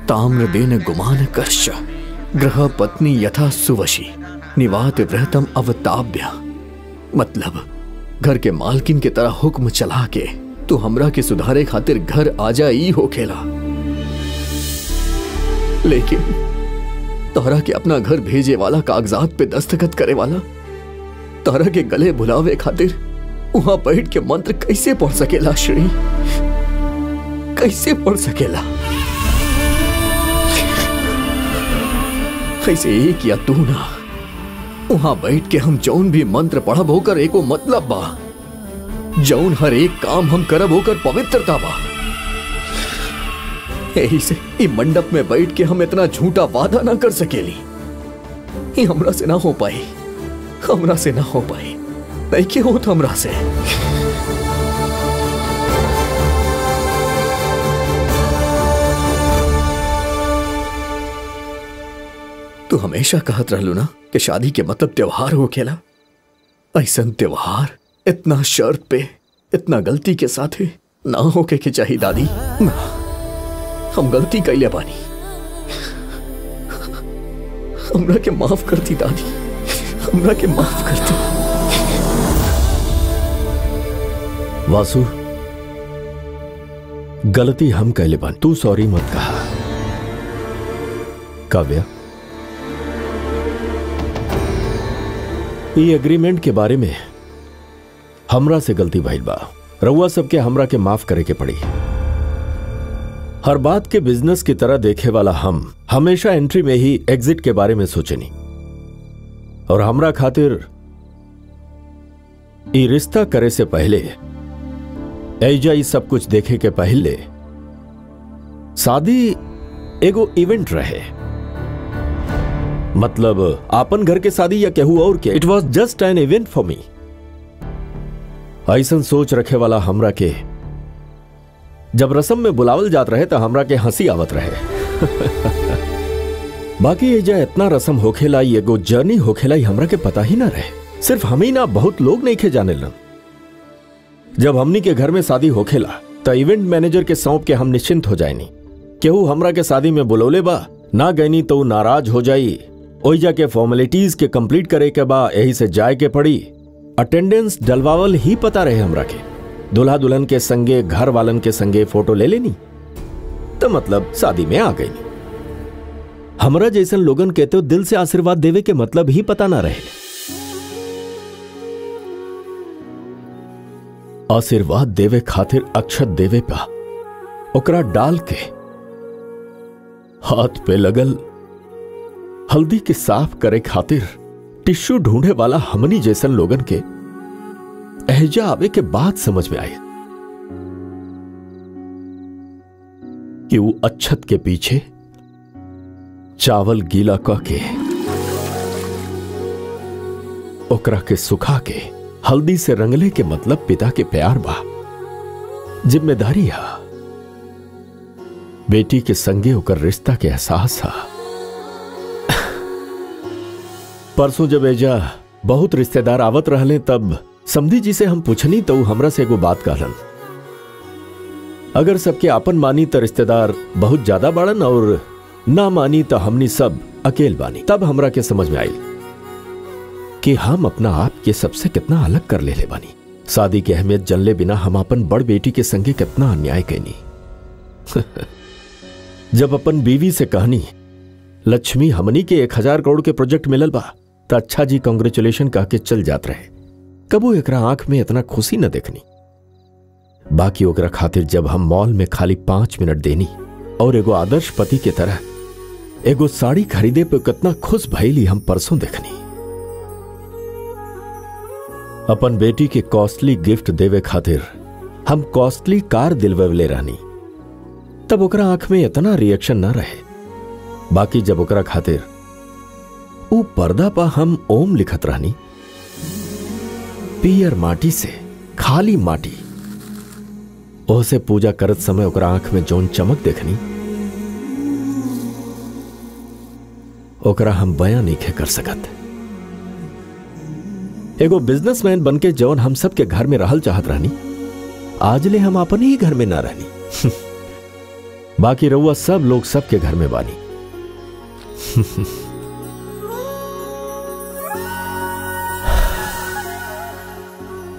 ताम्रदेन गुमान कर्ष, ग्रह पत्नी यथा सुवशी, निवात व्रतम अवताभ्य। मतलब घर के मालकिन के तरह हुक्म चला के तू हमरा के सुधारे खातिर घर आ जाई हो खेला। लेकिन, तोहरा के अपना घर भेजे वाला कागजात पे दस्तखत करे वाला तोहरा के गले बुलावे खातिर वहाँ बैठ के मंत्र कैसे पढ़ सकेला, श्री? कैसे पढ़ सकेला? कैसे एक या तू ना, वहाँ बैठ के हम जौन भी मंत्र पढ़ब होकर एको मतलब बा। जौन हर एक काम हम करब होकर पवित्रता बा। यही से मंडप में बैठ के हम इतना झूठा वादा ना कर सकेली। हमरा से ना हो पाई। हमरा से ना हो पाई नहीं के हो हमरा से। तू हमेशा कहत रहलू ना कि शादी के मतलब त्योहार हो खेला। ऐसा त्योहार, इतना शर्त पे, इतना गलती के साथ ना होके के चाहिए दादी। ना, हम गलती कैले बानी हमरा के माफ़ करती दादी। हमरा के माफ़ करती वासु, गलती हम कैले बन। तू सॉरी मत कहा। काव्या एग्रीमेंट के बारे में हमरा से गलती भइल बा। रउआ सबके हमरा के माफ़ करे के पड़ी। हर बात के बिज़नेस की तरह देखे वाला हम हमेशा एंट्री में ही एग्जिट के बारे में सोचनी। और हमरा खातिर रिश्ता करे से पहले ऐजा सब कुछ देखे के पहले, शादी एगो इवेंट रहे। मतलब आपन घर के शादी या केहू और के। It was just an event for me ऐसन सोच रखे वाला हमरा के, जब रसम में बुलावल जात रहे तो हमरा के हँसी आवत रहे। बाकी एजा इतना रसम होखेला ई एगो जर्नी होखेला हमरा के पता ही ना रहे। सिर्फ़ हम ही ना, बहुत लोग नहीं खे जाने लन जब हमनी के घर में शादी होखेला तो इवेंट मैनेजर के सौंप के हम निश्चिंत हो जाएनी केहू हमरा के शादी में बुलौले बा, ना गईनी तो नाराज़ हो जाई। ओइजा के फॉर्मेलिटीज के कंप्लीट करे के बा यही से जाए के पड़ी। अटेंडेंस डलवावल ही पता रहे हमरा के। दुल्हा दुल्हन के संगे, घर वालन के संगे फ़ोटो ले लेनी। तो मतलब शादी में आ गई हमरा जैसन लोगन के तो दिल से आशीर्वाद देवे के मतलब ही पता ना रहे। आशीर्वाद देवे खातिर अक्षत देवे पा ओकरा डाल के हाथ पे लगल, हल्दी के साफ़ करे खातिर टिश्यू ढूंढे वाला हमनी जैसन लोगन के एहजा आवे के बाद समझ में आई कि वो अच्छत के पीछे चावल गीला क के, ओकरा के सुखा के, हल्दी से रंगले के मतलब पिता के प्यार बा। ज़िम्मेदारी हा। बेटी के संगे होकर रिश्ता के एहसास हा। परसों जब एजा बहुत रिश्तेदार आवत रहले तब समधी जी से हम पूछनी तो हमरा से एगो बात कहलन। अगर सबके आपन मानी तो रिश्तेदार बहुत ज़्यादा बाड़न और ना मानी तो हमनी सब अकेल बानी। तब हमरा के समझ में आई कि हम अपना आप के सबसे कितना अलग कर ले ले बानी। शादी की अहमियत जनले बिना हम अपन बड़ बेटी के संगे कितना अन्याय कैनी जब अपन बीवी से कहनी, लक्ष्मी, हमनी के एक हज़ार करोड़ के प्रोजेक्ट मिलल बा तो अच्छा जी कॉन्ग्रेचुलेशन कह के चल जात रहे। कबो एक आँख में इतना खुशी न देखनी। बाकी ओकरा खातिर जब हम मॉल में खाली पाँच मिनट देनी और एगो आदर्श पति के तरह एगो साड़ी खरीदे पे कितना खुश भैली हम परसों देखनी। अपन बेटी के कॉस्टली गिफ्ट देवे खातिर हम कॉस्टली कार दिलवले रहनी तब ओकरा आँख में इतना रिएक्शन ना रहे। बाकी जब ओकरा खातिर ऊ पर्दा पा हम ओम लिखत रहनी पियर माटी से खाली माटी। ओसे पूजा करत समय ओकरा आँख में जोन चमक देखनी ओकरा हम बयां नहीं कर सकत। एगो बिजनेसमैन बनके जौन हम सब के घर में रहल चाहत रहनी आज ले हम अपने ही घर में ना रहनी। बाकी रउआ सब लोग सबके घर में बानी।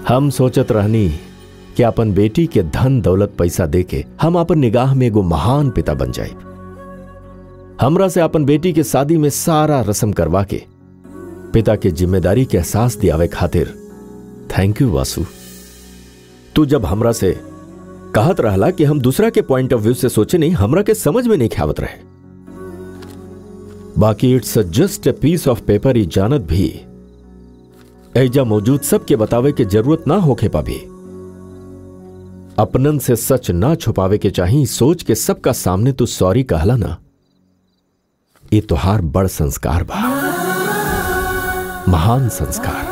हम सोचत रहनी कि अपन बेटी के धन दौलत पैसा देके हम अपन निगाह में एगो महान पिता बन जाए हमरा से अपन बेटी के शादी में सारा रस्म करवा के, पिता के ज़िम्मेदारी के एहसास दियावे खातिर। Thank you Vasu. तू जब हमरा से कहत रहला कि हम दूसरा के पॉइंट ऑफ़ व्यू से सोचे नहीं, हमरा के समझ में नहीं ख्यावत रहे। बाकी it's just a piece of paper ही जानत भी। ऐजा मौजूद सबके बतावे के ज़रूरत ना होके पाभी अपनन से सच ना छुपावे के चाहिए सोच के सबका सामने तू सॉरी कहला ना। ये तुहार बड़ संस्कार बा महान संस्कार।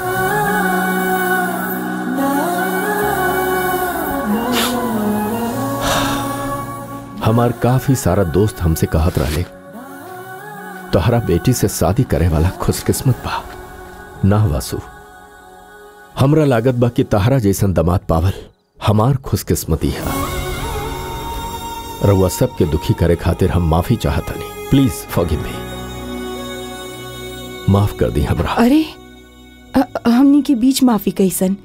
हमार काफ़ी सारा दोस्त हमसे कहत रहे तोहरा बेटी से शादी करे वाला खुशकिस्मत बा। ना वासु। हमरा लागत बा कि तहरा जैसन दमाद पावल हमार खुशकिस्मती है। रउआ सबके दुखी करे खातिर हम माफ़ी चाहतनी। Please forgive me. माफ़ कर दी हमरा। अरे हमनी के बीच माफ़ी कैसन?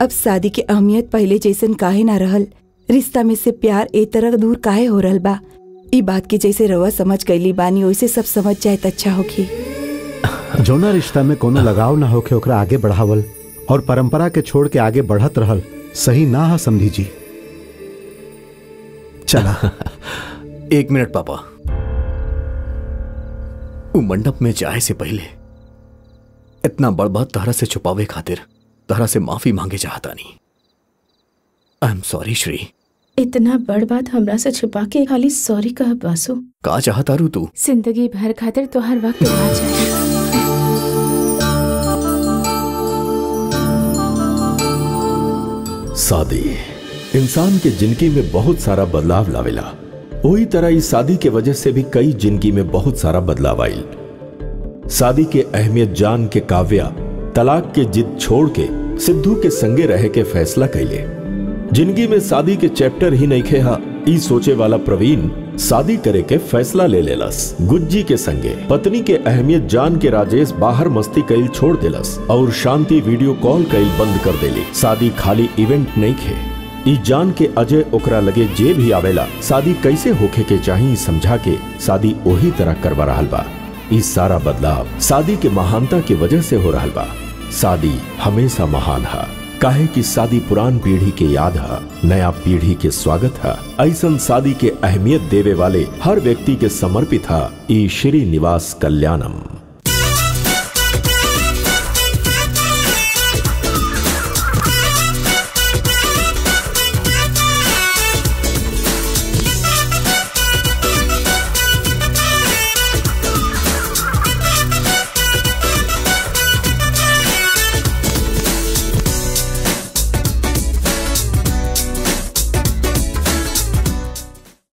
अब शादी के अहमियत पहले जैसन काहे ना रहल? रिश्ता में से प्यार ए तरह दूर काहे हो रहल बा? ई बात के जैसे रवा समझ गईली बानी वैसे सब समझ जाए त अच्छा होगी जौना रिश्ता में कोनो लगाव ना होके ओकरा आगे बढ़ावल और परंपरा के छोड़ के आगे बढ़त रहल सही ना है समझी जी। चला। एक मिनट पापा। उ मंडप में जाए से पहले इतना बड़ बात तहरा से छुपावे खातिर तहरा से माफ़ी मांगे चाहता नहीं। I am sorry Shri. इतना बड़ बात हमरा से छुपा के खाली सॉरी कह बासु। का चाहता रू तू? ज़िंदगी भर खातिर तो हर वक्त आ जाए शादी इंसान के ज़िंदगी में बहुत सारा बदलाव लावेला। वही तरह इस शादी के वजह से भी कई ज़िंदगी में बहुत सारा बदलाव आई शादी के अहमियत जान के काव्या, तलाक के जिद छोड़ के, सिद्धू के संगे रह के फैसला कैले ज़िंदगी में शादी के चैप्टर ही नहीं खेहा ई सोचे वाला प्रवीण शादी करे के फैसला ले लेलस। गुज्जी के संगे, पत्नी के अहमियत जान के राजेश बाहर मस्ती कैल छोड़ देलस, और शांति वीडियो कॉल कैल बंद कर देली। शादी खाली इवेंट नहीं खे। ई जान के अजय ओकरा लगे जे भी आवेला। शादी कैसे होखे के चाही समझा के शादी वही तरह करवा रहल बा। ई सारा बदलाव शादी के महानता की वजह से हो रहा बा। शादी हमेशा महान है। काहे कि शादी पुरान पीढ़ी के याद है, नया पीढ़ी के स्वागत है। ऐसा शादी के अहमियत देवे वाले हर व्यक्ति के समर्पित है। ई श्री निवास कल्याणम।